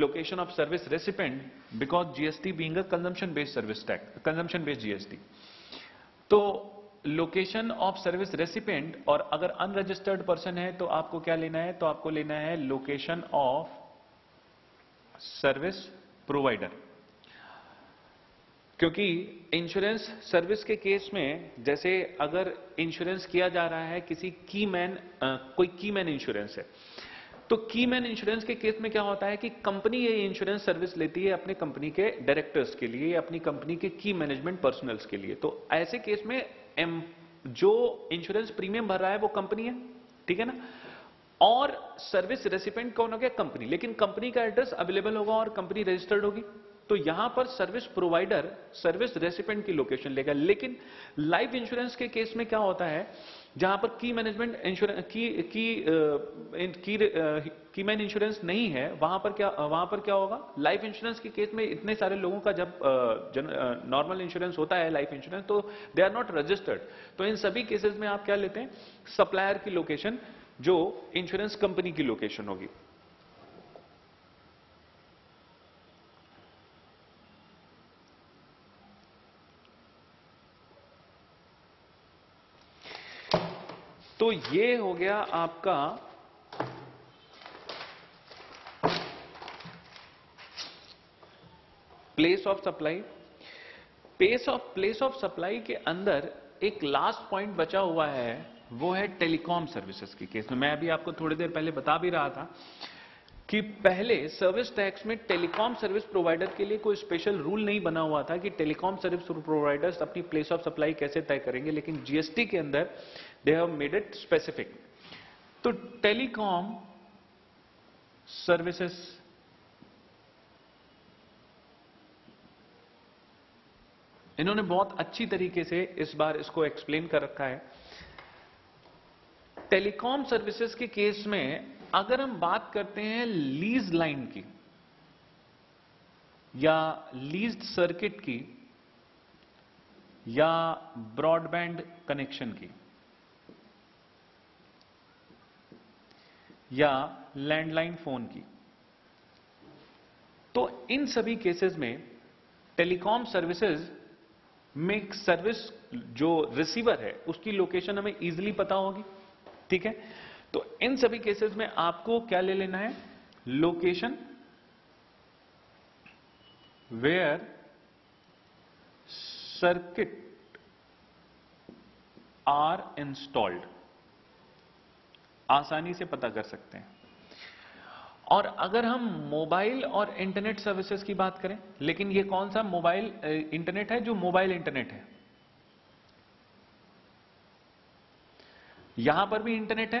A: location of service recipient because GST being a consumption based service tax consumption based GST तो लोकेशन ऑफ सर्विस रेसिपेंट और अगर अनरजिस्टर्ड पर्सन है तो आपको क्या लेना है तो आपको लेना है लोकेशन ऑफ सर्विस प्रोवाइडर क्योंकि इंश्योरेंस सर्विस के केस में जैसे अगर इंश्योरेंस किया जा रहा है किसी की मैन कोई की मैन इंश्योरेंस है तो की मैन इंश्योरेंस के केस में क्या होता है कि कंपनी ये इंश्योरेंस सर्विस लेती है अपने कंपनी के डायरेक्टर्स के लिए या अपनी कंपनी के की मैनेजमेंट पर्सनल्स के लिए तो ऐसे केस में एम, जो इंश्योरेंस प्रीमियम भर रहा है वो कंपनी है ठीक है ना और सर्विस रेसिपेंट कौन हो गया कंपनी लेकिन कंपनी का एड्रेस अवेलेबल होगा और कंपनी रजिस्टर्ड होगी तो यहां पर सर्विस प्रोवाइडर सर्विस रेसिपेंट की लोकेशन लेगा लेकिन लाइफ इंश्योरेंस के केस में क्या होता है जहां पर की मैनेजमेंट इंश्योरेंस की मैन इंश्योरेंस नहीं है वहां पर क्या वहां पर क्या होगा लाइफ इंश्योरेंस के केस में इतने सारे लोगों का जब नॉर्मल uh, इंश्योरेंस uh, होता है लाइफ इंश्योरेंस तो दे आर नॉट रजिस्टर्ड तो इन सभी केसेस में आप क्या लेते हैं सप्लायर की लोकेशन जो इंश्योरेंस कंपनी की लोकेशन होगी तो ये हो गया आपका place of supply place of place of supply के अंदर एक लास्ट पॉइंट बचा हुआ है वो है टेलीकॉम सर्विसेज के केस में मैं अभी आपको थोड़ी देर पहले बता भी रहा था कि पहले सर्विस टैक्स में टेलीकॉम सर्विस प्रोवाइडर के लिए कोई स्पेशल रूल नहीं बना हुआ था कि टेलीकॉम सर्विस प्रोवाइडर्स अपनी प्लेस ऑफ सप्लाई कैसे तय करेंगे लेकिन जीएसटी के अंदर they have made it specific तो टेलीकॉम सर्विसेस इन्होंने बहुत अच्छी तरीके से इस बार इसको एक्सप्लेन कर रखा है टेलीकॉम सर्विसेज के केस में अगर हम बात करते हैं लीज लाइन की या लीज सर्किट की या ब्रॉडबैंड कनेक्शन की या लैंडलाइन फोन की तो इन सभी केसेस में टेलीकॉम सर्विसेज में सर्विस जो रिसीवर है उसकी लोकेशन हमें इजीली पता होगी ठीक है तो इन सभी केसेस में आपको क्या ले लेना है location where circuit are installed आसानी से पता कर सकते हैं और अगर हम मोबाइल और इंटरनेट सर्विसेज की बात करें लेकिन ये कौन सा मोबाइल इंटरनेट है जो मोबाइल इंटरनेट है यहां पर भी इंटरनेट है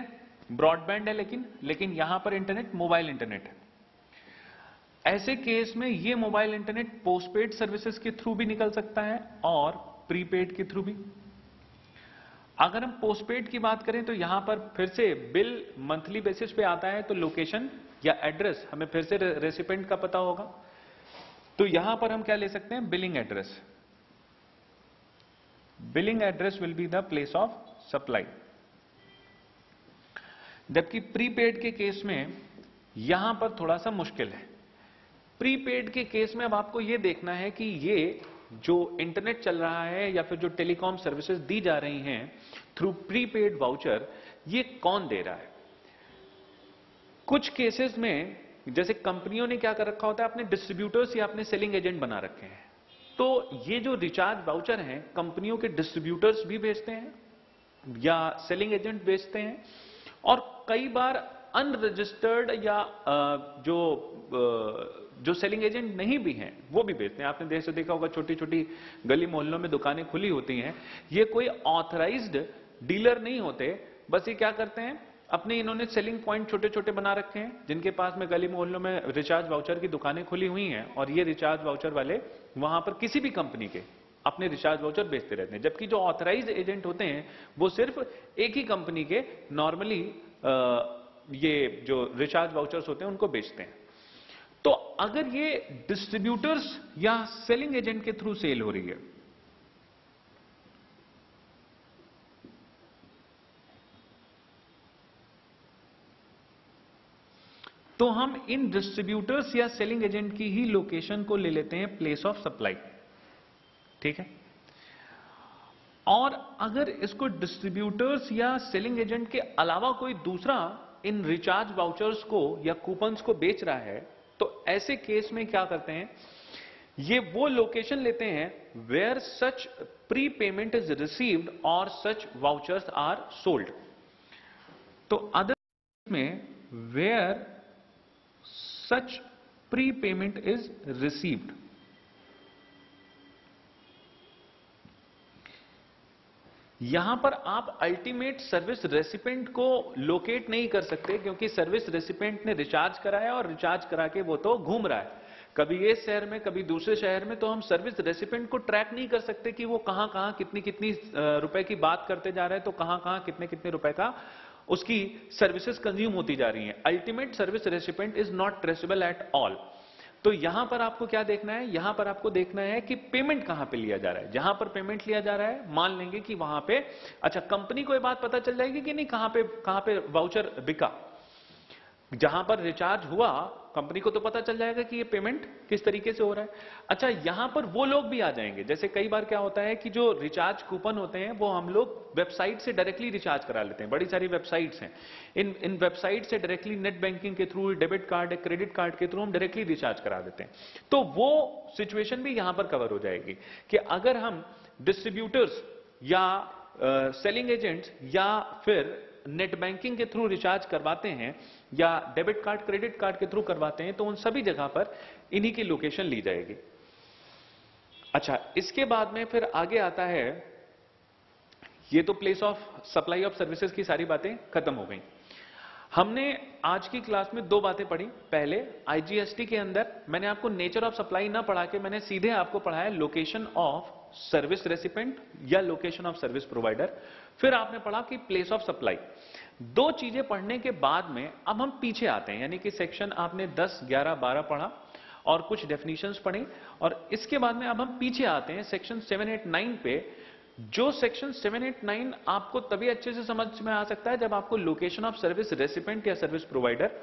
A: ब्रॉडबैंड है लेकिन लेकिन यहां पर इंटरनेट मोबाइल इंटरनेट है ऐसे केस में ये मोबाइल इंटरनेट पोस्टपेड सर्विसेज के थ्रू भी निकल सकता है और प्रीपेड के थ्रू भी अगर हम पोस्टपेड की बात करें तो यहां पर फिर से बिल मंथली बेसिस पे आता है तो लोकेशन या एड्रेस हमें फिर से रेसिपेंट का पता होगा तो यहां पर हम क्या ले सकते हैं billing address billing address will be the place of supply जबकि प्रीपेड के केस में यहां पर थोड़ा सा मुश्किल है प्रीपेड के केस में अब आपको यह देखना है कि ये जो इंटरनेट चल रहा है या फिर जो टेलीकॉम सर्विसेज दी जा रही हैं थ्रू प्रीपेड वाउचर ये कौन दे रहा है कुछ केसेस में जैसे कंपनियों ने क्या कर रखा होता है अपने डिस्ट्रीब्यूटर्स या अपने सेलिंग एजेंट बना रखे हैं तो ये जो रिचार्ज वाउचर हैं कंपनियों के डिस्ट्रीब्यूटर्स भी बेचते हैं या सेलिंग एजेंट बेचते हैं और कई बार अनरजिस्टर्ड या जो जो सेलिंग एजेंट नहीं भी हैं वो भी बेचते हैं आपने देश से देखा होगा छोटी छोटी गली मोहल्लों में दुकानें खुली होती हैं ये कोई ऑथराइज्ड डीलर नहीं होते बस ये क्या करते हैं अपने इन्होंने सेलिंग पॉइंट छोटे छोटे बना रखे हैं जिनके पास में गली मोहल्लों में रिचार्ज वाउचर की दुकानें खुली हुई हैं और ये रिचार्ज वाउचर वाले वहां पर किसी भी कंपनी के अपने रिचार्ज वाउचर बेचते रहते हैं जबकि जो ऑथराइज एजेंट होते हैं वो सिर्फ एक ही कंपनी के नॉर्मली ये जो रिचार्ज वाउचर्स होते हैं उनको बेचते हैं तो अगर ये डिस्ट्रीब्यूटर्स या सेलिंग एजेंट के थ्रू सेल हो रही है तो हम इन डिस्ट्रीब्यूटर्स या सेलिंग एजेंट की ही लोकेशन को ले लेते हैं प्लेस ऑफ सप्लाई ठीक है और अगर इसको डिस्ट्रीब्यूटर्स या सेलिंग एजेंट के अलावा कोई दूसरा इन रिचार्ज वाउचर्स को या कूपन्स को बेच रहा है तो ऐसे केस में क्या करते हैं ये वो लोकेशन लेते हैं where such prepayment is received और सच वाउचर्स आर सोल्ड तो अदर में where such prepayment is received. यहां पर आप अल्टीमेट सर्विस रेसिपेंट को लोकेट नहीं कर सकते क्योंकि सर्विस रेसिपेंट ने रिचार्ज कराया और रिचार्ज करा के वो तो घूम रहा है कभी इस शहर में कभी दूसरे शहर में तो हम सर्विस रेसिपेंट को ट्रैक नहीं कर सकते कि वो कहां कहां कितनी कितनी रुपए की बात करते जा रहे हैं तो कहां कहां कितने कितने रुपए का उसकी सर्विसेज कंज्यूम होती जा रही हैं ultimate service recipient is not traceable at all तो यहां पर आपको क्या देखना है यहां पर आपको देखना है कि पेमेंट कहां पे लिया जा रहा है जहां पर पेमेंट लिया जा रहा है मान लेंगे कि वहां पे अच्छा कंपनी को यह बात पता चल जाएगी कि नहीं कहां पे कहां पे वाउचर बिका जहां पर रिचार्ज हुआ कंपनी को तो पता चल जाएगा कि ये पेमेंट किस तरीके से हो रहा है अच्छा यहां पर वो लोग भी आ जाएंगे जैसे कई बार क्या होता है कि जो रिचार्ज कूपन होते हैं वो हम लोग वेबसाइट से डायरेक्टली रिचार्ज करा लेते हैं बड़ी सारी वेबसाइट्स हैं इन इन वेबसाइट से डायरेक्टली नेट बैंकिंग के through debit card credit card के थ्रू हम डायरेक्टली रिचार्ज करा देते हैं तो वो सिचुएशन भी यहां पर कवर हो जाएगी कि अगर हम डिस्ट्रीब्यूटर्स या सेलिंग uh, एजेंट्स या फिर नेट बैंकिंग के थ्रू रिचार्ज करवाते हैं या डेबिट कार्ड क्रेडिट कार्ड के थ्रू करवाते हैं तो उन सभी जगह पर इन्हीं की लोकेशन ली जाएगी अच्छा इसके बाद में फिर आगे आता है ये तो place of supply of services की सारी बातें खत्म हो गई हमने आज की क्लास में दो बातें पढ़ी पहले आईजीएसटी के अंदर मैंने आपको नेचर ऑफ सप्लाई ना पढ़ा के मैंने सीधे आपको पढ़ाया लोकेशन ऑफ सर्विस रेसिपेंट या लोकेशन ऑफ सर्विस प्रोवाइडर फिर आपने पढ़ा कि प्लेस ऑफ सप्लाई दो चीजें पढ़ने के बाद में अब हम पीछे आते हैं यानी कि सेक्शन आपने 10, 11, 12 पढ़ा और कुछ डेफिनेशंस पढ़ी और इसके बाद में अब हम पीछे आते हैं सेक्शन नाइन पे जो सेक्शन नाइन आपको तभी अच्छे से समझ में आ सकता है जब आपको लोकेशन ऑफ सर्विस रेसिपेंट या सर्विस प्रोवाइडर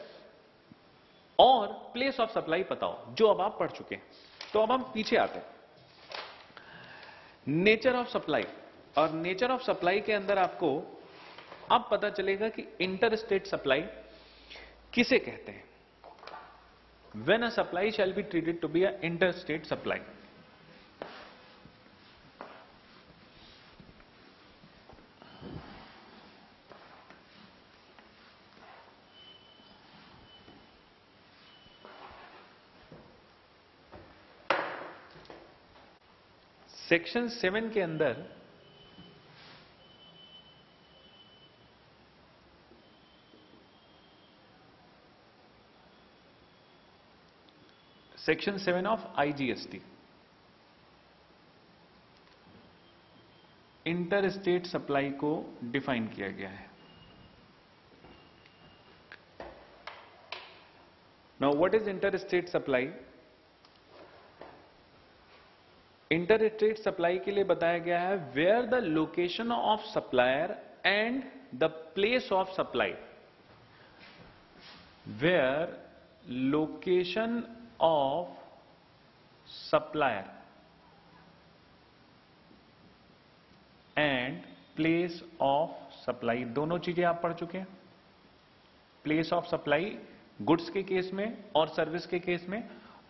A: और प्लेस ऑफ सप्लाई पता हो जो अब आप पढ़ चुके हैं तो अब हम पीछे आते हैं नेचर ऑफ सप्लाई और नेचर ऑफ सप्लाई के अंदर आपको अब पता चलेगा कि इंटर स्टेट सप्लाई किसे कहते हैं when a supply shall be treated to be a inter state supply section seven के अंदर section 7 of IGST. Inter state supply को डिफाइन किया गया है now what is inter state supply inter state supply के लिए बताया गया है where the location of supplier and the place of supply where location of supplier and place of supply दोनों चीजें आप पढ़ चुके हैं प्लेस ऑफ सप्लाई गुड्स के केस में और सर्विस के केस में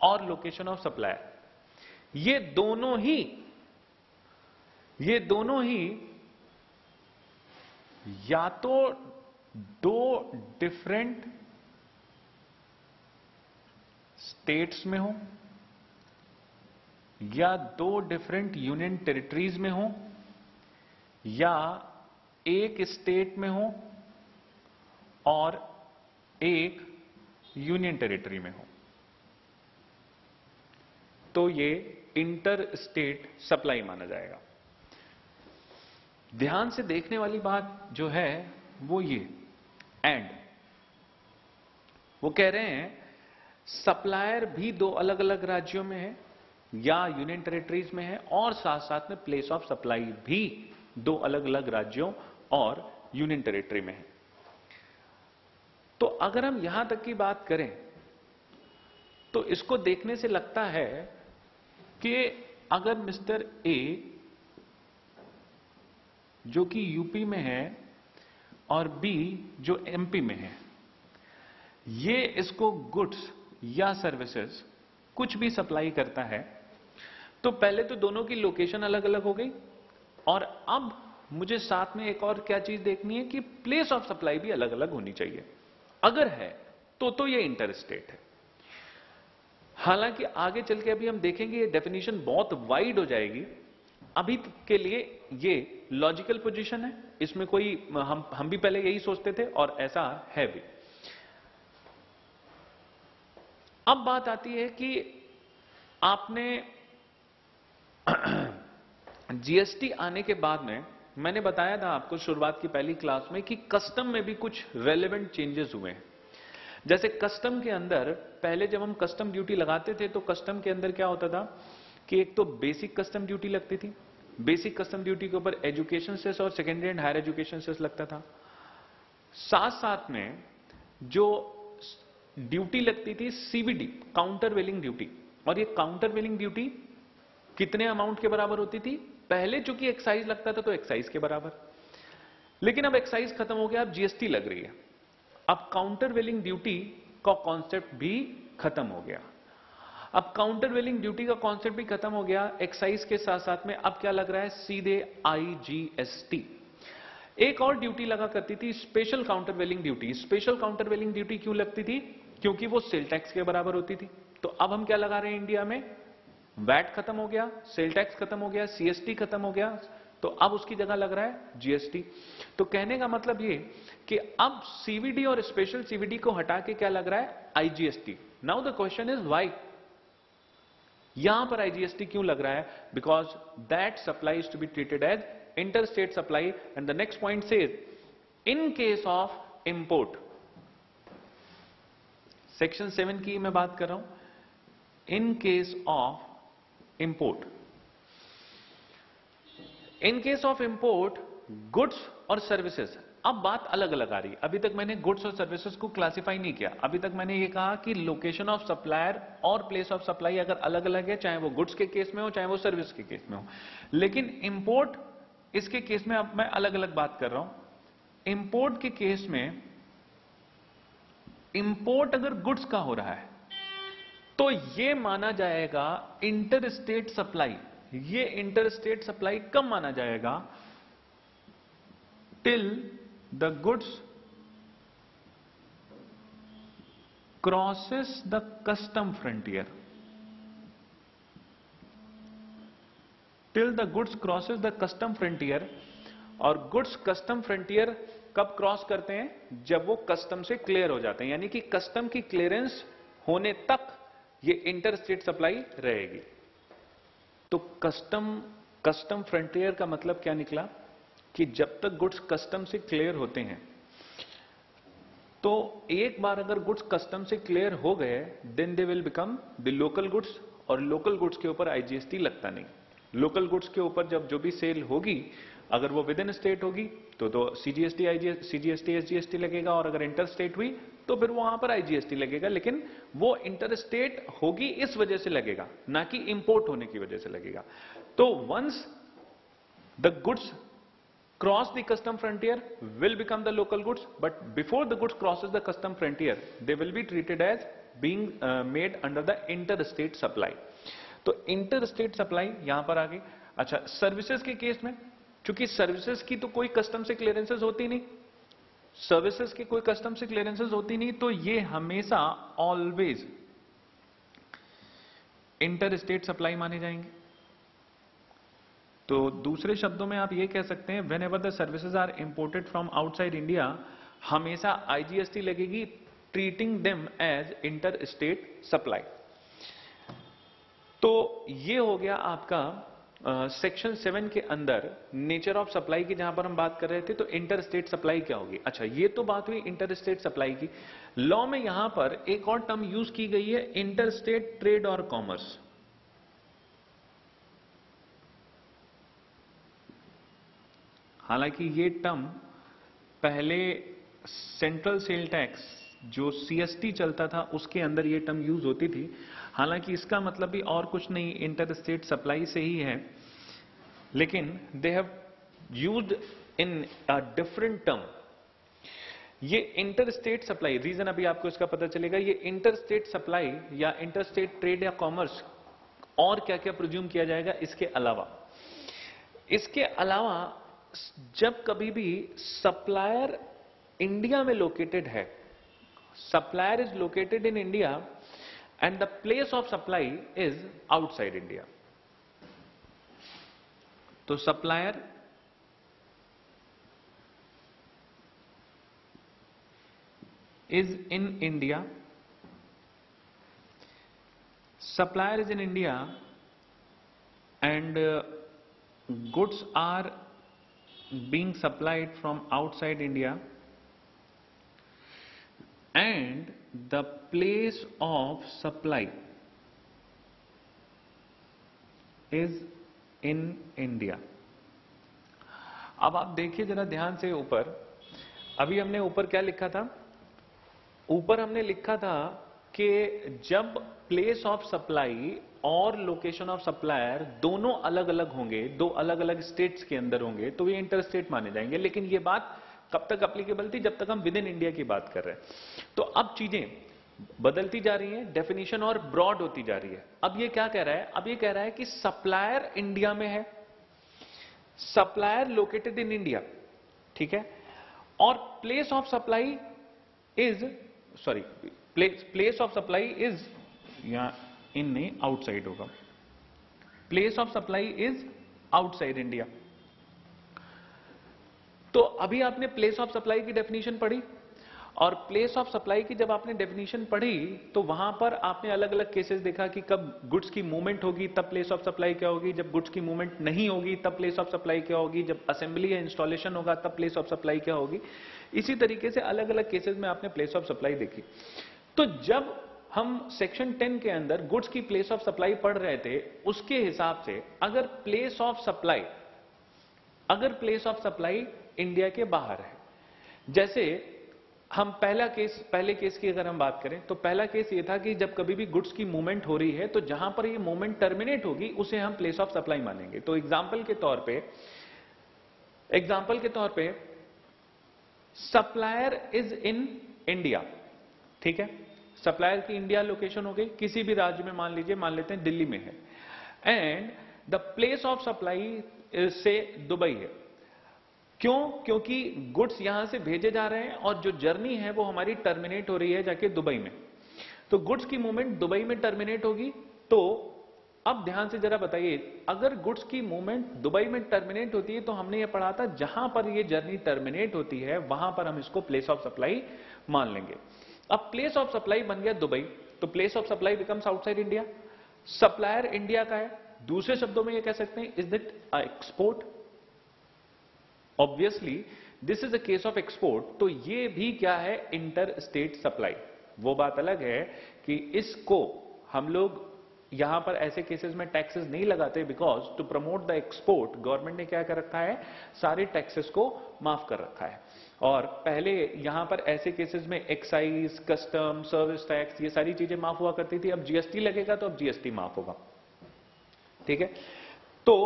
A: और लोकेशन ऑफ सप्लायर ये दोनों ही ये दोनों ही या तो दो डिफरेंट स्टेट्स में हो या दो डिफरेंट यूनियन टेरिटरीज में हो या एक स्टेट में हो और एक यूनियन टेरिटरी में हो तो ये इंटर स्टेट सप्लाई माना जाएगा ध्यान से देखने वाली बात जो है वो ये एंड वो कह रहे हैं सप्लायर भी दो अलग अलग राज्यों में है या यूनियन टेरिटरीज में है और साथ साथ में प्लेस ऑफ सप्लाई भी दो अलग अलग राज्यों और यूनियन टेरिटरी में है तो अगर हम यहां तक की बात करें तो इसको देखने से लगता है कि अगर मिस्टर ए जो कि यूपी में है और बी जो एमपी में है ये इसको गुड्स या सर्विसेज कुछ भी सप्लाई करता है तो पहले तो दोनों की लोकेशन अलग अलग हो गई और अब मुझे साथ में एक और क्या चीज देखनी है कि प्लेस ऑफ सप्लाई भी अलग अलग होनी चाहिए अगर है तो तो ये इंटर स्टेट है हालांकि आगे चल के अभी हम देखेंगे ये डेफिनेशन बहुत वाइड हो जाएगी अभी के लिए ये लॉजिकल पोजीशन है इसमें कोई हम हम भी पहले यही सोचते थे और ऐसा है भी अब बात आती है कि आपने जीएसटी आने के बाद में मैंने बताया था आपको शुरुआत की पहली क्लास में कि कस्टम में भी कुछ रेलेवेंट चेंजेस हुए हैं जैसे कस्टम के अंदर पहले जब हम कस्टम ड्यूटी लगाते थे तो कस्टम के अंदर क्या होता था कि एक तो बेसिक कस्टम ड्यूटी लगती थी बेसिक कस्टम ड्यूटी के ऊपर एजुकेशन सेस और secondary and higher education cess लगता था साथ साथ में जो ड्यूटी लगती थी सीबीडी काउंटर वेलिंग ड्यूटी और ये काउंटर वेलिंग ड्यूटी कितने अमाउंट के बराबर होती थी पहले चूंकि एक्साइज लगता था तो एक्साइज के बराबर लेकिन अब एक्साइज खत्म हो गया अब जीएसटी लग रही है अब काउंटर वेलिंग ड्यूटी का कॉन्सेप्ट भी खत्म हो गया अब काउंटर वेलिंग ड्यूटी का कॉन्सेप्ट भी खत्म हो गया एक्साइज के साथ साथ में अब क्या लग रहा है सीधे आईजीएसटी एक और ड्यूटी लगा करती थी special countervailing duty special countervailing duty क्यों लगती थी क्योंकि वो सेल टैक्स के बराबर होती थी तो अब हम क्या लगा रहे हैं इंडिया में वैट खत्म हो गया सेल टैक्स खत्म हो गया सीएसटी खत्म हो गया तो अब उसकी जगह लग रहा है जीएसटी तो कहने का मतलब ये कि अब सीवीडी और स्पेशल सीवीडी को हटा के क्या लग रहा है IGST now the question is why यहां पर आईजीएसटी क्यों लग रहा है because that supply is to be treated as inter state supply and the next point से in case of import section seven की मैं बात कर रहा हूं in case of import in case of import goods और सर्विसेज अब बात अलग अलग आ रही है अभी तक मैंने गुड्स और सर्विसेज को क्लासिफाई नहीं किया अभी तक मैंने ये कहा कि लोकेशन ऑफ सप्लायर और प्लेस ऑफ सप्लाई अगर अलग अलग है चाहे वो गुड्स के केस में हो चाहे वो सर्विस के केस में हो लेकिन इंपोर्ट इसके केस में अब मैं अलग अलग बात कर रहा हूं इंपोर्ट के केस में इंपोर्ट अगर गुड्स का हो रहा है तो यह माना जाएगा इंटर स्टेट सप्लाई यह इंटर स्टेट सप्लाई कब माना जाएगा till the goods crosses the custom frontier till the goods crosses the custom frontier और गुड्स कस्टम फ्रंटियर कब क्रॉस करते हैं जब वो कस्टम से क्लियर हो जाते हैं यानी कि कस्टम की क्लियरेंस होने तक ये इंटर स्टेट सप्लाई रहेगी तो कस्टम कस्टम फ्रंटियर का मतलब क्या निकला कि जब तक गुड्स कस्टम से क्लियर होते हैं तो एक बार अगर गुड्स कस्टम से क्लियर हो गए then they will become the local goods और लोकल गुड्स के ऊपर आईजीएसटी लगता नहीं लोकल गुड्स के ऊपर जब जो भी सेल होगी अगर वो विद इन स्टेट होगी तो तो सीजीएसटी सीजीएसटी एसजीएसटी लगेगा और अगर इंटर स्टेट हुई तो फिर वहां पर आईजीएसटी लगेगा लेकिन वो इंटर स्टेट होगी इस वजह से लगेगा ना कि इंपोर्ट होने की वजह से लगेगा तो once the goods cross the custom frontier will become the local goods but before the goods crosses the custom frontier they will be treated as being made under the inter state supply तो inter state supply यहां पर आ गई अच्छा services के case में क्योंकि services की तो कोई कस्टम से क्लियरेंसेज होती नहीं सर्विसेज की कोई कस्टम से क्लियरेंसेज होती नहीं तो ये हमेशा ऑलवेज इंटर स्टेट सप्लाई माने जाएंगे तो दूसरे शब्दों में आप ये कह सकते हैं whenever the services are imported from outside India हमेशा आईजीएसटी लगेगी treating them as inter state supply तो ये हो गया आपका सेक्शन uh, सेवन के अंदर नेचर ऑफ सप्लाई की जहां पर हम बात कर रहे थे तो इंटर स्टेट सप्लाई क्या होगी अच्छा ये तो बात हुई इंटर स्टेट सप्लाई की लॉ में यहां पर एक और टर्म यूज की गई है इंटर स्टेट ट्रेड और कॉमर्स हालांकि ये टर्म पहले सेंट्रल सेल टैक्स जो सीएसटी चलता था उसके अंदर ये टर्म यूज होती थी हालांकि इसका मतलब भी और कुछ नहीं इंटर स्टेट सप्लाई से ही है लेकिन they have used in a different term ये इंटर स्टेट सप्लाई रीजन अभी आपको इसका पता चलेगा ये इंटर स्टेट सप्लाई या इंटर स्टेट ट्रेड या कॉमर्स और क्या क्या प्रज्यूम किया जाएगा इसके अलावा इसके अलावा जब कभी भी सप्लायर इंडिया में लोकेटेड है supplier is located in India and the place of supply is outside India. So supplier is in India. Supplier is in India and uh, goods are being supplied from outside India and the place of supply is in India अब आप देखिए जरा ध्यान से ऊपर अभी हमने ऊपर क्या लिखा था ऊपर हमने लिखा था कि जब प्लेस ऑफ सप्लाई और लोकेशन ऑफ सप्लायर दोनों अलग अलग होंगे दो अलग अलग स्टेट्स के अंदर होंगे तो ये इंटर स्टेट माने जाएंगे लेकिन ये बात कब तक अप्लीकेबल थी जब तक हम विद इन इंडिया की बात कर रहे हैं तो अब चीजें बदलती जा रही है डेफिनेशन और ब्रॉड होती जा रही है अब ये क्या कह रहा है अब ये कह रहा है कि सप्लायर इंडिया में है सप्लायर लोकेटेड इन इंडिया ठीक है और place of supply is sorry place of supply is या इन नहीं आउटसाइड होगा place of supply is outside India तो अभी आपने प्लेस ऑफ सप्लाई की डेफिनेशन पढ़ी और प्लेस ऑफ सप्लाई की जब आपने डेफिनेशन पढ़ी तो वहां पर आपने अलग अलग केसेस देखा कि कब गुड्स की मूवमेंट होगी तब प्लेस ऑफ सप्लाई क्या होगी जब गुड्स की मूवमेंट नहीं होगी तब प्लेस ऑफ सप्लाई क्या होगी जब असेंबली या इंस्टॉलेशन होगा तब प्लेस ऑफ सप्लाई क्या होगी इसी तरीके से अलग अलग केसेज में आपने प्लेस ऑफ सप्लाई देखी तो जब हम सेक्शन टेन के अंदर गुड्स की प्लेस ऑफ सप्लाई पढ़ रहे थे उसके हिसाब से अगर प्लेस ऑफ सप्लाई अगर प्लेस ऑफ सप्लाई इंडिया के बाहर है जैसे हम पहला केस पहले केस की अगर हम बात करें तो पहला केस ये था कि जब कभी भी गुड्स की मूवमेंट हो रही है तो जहां पर ये मूवमेंट टर्मिनेट होगी उसे हम प्लेस ऑफ सप्लाई मानेंगे तो एग्जाम्पल के तौर पे एग्जाम्पल के तौर पे सप्लायर इज इन इंडिया ठीक है सप्लायर की इंडिया लोकेशन हो गई किसी भी राज्य में मान लीजिए मान लेते हैं दिल्ली में है and the place of supply से दुबई है क्यों क्योंकि गुड्स यहां से भेजे जा रहे हैं और जो जर्नी है वो हमारी टर्मिनेट हो रही है जाके दुबई में तो गुड्स की मूवमेंट दुबई में टर्मिनेट होगी तो अब ध्यान से जरा बताइए अगर गुड्स की मूवमेंट दुबई में टर्मिनेट होती है तो हमने ये पढ़ा था जहां पर ये जर्नी टर्मिनेट होती है वहां पर हम इसको प्लेस ऑफ सप्लाई मान लेंगे अब प्लेस ऑफ सप्लाई बन गया दुबई तो place of supply becomes outside India supplier India का है दूसरे शब्दों में ये कह सकते हैं is दिट export obviously this is a case of export तो ये भी क्या है इंटर स्टेट सप्लाई वो बात अलग है कि इसको हम लोग यहां पर ऐसे केसेस में टैक्सेस नहीं लगाते because to promote the export government ने क्या कर रखा है सारे टैक्सेस को माफ कर रखा है और पहले यहां पर ऐसे केसेस में एक्साइज कस्टम सर्विस टैक्स ये सारी चीजें माफ हुआ करती थी अब जीएसटी लगेगा तो अब जीएसटी माफ होगा ठीक है तो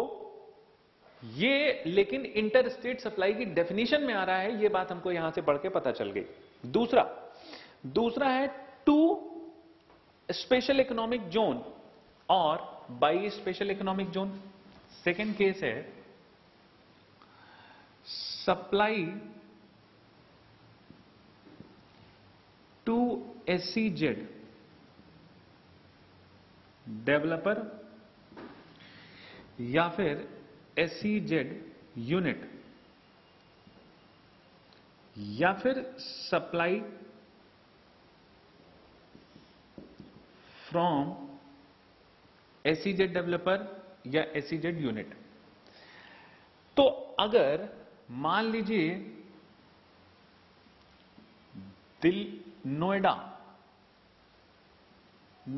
A: ये लेकिन इंटर स्टेट सप्लाई की डेफिनेशन में आ रहा है ये बात हमको यहां से पढ़ के पता चल गई दूसरा दूसरा है टू स्पेशल इकोनॉमिक जोन और by special economic zone second case है supply to S E Z developer या फिर जेड यूनिट e या फिर सप्लाई फ्रॉम जेड डेवलपर या जेड यूनिट e तो अगर मान लीजिए दिल नोएडा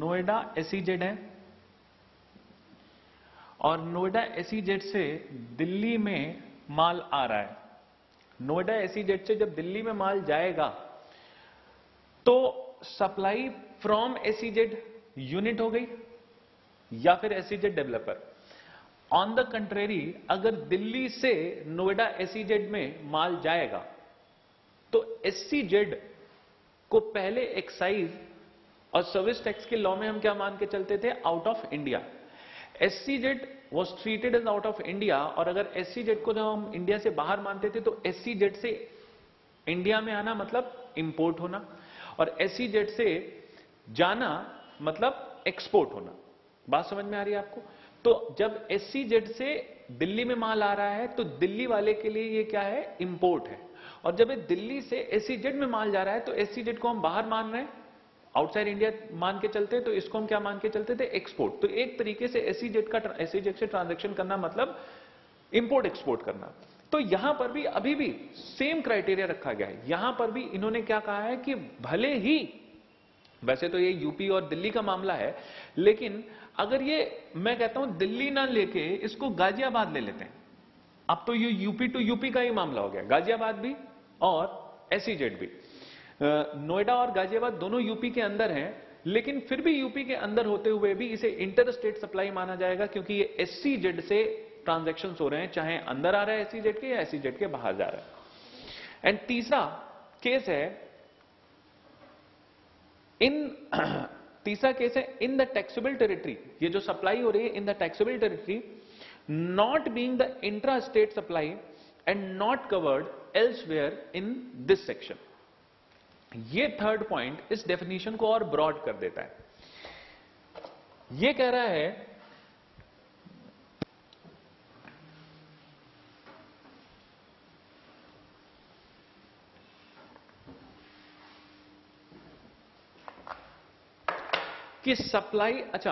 A: नोएडा जेड e है और नोएडा एसी जेट e से दिल्ली में माल आ रहा है नोएडा एसी जेट e से जब दिल्ली में माल जाएगा तो supply from S E Z unit हो गई या फिर S E Z developer on the contrary अगर दिल्ली से नोएडा एसी जेट e में माल जाएगा तो एससीजेड को पहले एक्साइज और सर्विस टैक्स के लॉ में हम क्या मान के चलते थे out of India S was treated as out of India और अगर एस को जब हम इंडिया से बाहर मानते थे तो एस से इंडिया में आना मतलब इंपोर्ट होना और एस से जाना मतलब एक्सपोर्ट होना बात समझ में आ रही है आपको तो जब एस से दिल्ली में माल आ रहा है तो दिल्ली वाले के लिए ये क्या है इंपोर्ट है और जब ये दिल्ली से एस में माल जा रहा है तो एस को हम बाहर मान रहे हैं आउटसाइड इंडिया मान के चलते तो इसको हम क्या मान के चलते थे एक्सपोर्ट तो एक तरीके से एसी जेट का एसी जेट से ट्रांजेक्शन करना मतलब इंपोर्ट एक्सपोर्ट करना तो यहां पर भी अभी भी सेम क्राइटेरिया रखा गया है यहां पर भी इन्होंने क्या कहा है कि भले ही वैसे तो ये यूपी और दिल्ली का मामला है लेकिन अगर ये मैं कहता हूं दिल्ली ना लेके इसको गाजियाबाद ले लेते हैं अब तो ये यूपी टू यूपी का ही मामला हो गया गाजियाबाद भी और जेट भी नोएडा और गाजियाबाद दोनों यूपी के अंदर हैं लेकिन फिर भी यूपी के अंदर होते हुए भी इसे इंटर स्टेट सप्लाई माना जाएगा क्योंकि ये एस से ट्रांजेक्शन हो रहे हैं चाहे अंदर आ रहा है एस के या एस के बाहर जा रहा है एंड तीसरा केस है इन तीसरा केस है इन द टैक्सेबल टेरिटरी ये जो सप्लाई हो रही है in the taxable territory not being the intra state supply and not covered elsewhere in this section ये थर्ड पॉइंट इस डेफिनेशन को और ब्रॉड कर देता है ये कह रहा है कि सप्लाई अच्छा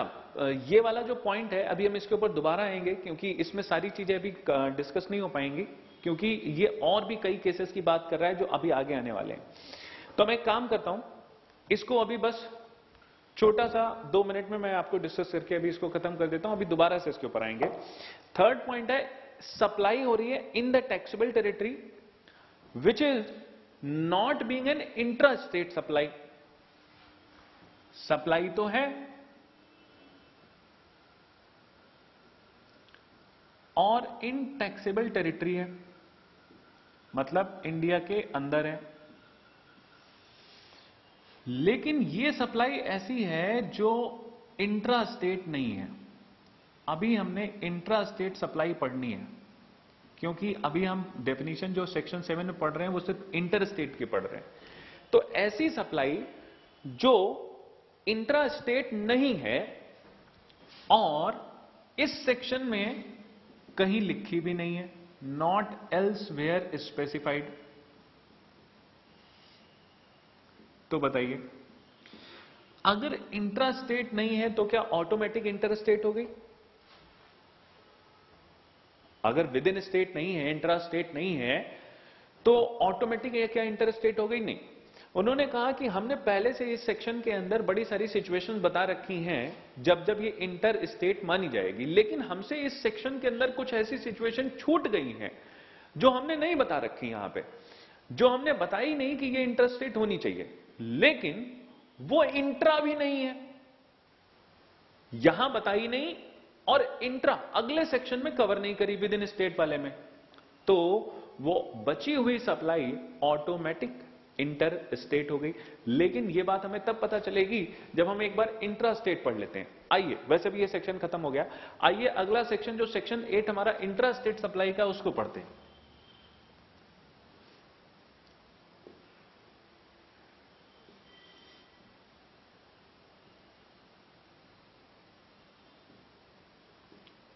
A: ये वाला जो पॉइंट है अभी हम इसके ऊपर दोबारा आएंगे क्योंकि इसमें सारी चीजें अभी डिस्कस नहीं हो पाएंगी क्योंकि ये और भी कई केसेस की बात कर रहा है जो अभी आगे आने वाले हैं तो मैं एक काम करता हूं इसको अभी बस छोटा सा दो मिनट में मैं आपको डिस्कस करके अभी इसको खत्म कर देता हूं अभी दोबारा से इसके ऊपर आएंगे थर्ड पॉइंट है सप्लाई हो रही है in the taxable territory which is not being an intra state supply supply तो है और इन टैक्सेबल टेरिटरी है मतलब इंडिया के अंदर है लेकिन ये सप्लाई ऐसी है जो इंट्रा स्टेट नहीं है अभी हमने इंट्रा स्टेट सप्लाई पढ़नी है क्योंकि अभी हम डेफिनेशन जो सेक्शन सेवन में पढ़ रहे हैं वो सिर्फ इंटर स्टेट की पढ़ रहे हैं तो ऐसी सप्लाई जो इंट्रा स्टेट नहीं है और इस सेक्शन में कहीं लिखी भी नहीं है नॉट एल्स वेयर स्पेसिफाइड तो बताइए अगर इंट्रा स्टेट नहीं है तो क्या ऑटोमेटिक इंटर स्टेट हो गई अगर विद इन स्टेट नहीं है इंट्रा स्टेट नहीं है तो ऑटोमेटिक क्या इंटर स्टेट हो गई नहीं उन्होंने कहा कि हमने पहले से इस सेक्शन के अंदर बड़ी सारी सिचुएशन बता रखी हैं जब जब ये इंटर स्टेट मानी जाएगी लेकिन हमसे इस सेक्शन के अंदर कुछ ऐसी सिचुएशन छूट गई हैं जो हमने नहीं बता रखी यहां पे जो हमने बताई नहीं कि ये इंटर स्टेट होनी चाहिए लेकिन वो इंट्रा भी नहीं है यहां बताई नहीं और इंट्रा अगले सेक्शन में कवर नहीं करी विद इन स्टेट वाले में तो वो बची हुई सप्लाई ऑटोमेटिक इंटर स्टेट हो गई लेकिन ये बात हमें तब पता चलेगी जब हम एक बार इंट्रा स्टेट पढ़ लेते हैं आइए वैसे भी ये सेक्शन खत्म हो गया आइए अगला सेक्शन जो सेक्शन एट हमारा इंट्रा स्टेट सप्लाई का उसको पढ़ते हैं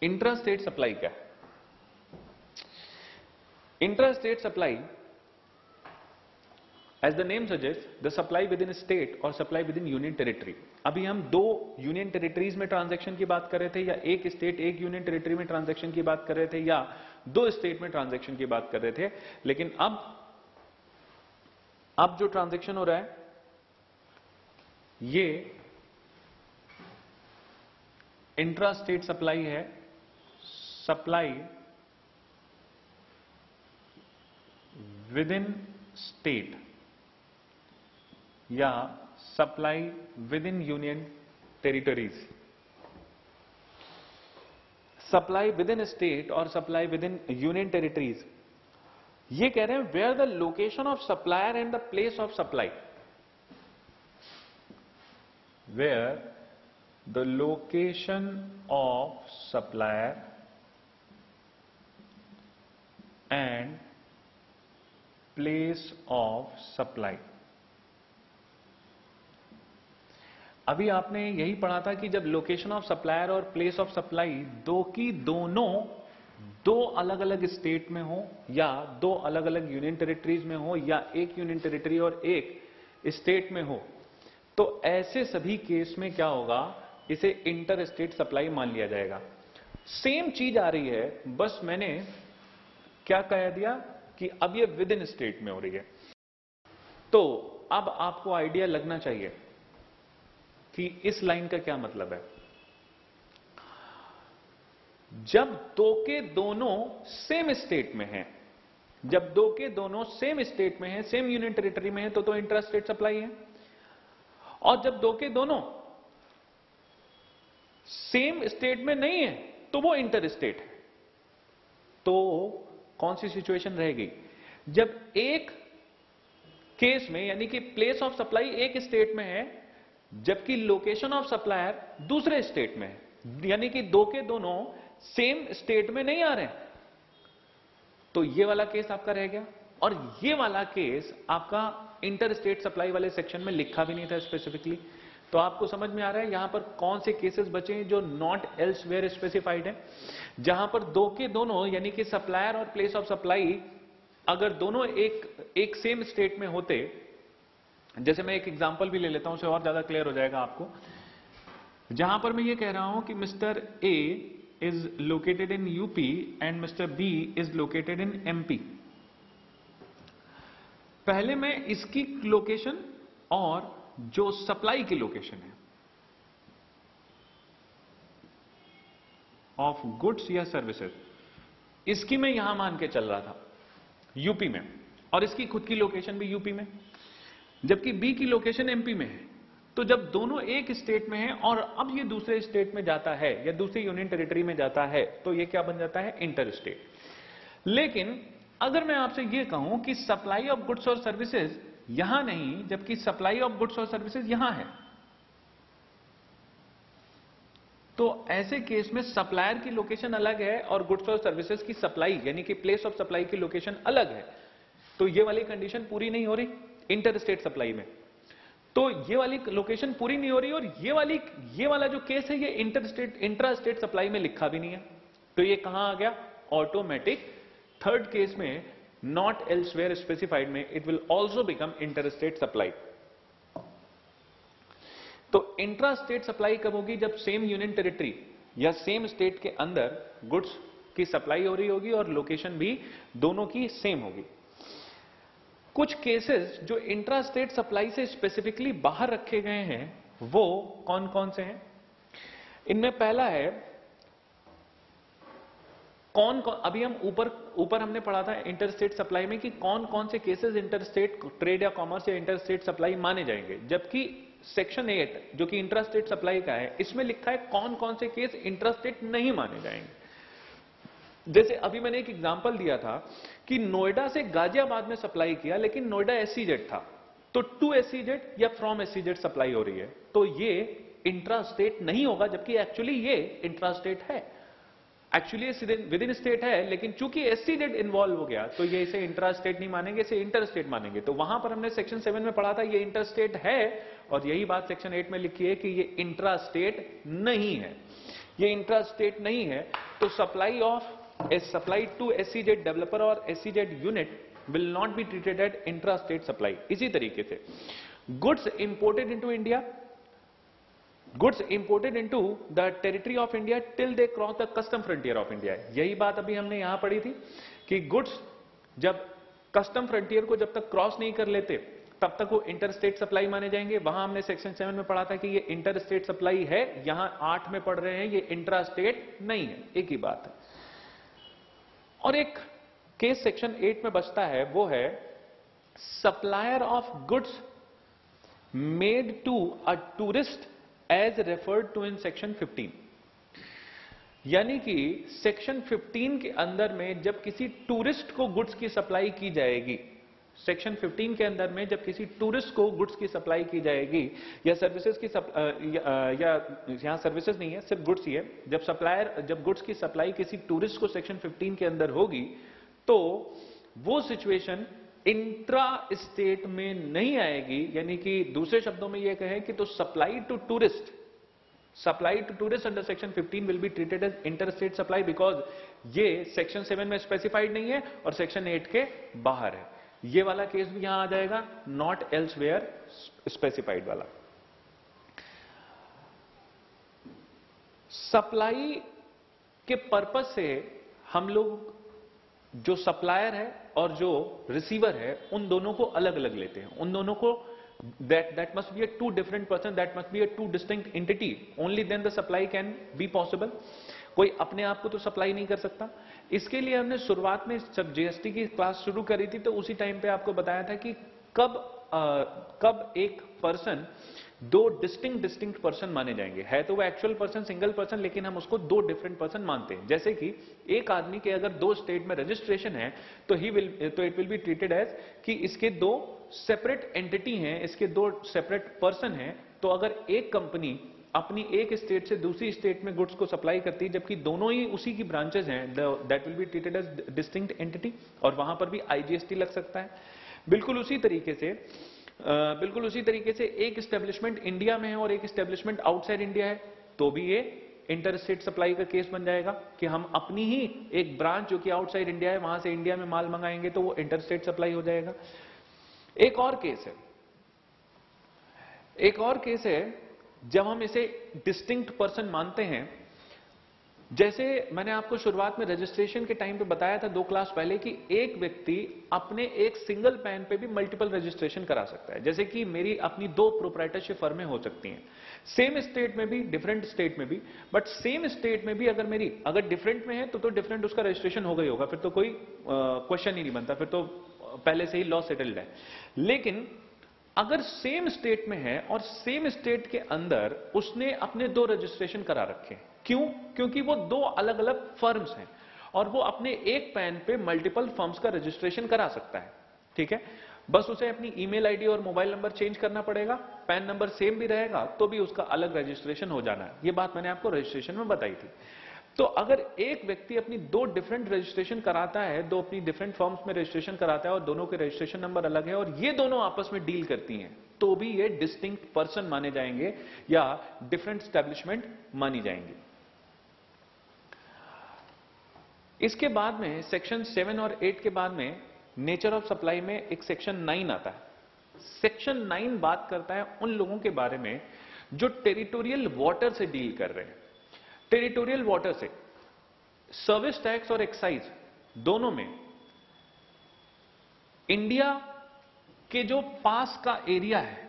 A: इंट्रा स्टेट सप्लाई क्या है intra state supply as the name suggest the supply within state और supply within union territory अभी हम दो यूनियन टेरिटरीज में ट्रांजेक्शन की बात कर रहे थे या एक स्टेट एक यूनियन टेरिटरी में ट्रांजेक्शन की बात कर रहे थे या दो स्टेट में ट्रांजेक्शन की बात कर रहे थे लेकिन अब अब जो ट्रांजेक्शन हो रहा है ये इंट्रा स्टेट सप्लाई है supplied within state या supply within union territories supply within state और supply within union territories ये कह रहे हैं where the location of supplier and the place of supply where the location of supplier and place of supply अभी आपने यही पढ़ा था कि जब लोकेशन ऑफ सप्लायर और प्लेस ऑफ सप्लाई दो की दोनों दो अलग अलग स्टेट में हो या दो अलग अलग यूनियन टेरिटरीज में हो या एक यूनियन टेरिटरी और एक स्टेट में हो तो ऐसे सभी केस में क्या होगा इसे इंटर स्टेट सप्लाई मान लिया जाएगा सेम चीज आ रही है बस मैंने क्या कह दिया कि अब ये विद इन स्टेट में हो रही है तो अब आपको आइडिया लगना चाहिए कि इस लाइन का क्या मतलब है जब दो के दोनों सेम स्टेट में हैं जब दो के दोनों सेम स्टेट में हैं सेम यूनिट टेरिटरी में है तो तो इंटरेस्ट सप्लाई है और जब दो के दोनों सेम स्टेट में नहीं तो है तो वो इंटर स्टेट है तो कौन सी सिचुएशन रहेगी जब एक केस में यानी कि प्लेस ऑफ सप्लाई एक स्टेट में है जबकि लोकेशन ऑफ सप्लायर दूसरे स्टेट में है यानी कि दो के दोनों सेम स्टेट में नहीं आ रहे तो ये वाला केस आपका रह गया और ये वाला केस आपका इंटर स्टेट सप्लाई वाले सेक्शन में लिखा भी नहीं था स्पेसिफिकली तो आपको समझ में आ रहा है यहां पर कौन से केसेस बचे हैं जो नॉट एल्स वेयर स्पेसिफाइड है जहां पर दो के दोनों यानी कि सप्लायर और प्लेस ऑफ सप्लाई अगर दोनों एक एक सेम स्टेट में होते जैसे मैं एक एग्जांपल भी ले लेता हूं उसे और ज्यादा क्लियर हो जाएगा आपको जहां पर मैं ये कह रहा हूं कि mister A is located in UP and mister B is located in MP पहले मैं इसकी लोकेशन और जो सप्लाई की लोकेशन है ऑफ गुड्स या सर्विसेज इसकी मैं यहां मान के चल रहा था यूपी में और इसकी खुद की लोकेशन भी यूपी में जबकि बी की लोकेशन एमपी में है तो जब दोनों एक स्टेट में है और अब ये दूसरे स्टेट में जाता है या दूसरी यूनियन टेरिटरी में जाता है तो ये क्या बन जाता है इंटर स्टेट लेकिन अगर मैं आपसे ये कहूं कि सप्लाई ऑफ गुड्स और सर्विसेज यहां नहीं जबकि सप्लाई ऑफ गुड्स और सर्विसेज यहां है तो ऐसे केस में सप्लायर की लोकेशन अलग है और गुड्स और सर्विसेज की सप्लाई यानी कि प्लेस ऑफ सप्लाई की लोकेशन अलग है तो ये वाली कंडीशन पूरी नहीं हो रही इंटर स्टेट सप्लाई में तो ये वाली लोकेशन पूरी नहीं हो रही और ये वाली ये वाला जो केस है ये inter state intra state supply में लिखा भी नहीं है तो ये कहां आ गया ऑटोमेटिक थर्ड केस में नॉट एल्सवेयर स्पेसिफाइड में it will also become inter state supply तो इंट्रा स्टेट सप्लाई कब होगी जब सेम यूनियन टेरिटरी या सेम स्टेट के अंदर गुड्स की सप्लाई हो रही होगी और लोकेशन भी दोनों की सेम होगी कुछ केसेस जो इंट्रा स्टेट सप्लाई से स्पेसिफिकली बाहर रखे गए हैं वो कौन कौन से हैं इनमें पहला है कौन कौन अभी हम ऊपर ऊपर हमने पढ़ा था इंटरस्टेट सप्लाई में कि कौन कौन से केसेस स्टेट ट्रेड या कॉमर्स या इंटरस्टेट सप्लाई माने जाएंगे जबकि सेक्शन एट जो कि इंटरेस्ट रेट सप्लाई का है इसमें लिखा है कौन कौन से केस इंटरेस्ट रेट नहीं माने जाएंगे जैसे अभी मैंने एक एग्जांपल दिया था कि नोएडा से गाजियाबाद में सप्लाई किया लेकिन नोएडा एससीजेड e था तो टू एससीजेड e या फ्रॉम एससीजेड सप्लाई हो रही है तो ये इंटरेस्ट रेट नहीं होगा जबकि एक्चुअली ये इंटरेस्ट रेट है एक्चुअली विद इन स्टेट है लेकिन चूंकि एस सी इन्वॉल्व हो गया तो ये इसे इंटर स्टेट नहीं मानेंगे इसे इंटर स्टेट मानेंगे तो वहां पर हमने सेक्शन सेवन में पढ़ा था ये इंटर स्टेट है और यही बात सेक्शन एट में लिखी है कि ये इंट्रा स्टेट नहीं है ये इंट्रा स्टेट नहीं है तो supply of a supply to S E Z developer और S E Z unit will not be treated at intra state supply इसी तरीके से goods imported into India goods imported into the territory of India till they cross the custom frontier of India यही बात अभी हमने यहां पढ़ी थी कि गुड्स जब कस्टम फ्रंटियर को जब तक क्रॉस नहीं कर लेते तब तक वो इंटर स्टेट सप्लाई माने जाएंगे वहां हमने सेक्शन सेवन में पढ़ा था कि ये इंटर स्टेट सप्लाई है यहां आठ में पढ़ रहे हैं ये इंट्रा स्टेट नहीं है एक ही बात है और एक केस सेक्शन एट में बचता है वो है supplier of goods made to a tourist as referred to in section 15 यानी कि सेक्शन 15 के अंदर में जब किसी टूरिस्ट को गुड्स की सप्लाई की जाएगी सेक्शन 15 के अंदर में जब किसी टूरिस्ट को गुड्स की सप्लाई की जाएगी या सर्विसेज की सप, या यहां सर्विसेज नहीं है सिर्फ गुड्स ही है जब सप्लायर जब गुड्स की सप्लाई किसी टूरिस्ट को सेक्शन 15 के अंदर होगी तो वो सिचुएशन इंट्रा स्टेट में नहीं आएगी यानी कि दूसरे शब्दों में यह कहें कि तो supply to tourist supply to tourist under section 15 will be treated as inter state supply because ये सेक्शन 7 में स्पेसिफाइड नहीं है और सेक्शन 8 के बाहर है ये वाला केस भी यहां आ जाएगा नॉट एल्स वेयर स्पेसिफाइड वाला सप्लाई के पर्पज से हम लोग जो सप्लायर है और जो रिसीवर है उन दोनों को अलग अलग लेते हैं उन दोनों को that that must be a two different person that must be a two distinct entity only then the supply can be possible कोई अपने आप को तो सप्लाई नहीं कर सकता इसके लिए हमने शुरुआत में जब जीएसटी की क्लास शुरू करी थी तो उसी टाइम पे आपको बताया था कि कब आ, कब एक पर्सन दो डिस्टिंग डिस्टिंक्ट पर्सन माने जाएंगे है तो वो एक्चुअल पर्सन सिंगल पर्सन लेकिन हम उसको दो डिफरेंट पर्सन मानते हैं जैसे कि एक आदमी के अगर दो स्टेट में रजिस्ट्रेशन है तो ही विल तो it will be treated as कि इसके दो सेपरेट एंटिटी हैं इसके दो सेपरेट पर्सन हैं तो अगर एक कंपनी अपनी एक स्टेट से दूसरी स्टेट में गुड्स को सप्लाई करती है जबकि दोनों ही उसी की ब्रांचेज हैं that will be treated as distinct entity और वहां पर भी आईजीएसटी लग सकता है बिल्कुल उसी तरीके से बिल्कुल उसी तरीके से एक स्टेब्लिशमेंट इंडिया में है और एक स्टेब्लिशमेंट आउटसाइड इंडिया है तो भी ये इंटर स्टेट सप्लाई का केस बन जाएगा कि हम अपनी ही एक ब्रांच जो कि आउटसाइड इंडिया है वहां से इंडिया में माल मंगाएंगे तो वो इंटर स्टेट सप्लाई हो जाएगा एक और केस है एक और केस है जब हम इसे डिस्टिंक्ट पर्सन मानते हैं जैसे मैंने आपको शुरुआत में रजिस्ट्रेशन के टाइम पे बताया था दो क्लास पहले कि एक व्यक्ति अपने एक सिंगल पैन पे भी मल्टीपल रजिस्ट्रेशन करा सकता है जैसे कि मेरी अपनी दो प्रोपराइटरशिप फर्में हो सकती हैं सेम स्टेट में भी डिफरेंट स्टेट में भी बट सेम स्टेट में भी अगर मेरी अगर डिफरेंट में है तो तो डिफरेंट उसका रजिस्ट्रेशन हो गई होगा फिर तो कोई क्वेश्चन ही नहीं बनता फिर तो पहले से ही लॉ सेटल्ड है लेकिन अगर सेम स्टेट में है और सेम स्टेट के अंदर उसने अपने दो रजिस्ट्रेशन करा रखे हैं क्यों क्योंकि वो दो अलग अलग फर्म्स हैं और वो अपने एक पैन पे मल्टीपल फर्म्स का रजिस्ट्रेशन करा सकता है ठीक है बस उसे अपनी ईमेल आईडी और मोबाइल नंबर चेंज करना पड़ेगा पैन नंबर सेम भी रहेगा तो भी उसका अलग रजिस्ट्रेशन हो जाना है ये बात मैंने आपको रजिस्ट्रेशन में बताई थी तो अगर एक व्यक्ति अपनी दो डिफरेंट रजिस्ट्रेशन कराता है दो अपनी डिफरेंट फॉर्म्स में रजिस्ट्रेशन कराता है और दोनों के रजिस्ट्रेशन नंबर अलग है और ये दोनों आपस में डील करती हैं तो भी ये डिस्टिंक्ट पर्सन माने जाएंगे या डिफरेंट स्टैब्लिशमेंट मानी जाएंगी इसके बाद में सेक्शन सेवन और एट के बाद में नेचर ऑफ सप्लाई में एक सेक्शन नाइन आता है सेक्शन नाइन बात करता है उन लोगों के बारे में जो टेरिटोरियल वाटर से डील कर रहे हैं टेरिटोरियल वाटर से सर्विस टैक्स और एक्साइज दोनों में इंडिया के जो पास का एरिया है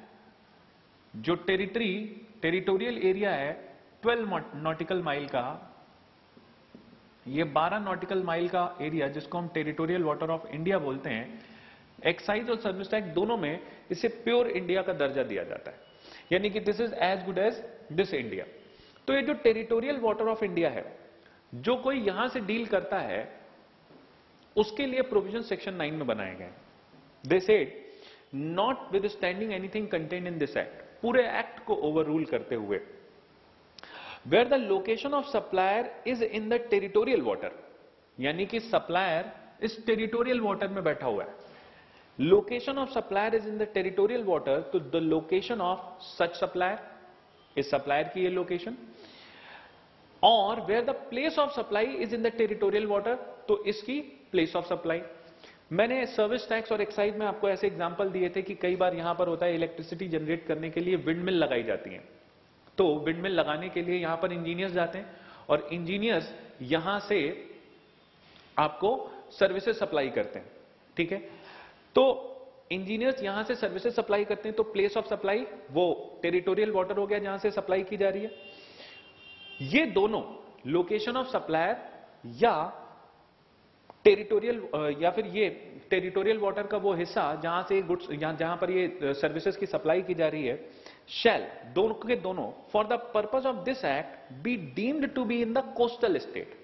A: जो टेरिटरी टेरिटोरियल एरिया है 12 नॉटिकल माइल का ये 12 नॉटिकल माइल का एरिया जिसको हम टेरिटोरियल वाटर ऑफ इंडिया बोलते हैं एक्साइज और सर्विस टैक्स दोनों में इसे प्योर इंडिया का दर्जा दिया जाता है यानी कि this is as good as this India तो ये जो टेरिटोरियल वाटर ऑफ इंडिया है जो कोई यहां से डील करता है उसके लिए प्रोविजन सेक्शन नाइन में बनाए गए they said not with standing anything contain in this act पूरे एक्ट को ओवर रूल करते हुए where the location of supplier is in the territorial water यानी कि सप्लायर इस टेरिटोरियल वाटर में बैठा हुआ है location of supplier is in the territorial water तो the location of such supplier इस सप्लायर की यह लोकेशन और where the place of supply is in the territorial water तो इसकी प्लेस ऑफ सप्लाई मैंने सर्विस टैक्स और एक्साइज में आपको ऐसे एग्जाम्पल दिए थे कि कई बार यहां पर होता है इलेक्ट्रिसिटी जनरेट करने के लिए विंडमिल लगाई जाती है तो विंडमिल लगाने के लिए यहां पर इंजीनियर्स जाते हैं और इंजीनियर्स यहां से आपको सर्विसेज सप्लाई करते हैं ठीक है तो इंजीनियर्स यहां से सर्विसेज सप्लाई करते हैं तो प्लेस ऑफ सप्लाई वो टेरिटोरियल वाटर हो गया जहां से सप्लाई की जा रही है ये दोनों लोकेशन ऑफ सप्लायर या टेरिटोरियल या फिर ये टेरिटोरियल वाटर का वो हिस्सा जहां से गुड्स जहां पर ये सर्विसेज की सप्लाई की जा रही है शेल दोनों के दोनों for the purpose of this act be deemed to be in the coastal state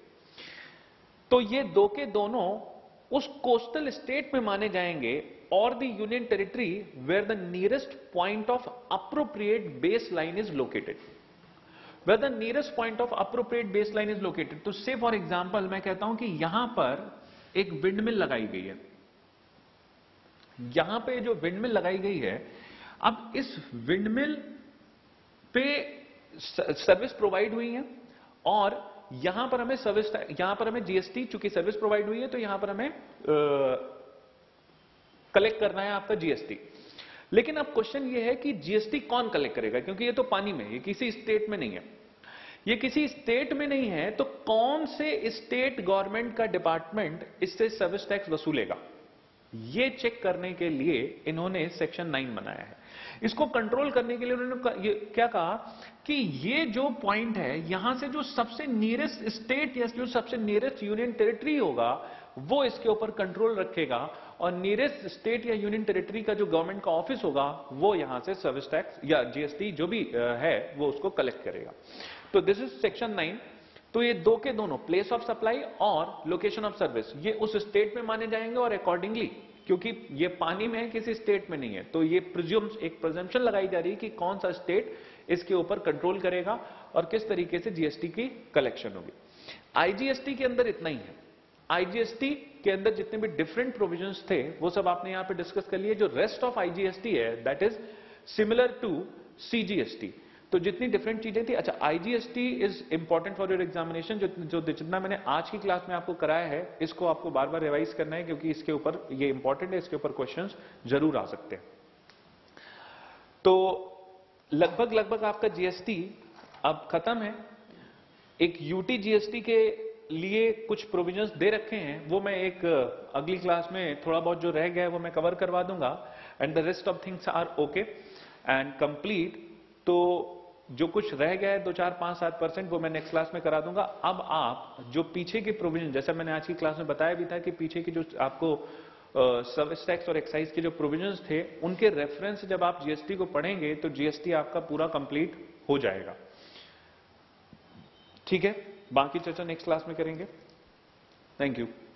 A: तो ये दो के दोनों उस कोस्टल स्टेट में माने जाएंगे और the union territory where the nearest point of appropriate base line is located where the nearest point of appropriate base line is located तो से फॉर एग्जाम्पल मैं कहता हूं कि यहां पर एक विंडमिल लगाई गई है यहां पे जो विंडमिल लगाई गई है अब इस विंडमिल पे सर्विस प्रोवाइड हुई है और यहां पर हमें सर्विस यहां पर हमें जीएसटी चूंकि सर्विस प्रोवाइड हुई है तो यहां पर हमें कलेक्ट करना है आपका जीएसटी लेकिन अब क्वेश्चन ये है कि जीएसटी कौन कलेक्ट करेगा क्योंकि ये तो पानी में ये किसी स्टेट में नहीं है ये किसी स्टेट में नहीं है तो कौन से स्टेट गवर्नमेंट का डिपार्टमेंट इससे सर्विस टैक्स वसूलेगा ये चेक करने के लिए इन्होंने सेक्शन नाइन बनाया है इसको कंट्रोल करने के लिए उन्होंने क्या कहा कि ये जो पॉइंट है यहां से जो सबसे नियरेस्ट स्टेट या जो सबसे नियरेस्ट यूनियन टेरिटरी होगा वो इसके ऊपर कंट्रोल रखेगा और नियरेस्ट स्टेट या यूनियन टेरिटरी का जो गवर्नमेंट का ऑफिस होगा वो यहां से सर्विस टैक्स या जीएसटी जो भी है वो उसको कलेक्ट करेगा तो दिस इज सेक्शन नाइन तो ये दो के दोनों प्लेस ऑफ सप्लाई और लोकेशन ऑफ सर्विस ये उस स्टेट में माने जाएंगे और अकॉर्डिंगली क्योंकि ये पानी में है किसी स्टेट में नहीं है तो ये प्रिज्यूम एक प्रजम्पन लगाई जा रही है कि कौन सा स्टेट इसके ऊपर कंट्रोल करेगा और किस तरीके से जीएसटी की कलेक्शन होगी आईजीएसटी के अंदर इतना ही है आईजीएसटी के अंदर जितने भी डिफरेंट प्रोविजंस थे वो सब आपने यहां पे डिस्कस कर लिए जो रेस्ट ऑफ आईजीएसटी है that is similar to CGST तो जितनी डिफरेंट चीजें थी अच्छा IGST is important for your examination जो जो जितना मैंने आज की क्लास में आपको कराया है इसको आपको बार बार रिवाइज करना है क्योंकि इसके ऊपर ये इंपॉर्टेंट है इसके ऊपर क्वेश्चन जरूर आ सकते हैं तो लगभग लगभग आपका जीएसटी अब खत्म है एक यूटी जीएसटी के लिए कुछ प्रोविजंस दे रखे हैं वो मैं एक अगली क्लास में थोड़ा बहुत जो रह गया है वो मैं कवर करवा दूंगा and the rest of things are okay and complete तो जो कुछ रह गया है दो चार पांच सात परसेंट वो मैं नेक्स्ट क्लास में करा दूंगा अब आप जो पीछे के प्रोविजन जैसा मैंने आज की क्लास में बताया भी था कि पीछे की जो आपको सर्विस टैक्स और एक्साइज के जो प्रोविजन थे उनके रेफरेंस जब आप जीएसटी को पढ़ेंगे तो जीएसटी आपका पूरा कंप्लीट हो जाएगा ठीक है बाकी चर्चा नेक्स्ट क्लास में करेंगे थैंक यू